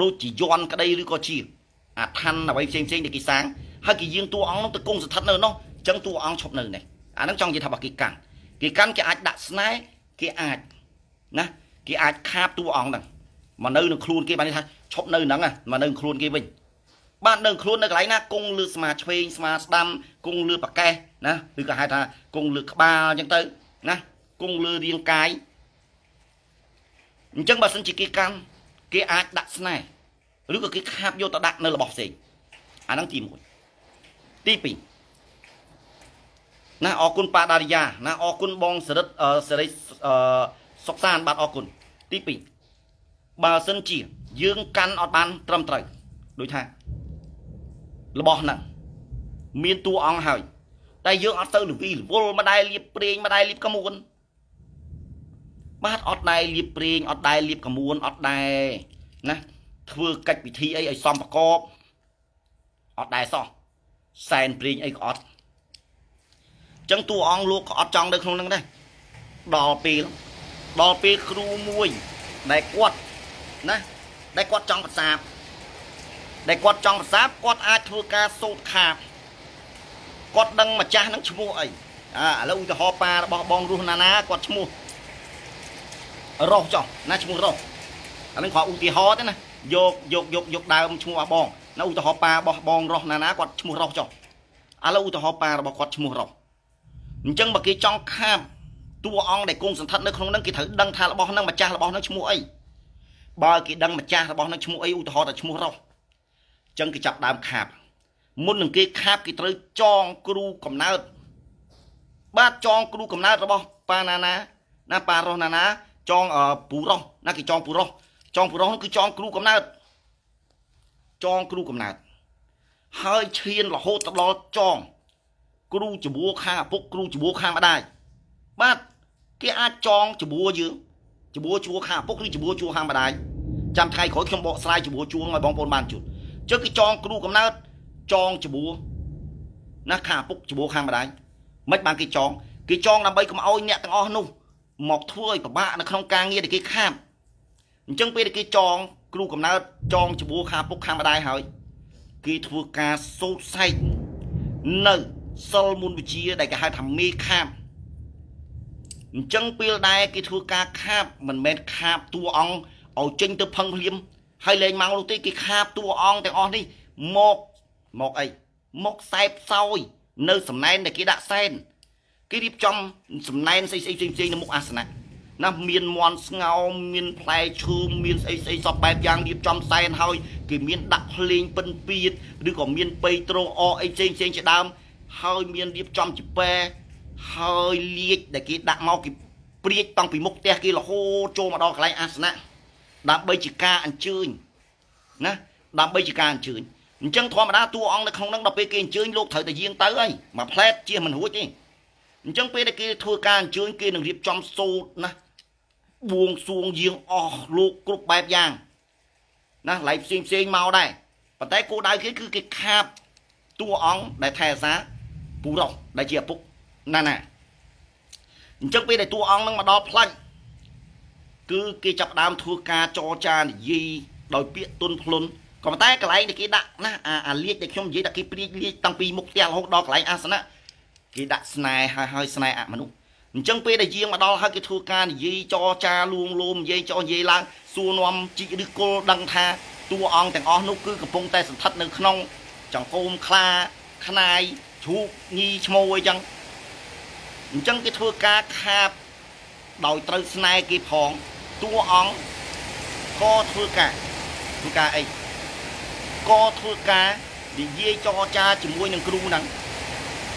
ដូចជាយន់ក្តីឬក៏ជាអាឋានអ្វីផ្សេងផ្សេងដែលគេសាងហើយគេយាងតួអង្គនោះទៅគង់ស្ថិតនៅនោះអញ្ចឹងតួអង្គឈប់នៅនេះអាហ្នឹងចង់និយាយថាបើគេកាន់គេកាន់គេអាចដាក់ស្នែគេអាចណាគេអាចខាបតួអង្គហ្នឹងមកនៅនឹងខ្លួនគេបានថាឈប់នៅហ្នឹងមកនៅខ្លួនគេវិញបាននៅខ្លួននៅកន្លែងណាគង់លើស្មាឆ្វេងស្មាស្ដាំគង់លើប្រកេះណាឬក៏ហៅថាគង់លើក្បាលអញ្ចឹងទៅ ណាគង់លើរាងកាយអញ្ចឹងបើសិនជាគេកាន់គេអាចដាក់ស្នែឬក៏គេខាបយកទៅដាក់នៅរបស់ផ្សេងអាហ្នឹងទី1ទី2ណាអរគុណប៉ាដារីយ៉ាណាអរគុណបងសរិទ្ធសេរីសុកសានបាទអរគុណទី2បើសិនជា យើងកាន់អត់បាន ត្រឹមត្រូវដូចថារបស់ហ្នឹងមានតួអង្គហើយ តែយើងអត់ទៅលវីលវល់ម្ដាយលៀបប្រេងម្ដាយលៀបកមួនបាទអត់ដែរលៀបប្រេងអត់ដែរលៀបកមួនអត់ដែរណាធ្វើកិច្ចពិធីអីឲ្យសមប្រកបអត់ដែរសោះសែនប្រេងអីក៏អត់ចឹងតួអង្គលោកក៏អត់ចង់នៅក្នុងនឹងដែរដល់ពេលដល់ពេលគ្រូមួយដែលគាត់ណាដែលគាត់ចង់ប្រសាបដែលគាត់ចង់ប្រសាបគាត់អាចធ្វើការសូត្រខាប គាត់ដឹងម្ចាស់នឹងឈ្មោះអីអាឥឡូវឧទាហរណ៍ប៉ារបស់បងរស់ណាណាគាត់ឈ្មោះរស់ចុះណាឈ្មោះរស់អានឹងគ្រាន់ឧទាហរណ៍ទេណាយកយកយកយកដើមឈ្មោះអាបងណាឧទាហរណ៍ប៉ារបស់បងរស់ណាណាគាត់ឈ្មោះរស់ចុះឥឡូវឧទាហរណ៍ប៉ារបស់គាត់ឈ្មោះរស់អញ្ចឹងបើគេចង់ខាបតួអង្គដែលគង់សន្តិដ្ឋនៅក្នុងហ្នឹងគេត្រូវដឹងថារបស់ហ្នឹងម្ចាស់របស់ហ្នឹងឈ្មោះអីបើគេដឹងម្ចាស់របស់ហ្នឹងឈ្មោះអីឧទាហរណ៍ថាឈ្មោះរស់អញ្ចឹងគេចាប់ដើមខាប មុននឹងគេខាបគេត្រូវចងគ្រូកំណើតបាទចងគ្រូកំណើតរបស់ប៉ាណាណាណាប៉ารស់ណាណាចងពូរស់ណាគេចងពូរស់ចងពូរស់គឺចងគ្រូកំណើតចងគ្រូកំណើតហើយឈានរហូតទៅដល់ចង គ្រូច្បួរខាងឪពុកគ្រូច្បួរខាងម្ដាយបាទគេអាចចងច្បួរយើងច្បួរជួខាងឪពុកឬច្បួរជួខាងម្ដាយចាំថ្ងៃក្រោយខ្ញុំបកស្រាយច្បួរជួងឲ្យបងប្អូនបានជួនចុះគេចងគ្រូកំណើត ចងច្បួរណាខាងឪពុកច្បួរខាងម្ដាយមិនបានគេចងគេចងដើម្បីកុំឲ្យអ្នកទាំងអស់នោះមកធ្វើឲ្យពិបាកនៅក្នុងការងារដែលគេខាបអញ្ចឹងពេលដែលគេចង គ្រូកំណើតចងច្បួរខាពុកខាម្ដាយហើយគេធ្វើការសូត្រសែកនៅសិលមុនវិជាដែលគេហៅថាមេខាបអញ្ចឹងពេលដែលគេធ្វើការខាបមិនមែនខាបតួអង្គឲ្យចេញទៅផឹងភ្លាមហើយលែងមកនោះទេគេខាបតួអង្គទាំងអស់នេះមក មកអីមកសែបសោយនៅសំណែនដែលគេដាក់សែនគេរៀបចំសំណែនស្អីស្អីផ្សេងៗនៅមុខអាសនៈណាមានមន់ស្ងោមមានផ្លែឈើមានស្អីស្អីសពបែបយ៉ាងរៀបចំសែនហើយគេមានដាក់ភ្លេងពិនពៀតឬក៏មានបៃត្រងអអីផ្សេងផ្សេងជាដើមហើយមានរៀបចំជាប៉ែហើយលាជដែលគេដាក់មកគេព្រាចតាំងពីមុខផ្ទះគេរហូតចូលមកដល់កន្លែងអាសនៈដើម្បីជាការអញ្ជើញណាដើម្បីជាការអញ្ជើញ អញ្ចឹងធម្មតាតួអង្គនៅក្នុងហ្នឹងដល់ពេលគេអញ្ជើញលោកត្រូវតែយាងទៅហើយមួយផ្លែតជាមិនរួចទេអញ្ចឹងពេលដែលគេធ្វើការអញ្ជើញគេនឹងរៀបចំសូត្រណាបួងសួងយាងអស់លោកគ្រប់បែបយ៉ាងណាឡៃផ្សេងផ្សេងមកដែរប៉ុន្តែគោលដៅគេគឺគេខាបតួអង្គដែលថែអាសាពូរ៉ុសដែលជាឪពុកណាណាអញ្ចឹងពេលដែលតួអង្គនឹងមកដល់ផ្លាច់គឺគេចាប់ដើមធ្វើការចរចានិយាយដោយពាក្យទុនភ្លុន ក៏ប៉ុន្តែកន្លែងដែលគេដាក់ណាអាអាលៀកដែលខ្ញុំនិយាយថាគេព្រាចលៀកតាំងពីមុខផ្ទះរហូតដល់កន្លែងអាសនៈគេដាក់ស្នេហ៍ហើយហើយស្នេហ៍អមនុស្សអញ្ចឹងពេលដែលយាងមកដល់ហើយគេធ្វើការនិយាយចរចាលួងលោមនិយាយចោនិយាយឡើងសួរនាំជីកឬគល់ដឹងថាតួអង្គទាំងអស់នោះគឺកំពុងតែសន្តិដ្ឋនៅក្នុងចង្កូមខ្លាខ្នាយជ្រូកញីឈ្មោះអីចឹងអញ្ចឹងគេធ្វើការខាបដោយត្រូវស្នេហ៍គេផងតួអង្គក៏ធ្វើការធ្វើការអី ក៏ធ្វើការនិយាយចរចាជាមួយនឹងគ្រូហ្នឹង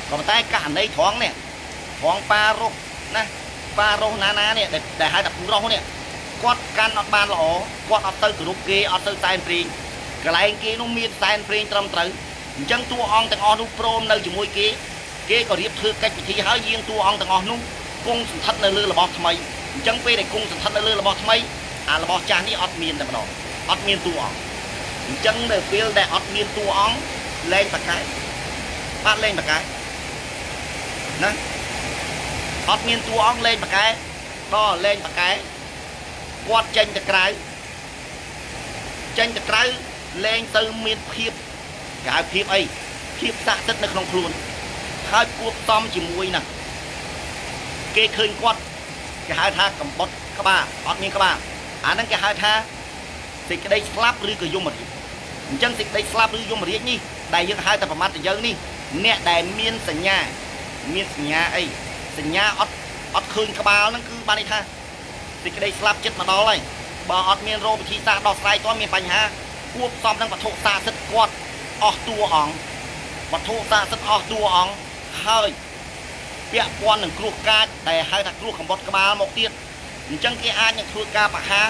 ក៏ប៉ុន្តែករណីត្រង់នេះត្រង់ប៉ារុសណាប៉ារុសណាណានេះដែលហៅថាពូរុសនេះគាត់កាន់អត់បានល្អគាត់អត់ទៅគោរពគេអត់ទៅសែនព្រេងកន្លែងគេនោះមានសែនព្រេងត្រឹមត្រូវអញ្ចឹងតួអង្គទាំងអស់នោះព្រមនៅជាមួយគេគេក៏រៀបធ្វើកិច្ចពិធីហើយយាងតួអង្គទាំងអស់នោះគង់សន្តិដ្ឋនៅលើរបស់ថ្មីអញ្ចឹងពេលដែលគង់សន្តិដ្ឋនៅលើរបស់ថ្មីអារបស់ចាស់នេះអត់មានតែម្ដងអត់មានតួអង្គ អញ្ចឹងនៅពេលដែលអត់មានតួអង្គលែងបកែបាទលែងបកែណាអត់មានតួអង្គលេងប៉កែដល់លេងប៉កែគាត់ចេញទៅក្រៅចេញទៅក្រៅលេងទៅមានភាពគេហៅភាពអីភាពស័ក្តិសិទ្ធនៅក្នុងខ្លួនហើយគួបតំជាមួយណាគេឃើញគាត់គេហៅថាកំបុតក្បាលអត់មានក្បាលអាហ្នឹងគេហៅថាសេចក្តីស្លាប់ឬក៏យមរាជ អញ្ចឹងសេចក្តីស្លាប់ឬយមរាជនេះដែលយើងហៅថាប្រមាថយើងនេះអ្នកដែលមានសញ្ញាមានសញ្ញាអីសញ្ញាអត់អត់ឃើញក្បាលហ្នឹងគឺបានន័យថាសេចក្តីស្លាប់ចិត្តមកដល់ហើយបើអត់មានរោគវិធីសាស្ត្រដោះស្រាយទាន់មានបញ្ហាគួបផ្សំនឹងវត្ថុស័ក្តិសិទ្ធិគាត់អស់តួអង្គវត្ថុស័ក្តិសិទ្ធិអស់តួអង្គហើយពាក់ព័ន្ធនឹងគ្រោះកាចដែលហៅថាគ្រោះកម្បត់ក្បាលមកទៀតអញ្ចឹងគេអាចនឹងធ្វើការបហា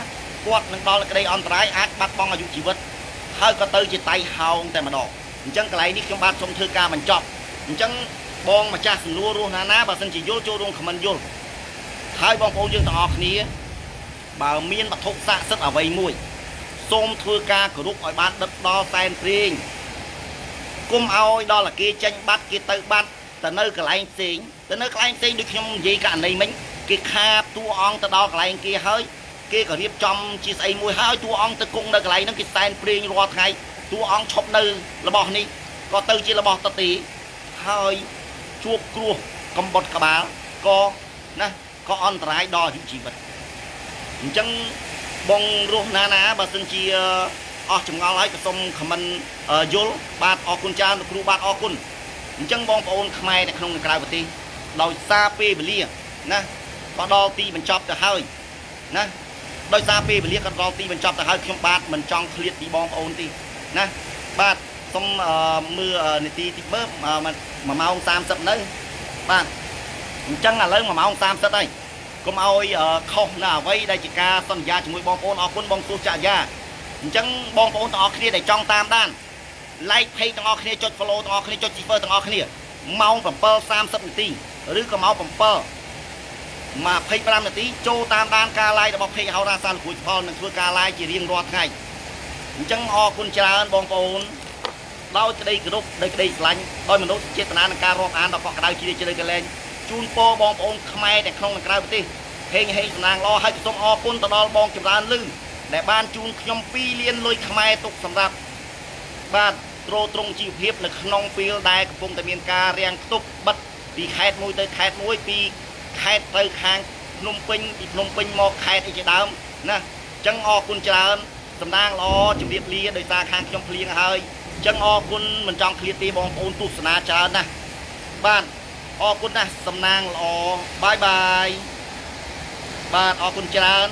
គាត់នឹងដល់ក្តីអន្តរាយអាចបាត់បង់អាយុជីវិត ហើយក៏ទៅជាតៃហោងតែម្ដងអញ្ចឹងកន្លែងនេះខ្ញុំបាទសូមធ្វើការបញ្ចប់អញ្ចឹងបងម្ចាស់សំណួររស់ណាណាបើសិនជាយល់ចូលរួមខមមិនយល់ហើយបងប្អូនយើងទាំងអស់គ្នា បើមានវត្ថុស័ក្តិសិទ្ធិអ្វីមួយសូមធ្វើការគោរពឲ្យបានដិតដល់សែនព្រេងគុំឲ្យដល់តែគេចេញបាត់គេទៅបាត់ទៅនៅកន្លែងផ្សេងទៅនៅកន្លែងផ្សេងដូចខ្ញុំនិយាយករណីមិញគេខាបតួអង្គទៅដល់កន្លែងគេហើយ គេក៏រៀបចំជាស្អីមួយហើយតួអង្គទៅគង់នៅកន្លែងហ្នឹងគេសែនព្រេងរាល់ថ្ងៃតួអង្គឈប់នៅរបស់នេះក៏ទៅជារបស់តទីហើយជួបគ្រោះកំបុតក្បាលក៏ណាក៏អន្តរាយដល់អាយុជីវិតអញ្ចឹងបងរស់ណាណាបើសិនជាអស់ចម្ងល់ហើយក៏សូមខមមិនយល់បាទអរគុណច្រើនលោកគ្រូបាទអរគុណអញ្ចឹងបងប្អូនខ្មែរនៅក្នុងនិងក្រៅប្រទេសដោយសារពេលវេលាណាក៏ដល់ទីបញ្ចប់ទៅហើយណា ដោយសារពេលវេលាក៏ដល់ទីបញ្ចប់ទៅហើយខ្ញុំបាទមិនចង់ឃ្លាតពីបងប្អូនទេណាបាទសូមមើលនាទីទីមើល1ម៉ោង30នៅបាទអញ្ចឹងឥឡូវ1ម៉ោង30ហើយកុំឲ្យខុសនៅអ្វីដែលជាការសន្យាជាមួយបងប្អូនអរគុណបងទោះចក្រយាអញ្ចឹងបងប្អូនទាំងអស់គ្នាដែលចង់តាមដាន like page ទាំងអស់គ្នាចុច follow ទាំងអស់គ្នាចុច share ទាំងអស់គ្នាម៉ោង7:30នាទីឬក៏ម៉ោង7 25នាទីចូលតាមដានការ live របស់ page ហៅរ៉ាសាលោកគ្រូផលនឹងធ្វើការ live ជារៀងរាល់ថ្ងៃអញ្ចឹងអរគុណច្រើនបងប្អូនដោយក្តីគោរពដោយក្តីស្រឡាញ់ដោយមនោសញ្ចេតនានឹងការរាប់អានដល់កក់ក្ដៅជ្រាលជ្រៅកលែងជូនពរបងប្អូនខ្មែរទាំងក្នុងនិងក្រៅប្រទេសហេងហេងសំណាងល្អហើយសូមអរគុណទៅដល់បងចម្រើនលឺដែលបានជូនខ្ញុំ2លានលុយខ្មែរទុកសម្រាប់បាទទ្រទ្រង់ជីវភាពនៅក្នុងពេលដែលកំពុងតែមានការរាំងខ្ទប់បិទពីខេត្តមួយទៅខេត្តមួយពី ខេត្តទៅខាងភ្នំពេញពីភ្នំពេញមកខេត្តអីជាដើមណាអញ្ចឹងអរគុណច្រើនសំណាងល្អជម្រាបលាដោយសារខាងខ្ញុំភ្លៀងហើយអញ្ចឹងអរគុណមិនចង់ឃ្លាតទេបងប្អូនទស្សនាច្រើនណាស់បាទអរគុណណាស់សំណាងល្អបាយបាយបាទអរគុណច្រើន